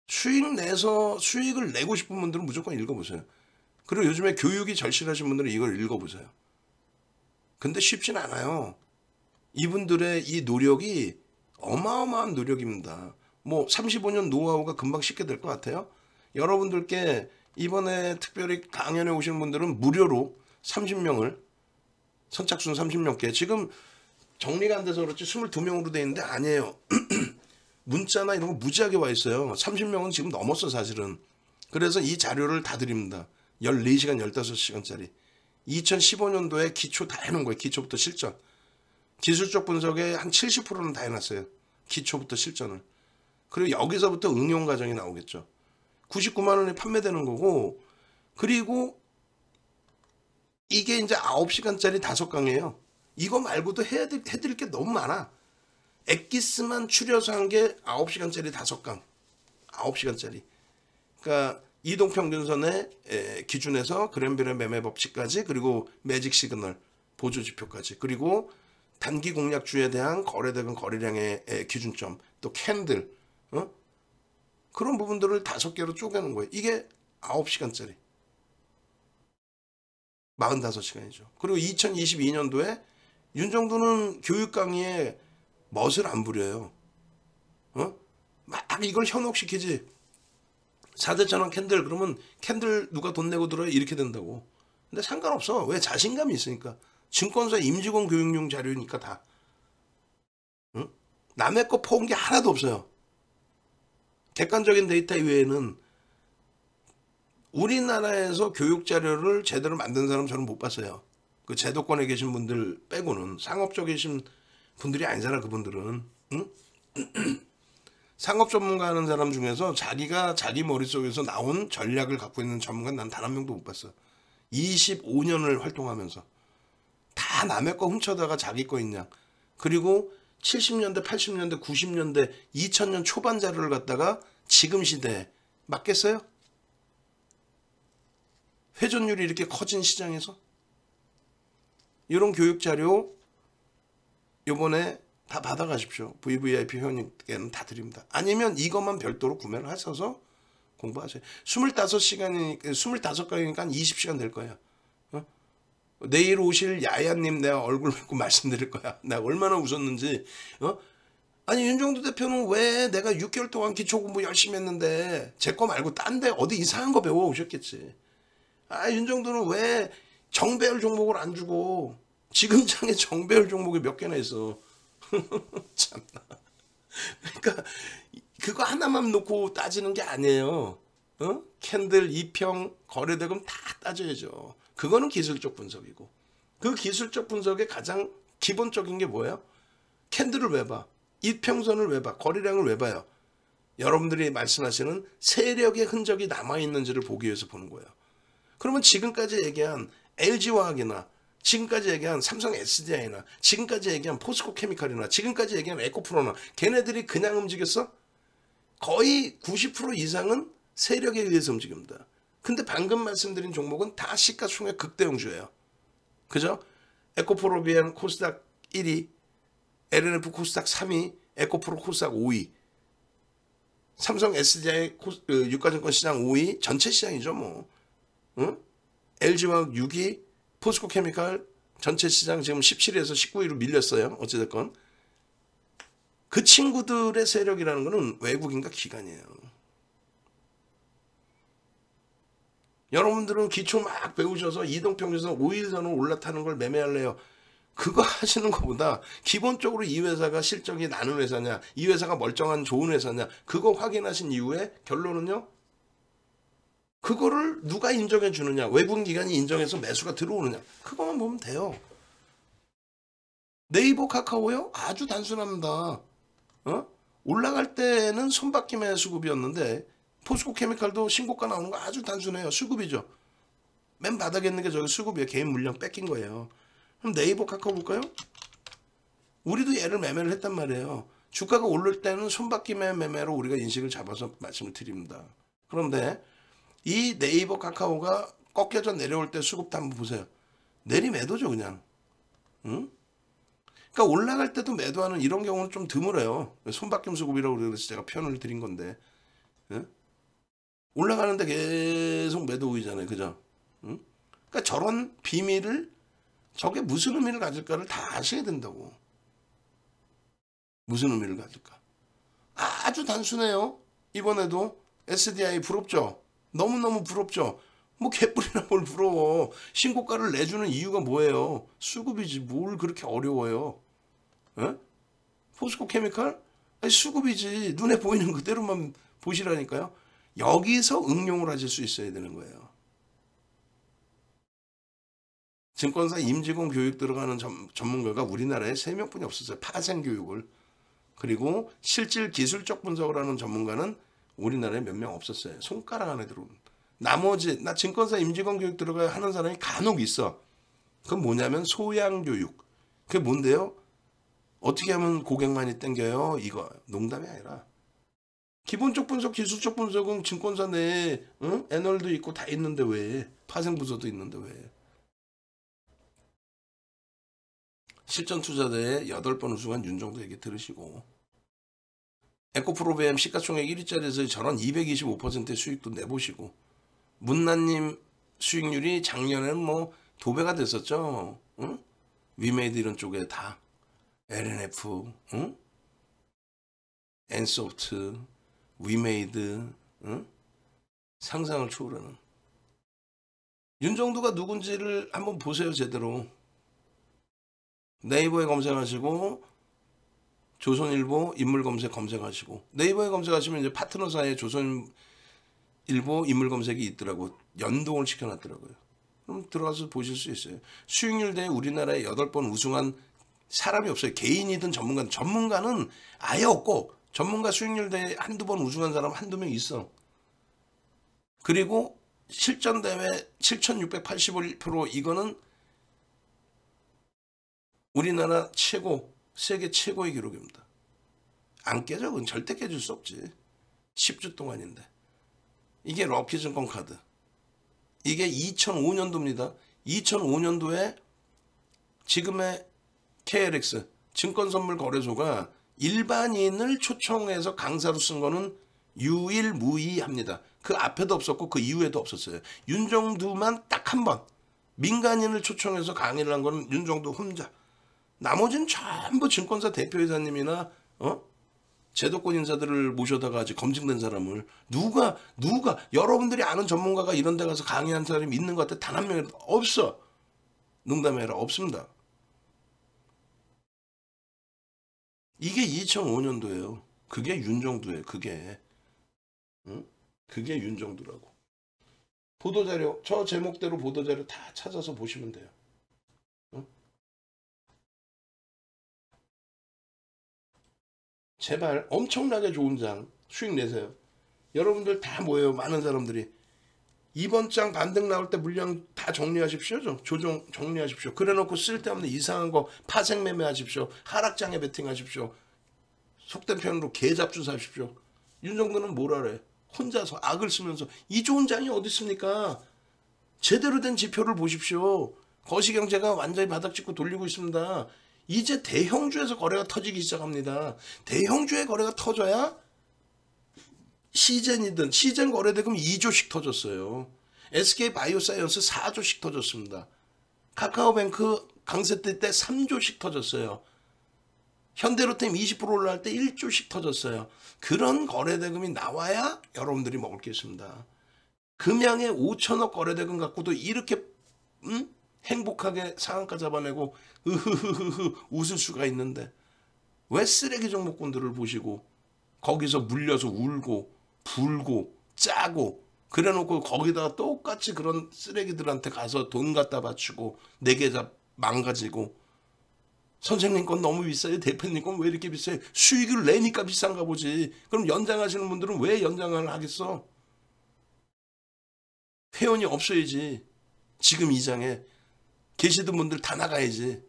수익 내서 수익을 내고 싶은 분들은 무조건 읽어보세요. 그리고 요즘에 교육이 절실하신 분들은 이걸 읽어보세요. 근데 쉽진 않아요. 이분들의 이 노력이 어마어마한 노력입니다. 뭐 35년 노하우가 금방 쉽게 될 것 같아요. 여러분들께 이번에 특별히 강연에 오신 분들은 무료로 30명을 선착순 30명께 지금 정리가 안 돼서 그렇지 22명으로 돼 있는데 아니에요. 문자나 이런 거 무지하게 와 있어요. 30명은 지금 넘었어 사실은. 그래서 이 자료를 다 드립니다. 14시간 15시간짜리. 2015년도에 기초 다 해놓은 거예요. 기초부터 실전. 기술적 분석에 한 70%는 다 해놨어요. 기초부터 실전을. 그리고 여기서부터 응용 과정이 나오겠죠. 99만 원에 판매되는 거고 그리고 이게 이제 9시간짜리 5강이에요. 이거 말고도 해야 될, 해드릴 게 너무 많아. 엑기스만 추려서 한 게 9시간짜리 5강. 9시간짜리. 그러니까 이동평균선의 에, 기준에서 그랜빌의 매매 법칙까지 그리고 매직 시그널 보조 지표까지 그리고 단기 공략주에 대한 거래대금 거래량의 에, 기준점 또 캔들 어? 그런 부분들을 다섯 개로 쪼개는 거예요. 이게 9시간짜리. 45시간이죠. 그리고 2022년도에 윤정두는 교육 강의에 멋을 안 부려요. 어? 막 이걸 현혹시키지. 4대 천왕 캔들 그러면 캔들 누가 돈 내고 들어요? 이렇게 된다고. 근데 상관없어. 왜 자신감이 있으니까. 증권사 임직원 교육용 자료니까 다. 응? 남의 거 퍼온 게 하나도 없어요. 객관적인 데이터 이외에는 우리나라에서 교육 자료를 제대로 만든 사람 저는 못 봤어요. 그 제도권에 계신 분들 빼고는 상업적에 계신 분들이 아니잖아 그분들은. 응? 상업 전문가 하는 사람 중에서 자기가 자기 머릿속에서 나온 전략을 갖고 있는 전문가는 난 단 한 명도 못 봤어. 25년을 활동하면서 다 남의 거 훔쳐다가 자기 거 있냐. 그리고 70년대, 80년대, 90년대, 2000년 초반 자료를 갖다가 지금 시대에 맞겠어요? 회전율이 이렇게 커진 시장에서 이런 교육 자료 요번에 다 받아가십시오. VVIP 회원님께는 다 드립니다. 아니면 이것만 별도로 구매를 하셔서 공부하세요. 25시간이니까 25강이니까 20시간 될 거야. 어? 내일 오실 야야님 내가 얼굴 뵙고 말씀드릴 거야. 내가 얼마나 웃었는지. 어? 아니 윤정도 대표는 왜 내가 6개월 동안 기초 공부 열심히 했는데 제 거 말고 딴 데 어디 이상한 거 배워 오셨겠지. 아 윤정도는 왜 정배열 종목을 안 주고 지금 장에 정배열 종목이 몇 개나 있어. 참나. 그러니까 그거 하나만 놓고 따지는 게 아니에요. 어? 캔들, 이평, 거래대금 다 따져야죠. 그거는 기술적 분석이고. 그 기술적 분석의 가장 기본적인 게 뭐예요? 캔들을 왜 봐? 이평선을 왜 봐? 거래량을 왜 봐요? 여러분들이 말씀하시는 세력의 흔적이 남아있는지를 보기 위해서 보는 거예요. 그러면 지금까지 얘기한 LG화학이나 지금까지 얘기한 삼성 SDI나 지금까지 얘기한 포스코 케미칼이나 지금까지 얘기한 에코프로나 걔네들이 그냥 움직였어? 거의 90% 이상은 세력에 의해서 움직입니다. 근데 방금 말씀드린 종목은 다 시가총액 극대형주예요. 그죠? 에코프로비안 코스닥 1위, LNF 코스닥 3위, 에코프로 코스닥 5위, 삼성 SDI 코, 그, 유가증권 시장 5위, 전체 시장이죠 뭐. 응? LG화학 6위, 포스코 케미칼 전체 시장 지금 17위에서 19위로 밀렸어요. 어찌됐건. 그 친구들의 세력이라는 것은 외국인과 기관이에요. 여러분들은 기초 막 배우셔서 이동평균선 5일선을 올라타는 걸 매매할래요. 그거 하시는 것보다 기본적으로 이 회사가 실적이 나는 회사냐, 이 회사가 멀쩡한 좋은 회사냐, 그거 확인하신 이후에 결론은요, 그거를 누가 인정해 주느냐? 외국인 기관이 인정해서 매수가 들어오느냐? 그거만 보면 돼요. 네이버 카카오요? 아주 단순합니다. 어? 올라갈 때는 손바뀜의 수급이었는데 포스코 케미칼도 신고가 나오는 거 아주 단순해요. 수급이죠. 맨 바닥에 있는 게 저기 수급이에요. 개인 물량 뺏긴 거예요. 그럼 네이버 카카오 볼까요? 우리도 얘를 매매를 했단 말이에요. 주가가 오를 때는 손바뀜의 매매로 우리가 인식을 잡아서 말씀을 드립니다. 그런데 이 네이버 카카오가 꺾여져 내려올 때 수급도 한번 보세요. 내리매도죠 그냥. 응? 그러니까 올라갈 때도 매도하는 이런 경우는 좀 드물어요. 손바뀜 수급이라고 그래서 제가 표현을 드린 건데. 응? 올라가는데 계속 매도 우이잖아요. 그죠? 응? 그러니까 저런 비밀을 저게 무슨 의미를 가질까를 다 아셔야 된다고. 무슨 의미를 가질까? 아주 단순해요. 이번에도 SDI 부럽죠? 너무너무 부럽죠? 뭐 개뿔이나 뭘 부러워. 신고가를 내주는 이유가 뭐예요? 수급이지 뭘 그렇게 어려워요. 에? 포스코 케미칼? 아니, 수급이지. 눈에 보이는 그대로만 보시라니까요. 여기서 응용을 하실 수 있어야 되는 거예요. 증권사 임직원 교육 들어가는 전, 전문가가 우리나라에 3명뿐이 없었어요. 파생 교육을. 그리고 실질 기술적 분석을 하는 전문가는 우리나라에 몇 명 없었어요. 손가락 안에 들어오는. 나머지 나 증권사 임직원 교육 들어가 하는 사람이 간혹 있어. 그건 뭐냐면 소양 교육. 그게 뭔데요? 어떻게 하면 고객 많이 땡겨요? 이거 농담이 아니라 기본적 분석, 기술적 분석은 증권사 내에 응? 애널도 있고 다 있는데 왜 파생 부서도 있는데 왜 실전 투자대에 8번 우승한 윤정도 얘기 들으시고 에코프로비엠 시가총액 1위짜리에서 저런 225%의 수익도 내보시고 문나님 수익률이 작년에는 뭐 도배가 됐었죠. 응? 위메이드 이런 쪽에 다 L&F, 응? 엔소프트, 위메이드, 응? 상상을 초월하는 윤정두가 누군지를 한번 보세요 제대로 네이버에 검색하시고 조선일보 인물 검색 검색하시고 네이버에 검색하시면 이제 파트너사의 조선일보 인물 검색이 있더라고 연동을 시켜놨더라고요. 그럼 들어가서 보실 수 있어요. 수익률 대 우리나라에 8번 우승한 사람이 없어요. 개인이든 전문가든 전문가는 아예 없고 전문가 수익률 대회 한두 번 우승한 사람 한두 명 있어. 그리고 실전 대회 7,681% 이거는 우리나라 최고, 세계 최고의 기록입니다. 안 깨져. 그건 절대 깨질 수 없지. 10주 동안인데. 이게 럭키증권 카드. 이게 2005년도입니다. 2005년도에 지금의 KLX 증권선물거래소가 일반인을 초청해서 강사로 쓴 거는 유일무이합니다. 그 앞에도 없었고 그 이후에도 없었어요. 윤정두만 딱 한 번 민간인을 초청해서 강의를 한 거는 윤정두 혼자. 나머지는 전부 증권사 대표이사님이나 어? 제도권 인사들을 모셔다가 아직 검증된 사람을 누가 누가 여러분들이 아는 전문가가 이런 데 가서 강의한 사람이 있는 것 같아 단 한 명이라도 없어. 농담이 아니라 없습니다. 이게 2005년도예요. 그게 윤정두예요. 그게. 응? 그게 윤정두라고. 보도자료 저 제목대로 보도자료 다 찾아서 보시면 돼요. 제발 엄청나게 좋은 장 수익 내세요. 여러분들 다 모여요. 많은 사람들이. 이번 장 반등 나올 때 물량 다 정리하십시오. 좀 조정 정리하십시오. 그래놓고 쓸데없는 이상한 거 파생 매매하십시오. 하락장에 베팅하십시오. 속된 표현으로 개잡주 사십시오. 윤정도는 뭘 알아요? 혼자서 악을 쓰면서 이 좋은 장이 어디 있습니까? 제대로 된 지표를 보십시오. 거시경제가 완전히 바닥 찍고 돌리고 있습니다. 이제 대형주에서 거래가 터지기 시작합니다. 대형주의 거래가 터져야 씨젠이든 씨젠 거래대금 2조씩 터졌어요. SK 바이오사이언스 4조씩 터졌습니다. 카카오뱅크 강세 때 3조씩 터졌어요. 현대로템 20% 올라갈 때 1조씩 터졌어요. 그런 거래대금이 나와야 여러분들이 먹을 게 있습니다. 금양에 5천억 거래대금 갖고도 이렇게 음? 행복하게 상한가 잡아내고 으흐흐흐 웃을 수가 있는데 왜 쓰레기 종목군들을 보시고 거기서 물려서 울고 불고 짜고 그래놓고 거기다가 똑같이 그런 쓰레기들한테 가서 돈 갖다 바치고 내 계좌 망가지고 선생님 건 너무 비싸요? 대표님 건 왜 이렇게 비싸요? 수익을 내니까 비싼가 보지. 그럼 연장하시는 분들은 왜 연장을 하겠어? 회원이 없어야지. 지금 이 장에 계시던 분들 다 나가야지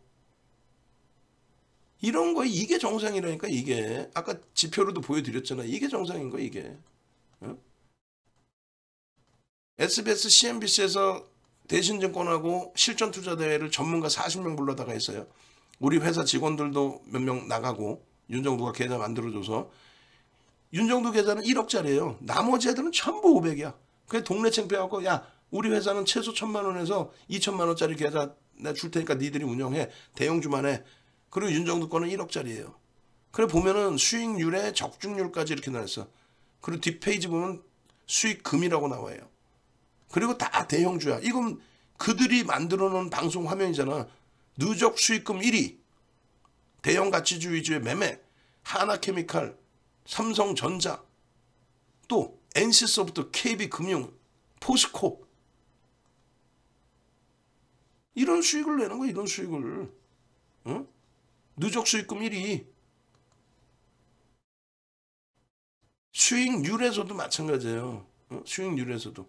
이런 거 이게 정상이라니까 이게 아까 지표로도 보여드렸잖아 이게 정상인 거 이게 어? SBS, CNBC에서 대신증권하고 실전투자대회를 전문가 40명 불러다가 했어요. 우리 회사 직원들도 몇 명 나가고 윤정두가 계좌 만들어줘서 윤정두 계좌는 1억짜리예요. 나머지 애들은 전부 500이야. 그게 동네 창피하고 야 우리 회사는 최소 1천만 원에서 2천만 원짜리 계좌 내가 줄 테니까 니들이 운영해. 대형주만 해. 그리고 윤정두 거는 1억짜리예요. 그래 보면은 수익률에 적중률까지 이렇게 나왔어. 그리고 뒷페이지 보면 수익금이라고 나와요. 그리고 다 대형주야. 이건 그들이 만들어 놓은 방송 화면이잖아. 누적 수익금 1위. 대형 가치주 위주의 매매. 하나케미칼, 삼성전자, 또 NC소프트, KB금융, 포스코. 이런 수익을 내는 거야, 이런 수익을. 어? 누적 수익금 1위. 수익률에서도 마찬가지예요. 어? 수익률에서도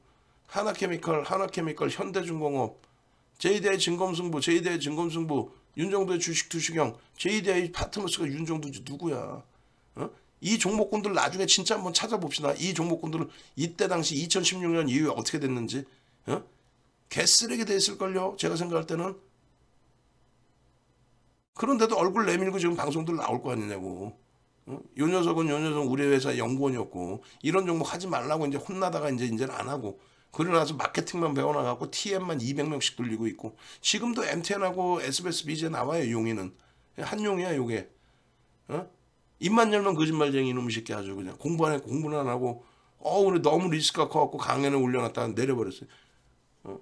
하나케미컬, 하나케미컬, 현대중공업, JDI 진검승부, JDI 진검승부, 윤정도의 주식 투시경, JDI 파트너스가 윤정도지 누구야? 어? 이 종목군들 나중에 진짜 한번 찾아봅시다. 이 종목군들은 이때 당시 2016년 이후에 어떻게 됐는지 어? 개쓰레기 돼 있을걸요. 제가 생각할 때는 그런데도 얼굴 내밀고 지금 방송들 나올 거 아니냐고. 어? 요 녀석은 요 녀석 우리 회사 연구원이었고 이런 종목 하지 말라고 이제 혼나다가 이제 이제는 안 하고 그러고 나서 마케팅만 배워나가고 TM만 200명씩 돌리고 있고 지금도 MTN하고 SBS BJ 나와요 용이는 한 용이야 요게 어? 입만 열면 거짓말쟁이 이놈의 새끼 아주 그냥 공부 안 했고 공부는 안 하고 어 우리 너무 리스크가 커갖고 강연에 올려놨다가 내려버렸어요 어?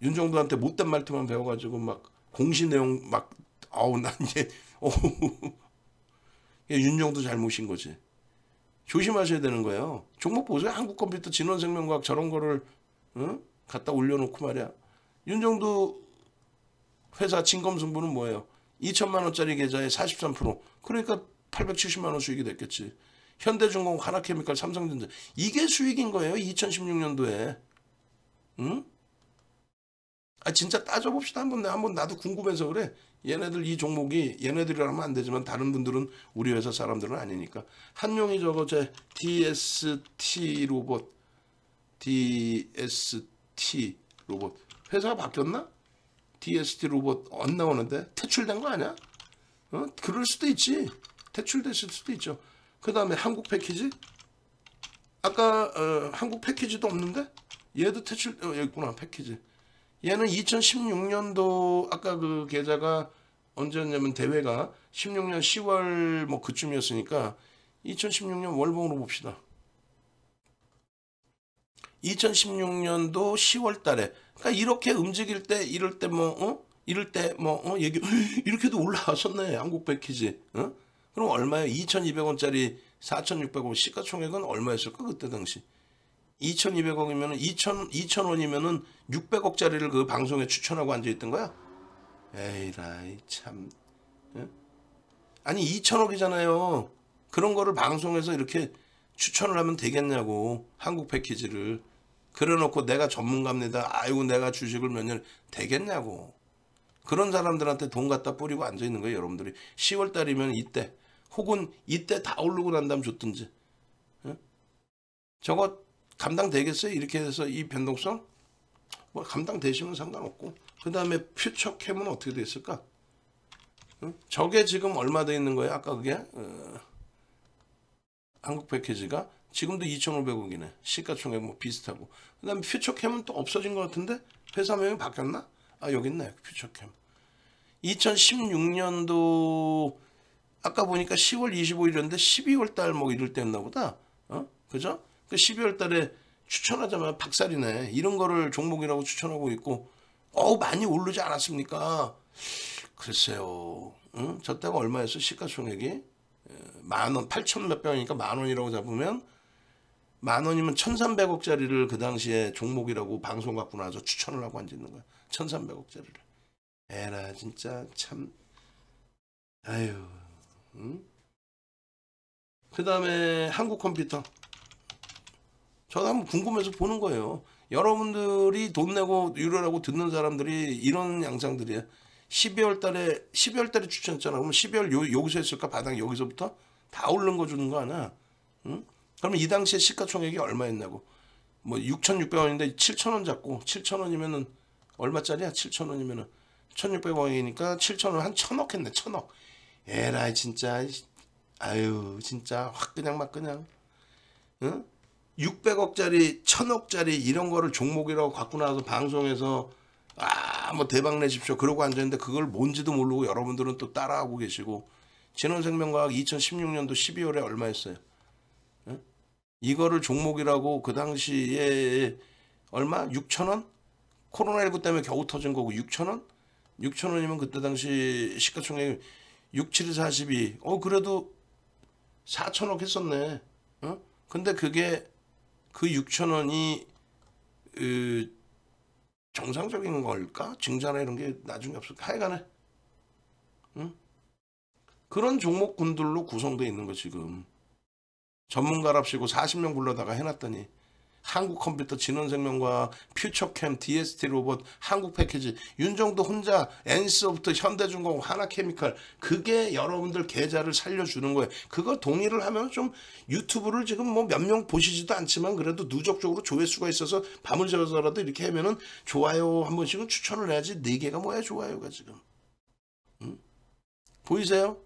윤정도한테 못된 말투만 배워가지고 막 공시 내용 막 아우 난 이제 이게 윤정도 잘못인 거지. 조심하셔야 되는 거예요. 종목 보세요. 한국 컴퓨터 진원생명과학 저런 거를 어? 갖다 올려놓고 말이야. 윤정도 회사 진검 승부는 뭐예요? 2천만 원짜리 계좌에 43% 그러니까 870만 원 수익이 됐겠지. 현대중공, 하나케미칼, 삼성전자 이게 수익인 거예요. 2016년도에. 응? 아 진짜 따져봅시다 한번 나도 궁금해서 그래 얘네들 이 종목이 얘네들이라면 안 되지만 다른 분들은 우리 회사 사람들은 아니니까. 한용이 저거 제 DST 로봇. DST 로봇. 회사가 바뀌었나? DST 로봇 안 나오는데? 퇴출된 거 아니야? 어? 그럴 수도 있지. 퇴출됐을 수도 있죠. 그 다음에 한국 패키지? 아까 어, 한국 패키지도 없는데? 얘도 퇴출 어, 여기 있구나 패키지 얘는 2016년도 아까 그 계좌가 언제였냐면 대회가 16년 10월 뭐 그쯤이었으니까 2016년 월봉으로 봅시다. 2016년도 10월 달에 그러니까 이렇게 움직일 때 이럴 때뭐 어? 이럴 때뭐 어? 얘기 이렇게도 올라왔었네. 한국 패키지. 어? 그럼 얼마예요? 2,200원짜리 4,600원 시가총액은 얼마였을까 그때 당시? 2,200억이면은 2,000 2,000원이면은 600억짜리를 그 방송에 추천하고 앉아 있던 거야. 에이라이 참. 예? 아니 2,000억이잖아요. 그런 거를 방송에서 이렇게 추천을 하면 되겠냐고 한국 패키지를 그래놓고 내가 전문가입니다. 아이고 내가 주식을 몇 년 되겠냐고. 그런 사람들한테 돈 갖다 뿌리고 앉아 있는 거예요, 여러분들이. 10월 달이면 이때 혹은 이때 다 오르고 난 다음 줬든지. 예? 저거 감당되겠어요? 이렇게 해서 이 변동성? 뭐 감당되시면 상관없고 그 다음에 퓨처캠은 어떻게 됐을까? 응? 저게 지금 얼마 돼 있는 거예요? 아까 그게 어, 한국 패키지가 지금도 2,500억이네. 시가총액 뭐 비슷하고. 그 다음에 퓨처캠은 또 없어진 것 같은데? 회사 명이 바뀌었나? 아 여기 있네. 퓨처캠. 2016년도 아까 보니까 10월 25일이었는데 12월 달 뭐 이럴 때였나 보다. 어? 그죠? 그 12월 달에 추천하자마자 박살이네. 이런 거를 종목이라고 추천하고 있고, 어우, 많이 오르지 않았습니까? 글쎄요. 응? 저 때가 얼마였어? 시가총액이? 만 원, 8천 몇 백이니까 만 원이라고 잡으면, 만 원이면 1,300억짜리를 그 당시에 종목이라고 방송 갖고 나서 추천을 하고 앉아있는 거야. 1,300억짜리를. 에라, 진짜 참. 아유, 응? 그 다음에 한국 컴퓨터. 저도 한번 궁금해서 보는 거예요. 여러분들이 돈 내고 유료라고 듣는 사람들이 이런 양상들이에요. 12월 달에 12월 달에 추천했잖아. 그럼 12월 요, 여기서 했을까? 바닥 여기서부터 다 오른 거 주는 거 아니야? 응? 그러면 이 당시에 시가총액이 얼마였냐고. 뭐 6,600원인데 7,000원 잡고 7,000원이면은 얼마짜리야? 7,000원이면은 1,600원이니까 7,000원 한 1,000억 했네. 1,000억. 에라이 진짜 아유 진짜 확 그냥 막 그냥 응? 600억짜리, 1000억짜리 이런 거를 종목이라고 갖고 나와서 방송에서 아, 뭐 대박 내십시오. 그러고 앉았는데 그걸 뭔지도 모르고 여러분들은 또 따라하고 계시고 진원생명과학 2016년도 12월에 얼마였어요? 예? 이거를 종목이라고 그 당시에 얼마? 6천원? 코로나19 때문에 겨우 터진 거고 6천원? 6천원이면 그때 당시 시가총액 6, 7, 42. 어, 그래도 4천억 했었네. 어? 근데 그게 그 6천 원이 으, 정상적인 걸까? 증자나 이런 게 나중에 없을까? 하여간에 응? 그런 종목군들로 구성되어 있는 거 지금 전문가랍시고 40명 불러다가 해놨더니 한국컴퓨터 진원생명과 퓨처캠 DST 로봇 한국 패키지 윤정도 혼자 엔소프트 현대중공 하나케미칼 그게 여러분들 계좌를 살려주는 거예요. 그거 동의를 하면 좀 유튜브를 지금 뭐 몇 명 보시지도 않지만 그래도 누적적으로 조회수가 있어서 밤을 새워서라도 이렇게 하면은 좋아요 한 번씩은 추천을 해야지. 네 개가 뭐야 좋아요가 지금. 응? 보이세요?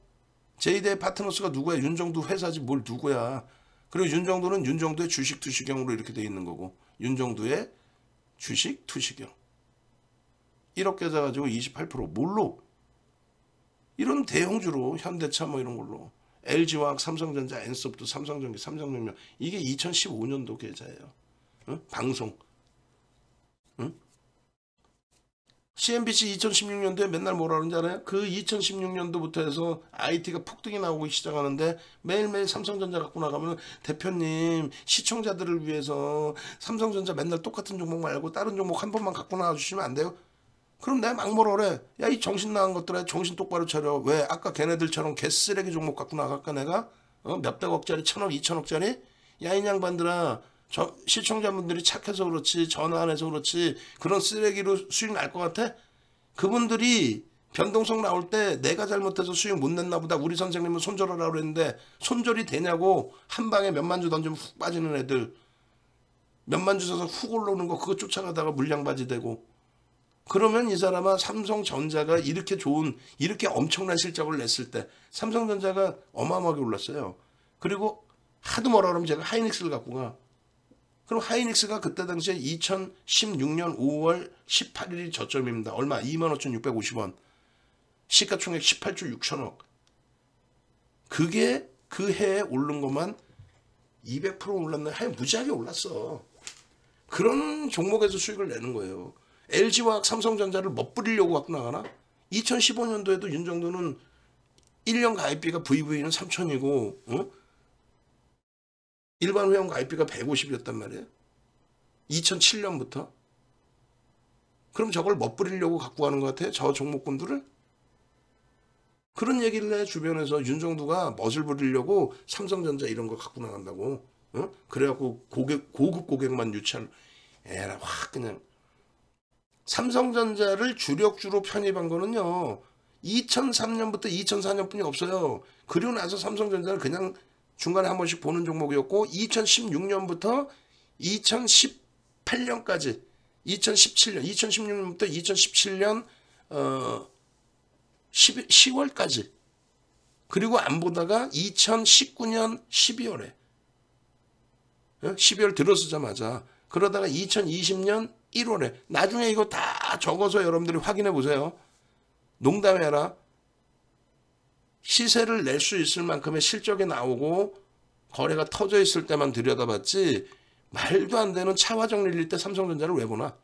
제이대 파트너스가 누구야? 윤정도 회사지 뭘 누구야 그리고 윤정도는 윤정도의 주식 투시경으로 이렇게 돼 있는 거고 윤정도의 주식 투시경 1억 계좌 가지고 28% 뭘로 이런 대형주로 현대차 뭐 이런 걸로 LG화학, 삼성전자, 엔소프트, 삼성전기, 삼성전력 이게 2015년도 계좌예요. 응? 방송. 응? CNBC 2016년도에 맨날 뭐라 그러는지 알아요? 그 2016년도부터 해서 IT가 폭등이 나오기 시작하는데 매일매일 삼성전자 갖고 나가면 대표님 시청자들을 위해서 삼성전자 맨날 똑같은 종목 말고 다른 종목 한 번만 갖고 나와 주시면 안 돼요? 그럼 내가 막 뭐라 그래? 야 이 정신 나간 것들아 정신 똑바로 차려. 왜 아까 걔네들처럼 개쓰레기 종목 갖고 나갈까 내가? 어? 몇백억짜리 천억 이천억짜리? 야 이 양반들아 저 시청자분들이 착해서 그렇지 전화 안 해서 그렇지 그런 쓰레기로 수익 날 것 같아? 그분들이 변동성 나올 때 내가 잘못해서 수익 못 냈나 보다 우리 선생님은 손절하라고 그랬는데 손절이 되냐고 한 방에 몇만 주 던지면 훅 빠지는 애들 몇만 주 써서 훅 올라오는 거 그거 쫓아가다가 물량바지 되고 그러면 이 사람아 삼성전자가 이렇게 좋은 이렇게 엄청난 실적을 냈을 때 삼성전자가 어마어마하게 올랐어요. 그리고 하도 뭐라 그러면 제가 하이닉스를 갖고 가. 그럼 하이닉스가 그때 당시에 2016년 5월 18일이 저점입니다. 얼마? 25,650원. 시가총액 18조 6천억. 그게 그 해에 오른 것만 200% 올랐네. 하여 무지하게 올랐어. 그런 종목에서 수익을 내는 거예요. LG화학 삼성전자를 멋부리려고 갖고 나가나? 2015년도에도 윤정도는 1년 가입비가 VV는 3천이고 어? 일반 회원 가입비가 150이었단 말이에요. 2007년부터. 그럼 저걸 멋부리려고 갖고 가는 것 같아요? 저 종목군들을? 그런 얘기를 해 주변에서 윤정도가 멋을 부리려고 삼성전자 이런 거 갖고 나간다고. 어? 그래갖고 고객, 고급 고객만 유치한 에라 확 그냥 삼성전자를 주력주로 편입한 거는요. 2003년부터 2004년뿐이 없어요. 그리고 나서 삼성전자를 그냥 중간에 한 번씩 보는 종목이었고 2016년부터 2018년까지 2017년 2016년부터 2017년 어 10, 10월까지 그리고 안 보다가 2019년 12월에 12월 들어서자마자 그러다가 2020년 1월에 나중에 이거 다 적어서 여러분들이 확인해 보세요. 농담이 아니라 시세를 낼 수 있을 만큼의 실적이 나오고 거래가 터져 있을 때만 들여다봤지 말도 안 되는 차화 정리일 때 삼성전자를 왜 보나?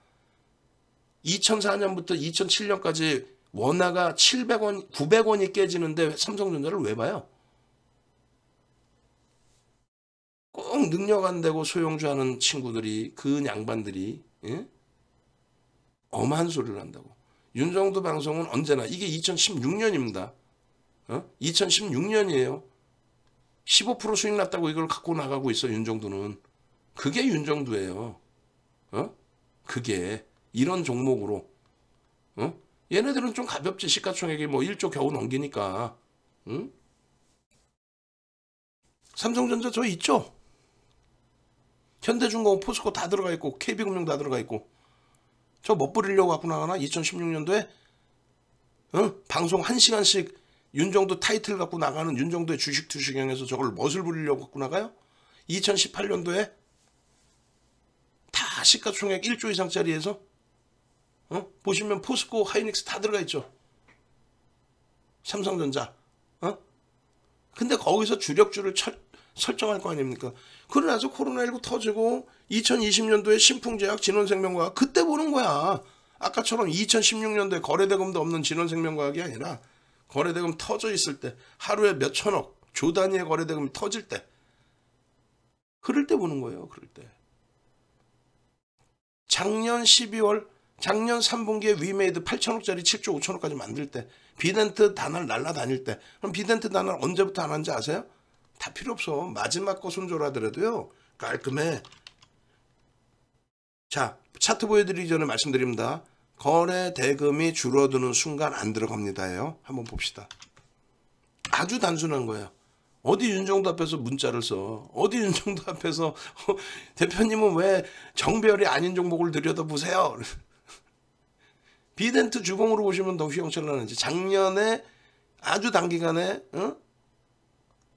2004년부터 2007년까지 원화가 700원, 900원이 깨지는데 삼성전자를 왜 봐요? 꼭 능력 안 되고 소용주 하는 친구들이 그 양반들이 예? 엄한 소리를 한다고. 윤정도 방송은 언제나 이게 2016년입니다. 어? 2016년이에요. 15% 수익 났다고 이걸 갖고 나가고 있어 윤정도는. 그게 윤정도예요. 어? 그게 이런 종목으로. 어? 얘네들은 좀 가볍지 시가총액이 뭐 1조 겨우 넘기니까. 응? 삼성전자 저 있죠? 현대중공업, 포스코 다 들어가 있고 KB금융 다 들어가 있고 저 멋부리려고 갖고 나가나? 2016년도에 어? 방송 1시간씩 윤정도 타이틀 갖고 나가는 윤정도의 주식 투시경에서 저걸 멋을 부리려고 갖고 나가요? 2018년도에 다 시가총액 1조 이상짜리에서 어? 보시면 포스코, 하이닉스 다 들어가 있죠. 삼성전자. 어? 근데 거기서 주력주를 철, 설정할 거 아닙니까? 그러나서 코로나19 터지고 2020년도에 신풍제약 진원생명과학 그때 보는 거야. 아까처럼 2016년도에 거래대금도 없는 진원생명과학이 아니라 거래대금 터져 있을 때 하루에 몇 천억 조 단위의 거래대금이 터질 때 그럴 때 보는 거예요. 그럴 때. 작년 12월 작년 3분기에 위메이드 8천억짜리 7조 5천억까지 만들 때 비덴트 다날 날라다닐 때 그럼 비덴트 다날 언제부터 안 한지 아세요? 다 필요 없어. 마지막 거 손절하더라도요. 깔끔해. 자, 차트 보여드리기 전에 말씀드립니다. 거래 대금이 줄어드는 순간 안 들어갑니다요. 한번 봅시다. 아주 단순한 거예요. 어디 윤정두 앞에서 문자를 써? 어디 윤정두 앞에서 어, 대표님은 왜 정배열이 아닌 종목을 들여다보세요? 비덴트 주봉으로 보시면 더 휘황찬란한지 작년에 아주 단기간에 어?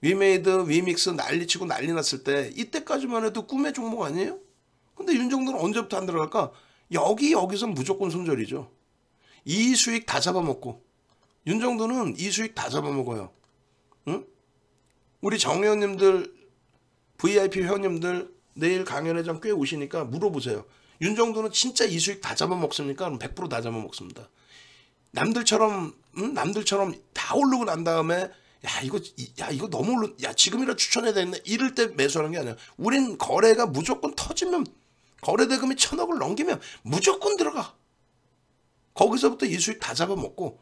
위메이드, 위믹스 난리치고 난리 났을 때 이때까지만 해도 꿈의 종목 아니에요? 근데 윤정도는 언제부터 안 들어갈까? 여기 여기서 무조건 손절이죠. 이 수익 다 잡아먹고 윤정도는 이 수익 다 잡아먹어요. 응? 우리 정회원님들 VIP 회원님들 내일 강연회장 꽤 오시니까 물어보세요. 윤정도는 진짜 이 수익 다 잡아먹습니까? 그럼 100%다 잡아먹습니다. 남들처럼 응? 남들처럼 다 오르고 난 다음에 야 이거 야 이거 너무 오르 야 지금이라 추천해야 되겠네 이럴 때 매수하는 게 아니야. 우린 거래가 무조건 터지면 거래 대금이 천억을 넘기면 무조건 들어가. 거기서부터 이 수익 다 잡아먹고.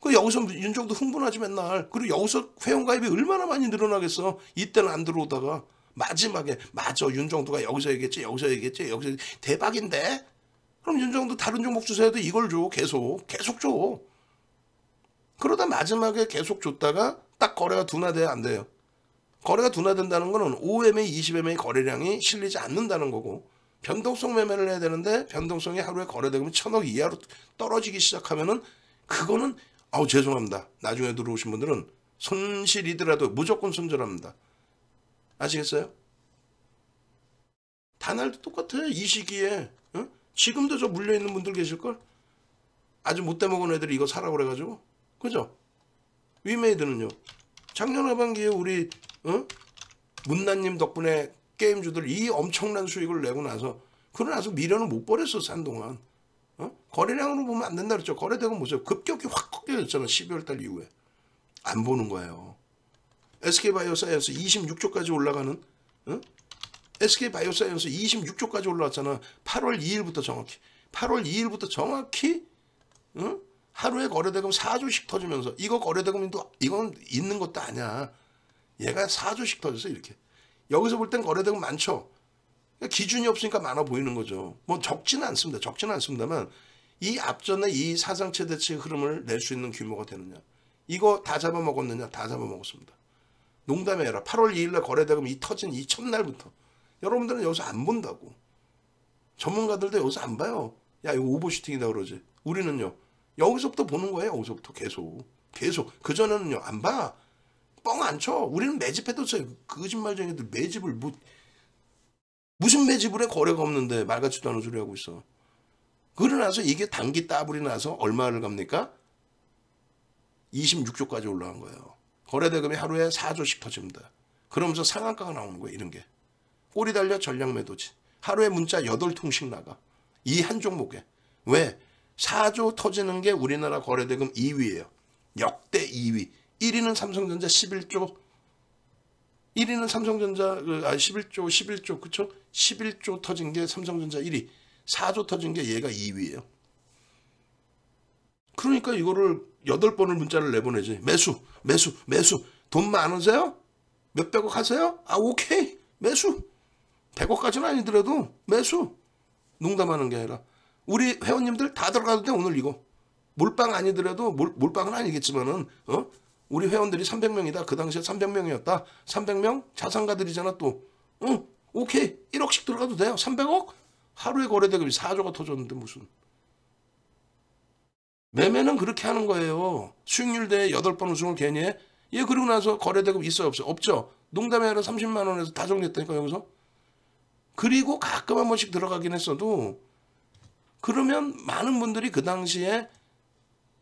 그 여기서 윤정도 흥분하지 맨날. 그리고 여기서 회원가입이 얼마나 많이 늘어나겠어. 이때는 안 들어오다가. 마지막에 맞아. 윤정도가 여기서 얘기했지 여기서 얘기했지 여기서 대박인데? 그럼 윤정도 다른 종목 주세요도 이걸 줘 계속. 계속 줘. 그러다 마지막에 계속 줬다가 딱 거래가 둔화돼야 안 돼요. 거래가 둔화된다는 거는 5MA 20MA 거래량이 실리지 않는다는 거고 변동성 매매를 해야 되는데 변동성이 하루에 거래되면 천억 이하로 떨어지기 시작하면은 그거는 아우 죄송합니다. 나중에 들어오신 분들은 손실이더라도 무조건 손절합니다. 아시겠어요? 다날도 똑같아. 이 시기에 어? 지금도 저 물려 있는 분들 계실 걸? 아주 못돼 먹은 애들이 이거 사라고 그래가지고 그죠? 위메이드는요. 작년 하반기에 우리 어? 문나님 덕분에 게임주들 이 엄청난 수익을 내고 나서 그러고 나서 미련을 못 버렸어 한동안. 어? 거래량으로 보면 안 된다 그랬죠. 거래대금 보세요. 급격히 확 꺾여졌잖아. 12월 달 이후에. 안 보는 거예요. SK바이오사이언스 26조까지 올라가는 어? SK바이오사이언스 26조까지 올라왔잖아. 8월 2일부터 정확히. 8월 2일부터 정확히 어? 하루에 거래대금 4조씩 터지면서 이거 거래대금도 이건 있는 것도 아니야. 얘가 4조씩 터졌어 이렇게. 여기서 볼 땐 거래대금 많죠. 기준이 없으니까 많아 보이는 거죠. 뭐 적지는 않습니다. 적지는 않습니다만 이 앞전에 이 사상 최대치 흐름을 낼 수 있는 규모가 되느냐. 이거 다 잡아먹었느냐. 다 잡아먹었습니다. 농담이 아니라 8월 2일날 거래대금 이 터진 이 첫날부터 여러분들은 여기서 안 본다고. 전문가들도 여기서 안 봐요. 야 이거 오버슈팅이다 그러지. 우리는요. 여기서부터 보는 거예요. 여기서부터 계속. 계속. 그전에는요. 안 봐. 뻥 안 쳐. 우리는 매집해도 쳐요. 거짓말쟁이들 매집을 뭐 무슨 매집을 해 거래가 없는데 말 같지도 않은 소리 하고 있어. 그러고 나서 이게 단기 따블이 나서 얼마를 갑니까? 26조까지 올라간 거예요. 거래대금이 하루에 4조씩 터집니다. 그러면서 상한가가 나오는 거예요. 이런 게. 꼬리 달려 전략 매도지. 하루에 문자 8통씩 나가. 이 한 종목에. 왜? 4조 터지는 게 우리나라 거래대금 2위예요. 역대 2위. 1위는 삼성전자 11조 1위는 삼성전자 그, 아 11조 11조 그쵸? 11조 터진 게 삼성전자 1위 4조 터진 게 얘가 2위예요. 그러니까 이거를 8번을 문자를 내보내지. 매수 매수 매수 돈 많으세요? 몇백억 하세요? 아 오케이 매수 100억까지는 아니더라도 매수 농담하는 게 아니라 우리 회원님들 다 들어가도 돼 오늘 이거 몰빵 아니더라도 몰, 몰빵은 아니겠지만은 어 우리 회원들이 300명이다. 그 당시에 300명이었다. 300명 자산가들이잖아 또. 응, 오케이. 1억씩 들어가도 돼요. 300억? 하루에 거래대금이 4조가 터졌는데 무슨. 매매는 그렇게 하는 거예요. 수익률 대 8번 우승을 괜히 해? 얘 그러고 나서 거래대금 있어요 없어요? 없죠. 농담이 아니라 30만 원에서 다 정리했다니까 여기서. 그리고 가끔 한 번씩 들어가긴 했어도 그러면 많은 분들이 그 당시에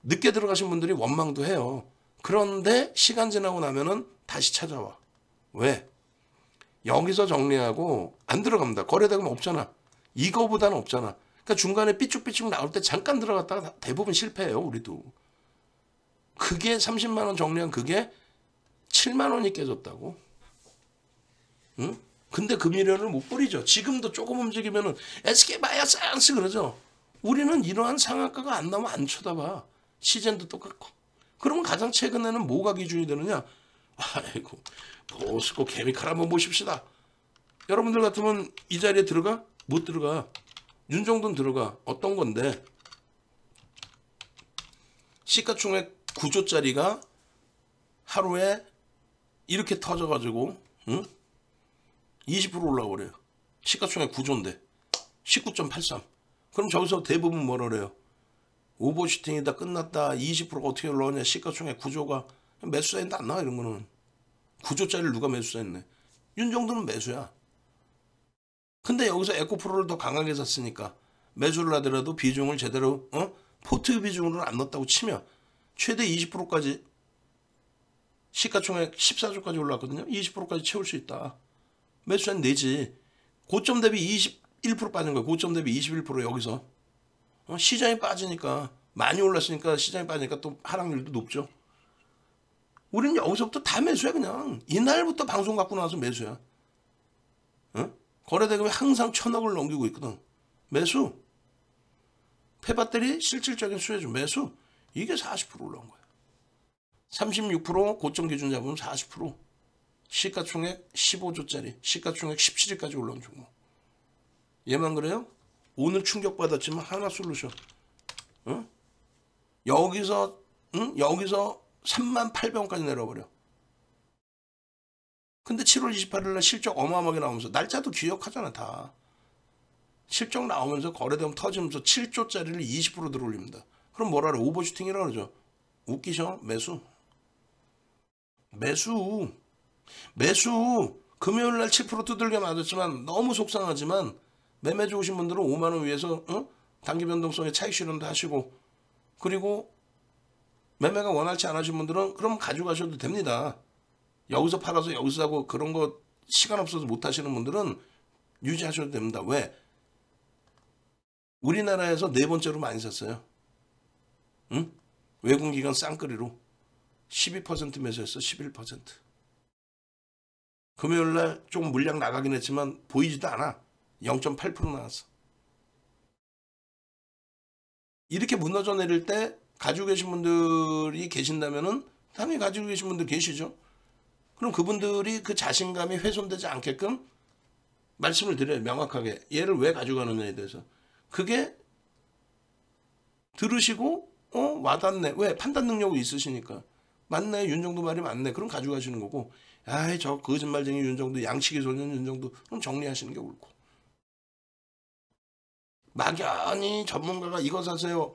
늦게 들어가신 분들이 원망도 해요. 그런데 시간 지나고 나면은 다시 찾아와. 왜? 여기서 정리하고 안 들어갑니다. 거래대금 없잖아. 이거보다는 없잖아. 그러니까 중간에 삐쭉삐쭉 나올 때 잠깐 들어갔다가 대부분 실패해요. 우리도. 그게 30만 원 정리한 그게 7만 원이 깨졌다고. 응? 근데 그 미련을 못 버리죠. 지금도 조금 움직이면은 SK 바이오사이언스 그러죠. 우리는 이러한 상한가가 안 나오면 안 쳐다봐. 씨젠도 똑같고. 그러면 가장 최근에는 뭐가 기준이 되느냐? 아이고 보스코 케미칼 한번 보십시다. 여러분들 같으면 이 자리에 들어가? 못 들어가. 윤정돈 들어가. 어떤 건데? 시가총액 9조짜리가 하루에 이렇게 터져가지고 응? 20% 올라가 버려요. 시가총액 9조인데 19.83. 그럼 저기서 대부분 뭐라 그래요? 오버슈팅이다 끝났다. 20%가 어떻게 올라오냐. 시가총액 9조가 매수사인데 안 나와 이런 거는. 9조짜리를 누가 매수사했네. 윤정도는 매수야. 근데 여기서 에코프로를 더 강하게 샀으니까 매수를 하더라도 비중을 제대로 어? 포트 비중으로는 안 넣었다고 치면 최대 20%까지 시가총액 14조까지 올라왔거든요. 20%까지 채울 수 있다. 매수한 내지 고점 대비 21% 빠진 거야. 고점 대비 21% 여기서. 어, 시장이 빠지니까 많이 올랐으니까 시장이 빠지니까 또 하락률도 높죠. 우리는 여기서부터 다 매수야 그냥 이날부터 방송 갖고 나와서 매수야. 어? 거래대금이 항상 천억을 넘기고 있거든. 매수. 폐배터리 실질적인 수혜주 매수. 이게 40% 올라온 거야. 36% 고점 기준 잡으면 40% 시가총액 15조짜리 시가총액 17위까지 올라온 종목. 얘만 그래요? 오늘 충격받았지만 하나 솔루션. 응? 여기서 응? 여기서 3만 800원까지 내려버려. 근데 7월 28일 날 실적 어마어마하게 나오면서 날짜도 기억하잖아 다. 실적 나오면서 거래대금 터지면서 7조짜리를 20% 들어올립니다. 그럼 뭐라 그래? 오버슈팅이라 그러죠. 웃기셔? 매수. 매수. 매수. 금요일 날 7% 두들겨 맞았지만 너무 속상하지만 매매 좋으신 분들은 5만 원 위에서 어? 단기 변동성의 차익 실현도 하시고 그리고 매매가 원활치 않으신 분들은 그럼 가져가셔도 됩니다. 여기서 팔아서 여기서 하고 그런 거 시간 없어서 못 하시는 분들은 유지하셔도 됩니다. 왜? 우리나라에서 네 번째로 많이 샀어요. 응? 외국기관 쌍끌이로 12% 매수했어. 11%. 금요일 날좀 물량 나가긴 했지만 보이지도 않아. 0.8% 나왔어. 이렇게 무너져 내릴 때 가지고 계신 분들이 계신다면은 당연히 가지고 계신 분들 계시죠. 그럼 그분들이 그 자신감이 훼손되지 않게끔 말씀을 드려요. 명확하게. 얘를 왜 가져가느냐에 대해서. 그게 들으시고 어 와닿네. 왜? 판단 능력이 있으시니까. 맞네. 윤정도 말이 맞네. 그럼 가져가시는 거고. 아이 저 거짓말쟁이 윤정도 양치기 소년 윤정도 그럼 정리하시는 게 옳고. 막연히 전문가가 이거 사세요.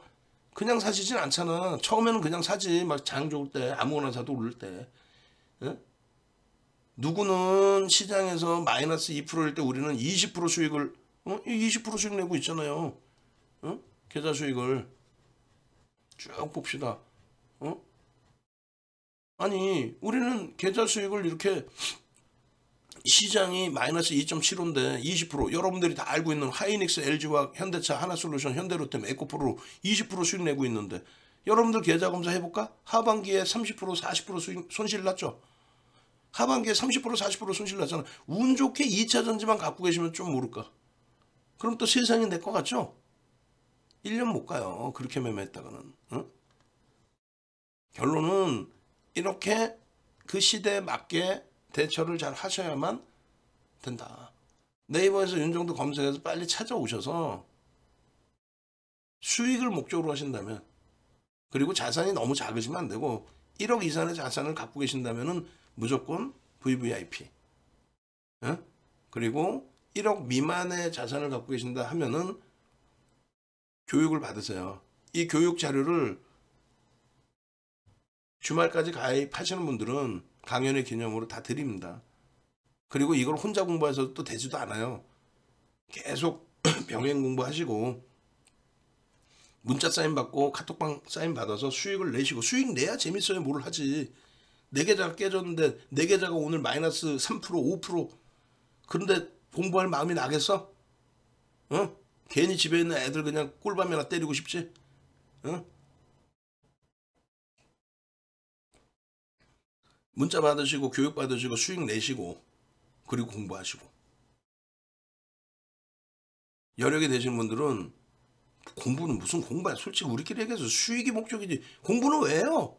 그냥 사시진 않잖아. 처음에는 그냥 사지. 막 장 좋을 때 아무거나 사도 오를 때. 예? 누구는 시장에서 마이너스 2%일 때 우리는 20% 수익을 어? 20% 수익 내고 있잖아요. 어? 계좌 수익을 쭉 봅시다. 어? 아니 우리는 계좌 수익을 이렇게 시장이 마이너스 2.75인데 20% 여러분들이 다 알고 있는 하이닉스, LG와 현대차, 하나솔루션, 현대로템, 에코프로 20% 수익 내고 있는데 여러분들 계좌 검사 해볼까? 하반기에 30% 40% 수익 손실 났죠? 하반기에 30% 40% 손실 났잖아. 운 좋게 2차 전지만 갖고 계시면 좀 모를까? 그럼 또 세상이 내 것 같죠? 1년 못 가요. 그렇게 매매했다가는. 응? 결론은 이렇게 그 시대에 맞게 대처를 잘 하셔야만 된다. 네이버에서 윤정도 검색해서 빨리 찾아오셔서 수익을 목적으로 하신다면 그리고 자산이 너무 작으시면 안 되고 1억 이상의 자산을 갖고 계신다면 무조건 VVIP 어? 그리고 1억 미만의 자산을 갖고 계신다 하면은 교육을 받으세요. 이 교육 자료를 주말까지 가입하시는 분들은 강연의 기념으로 다 드립니다. 그리고 이걸 혼자 공부해서 또 되지도 않아요. 계속 병행 공부하시고 문자 사인 받고 카톡방 사인 받아서 수익을 내시고 수익 내야 재밌어요. 뭘 하지. 내 계좌가 깨졌는데 내 계좌가 오늘 마이너스 3% 5% 그런데 공부할 마음이 나겠어? 어? 괜히 집에 있는 애들 그냥 꿀밤이나 때리고 싶지? 어? 문자 받으시고 교육 받으시고 수익 내시고 그리고 공부하시고. 여력이 되신 분들은 공부는 무슨 공부야? 솔직히 우리끼리 얘기해서 수익이 목적이지. 공부는 왜 해요?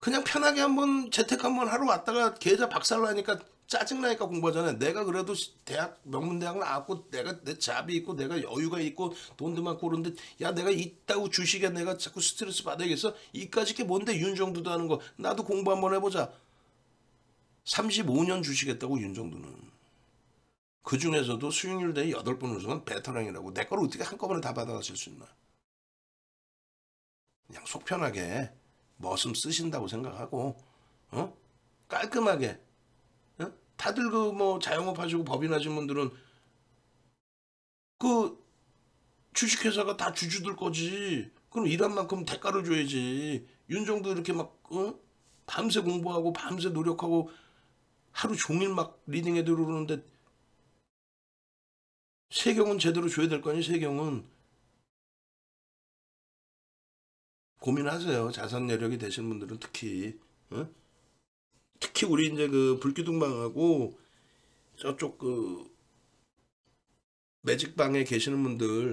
그냥 편하게 한번 재택 한번 하러 왔다가 계좌 박살나니까 짜증나니까 공부하잖아요. 내가 그래도 시- 대학 명문대학 나왔고 내가 내 잡이 있고 내가 여유가 있고 돈도 많고 그런데 야 내가 있다고 주식에 내가 자꾸 스트레스 받아야겠어? 이까짓 게 뭔데 윤정두도 하는 거 나도 공부 한번 해보자. 35년 주식했다고 윤정두는. 그 중에서도 수익률 대회 8번 우승한 베테랑이라고 내 거를 어떻게 한꺼번에 다 받아가실 수 있나? 그냥 속 편하게 머슴 쓰신다고 생각하고 어 깔끔하게 어? 다들 그 뭐 자영업 하시고 법인 하신 분들은 그 주식회사가 다 주주들 거지 그럼 일한 만큼 대가를 줘야지 윤정도 이렇게 막 어? 밤새 공부하고 밤새 노력하고 하루 종일 막 리딩해 들어오는데 세경은 제대로 줘야 될 거 아니에요 세경은 고민하세요. 자산 여력이 되신 분들은 특히 어? 특히 우리 이제 그 불기둥방하고 저쪽 그 매직방에 계시는 분들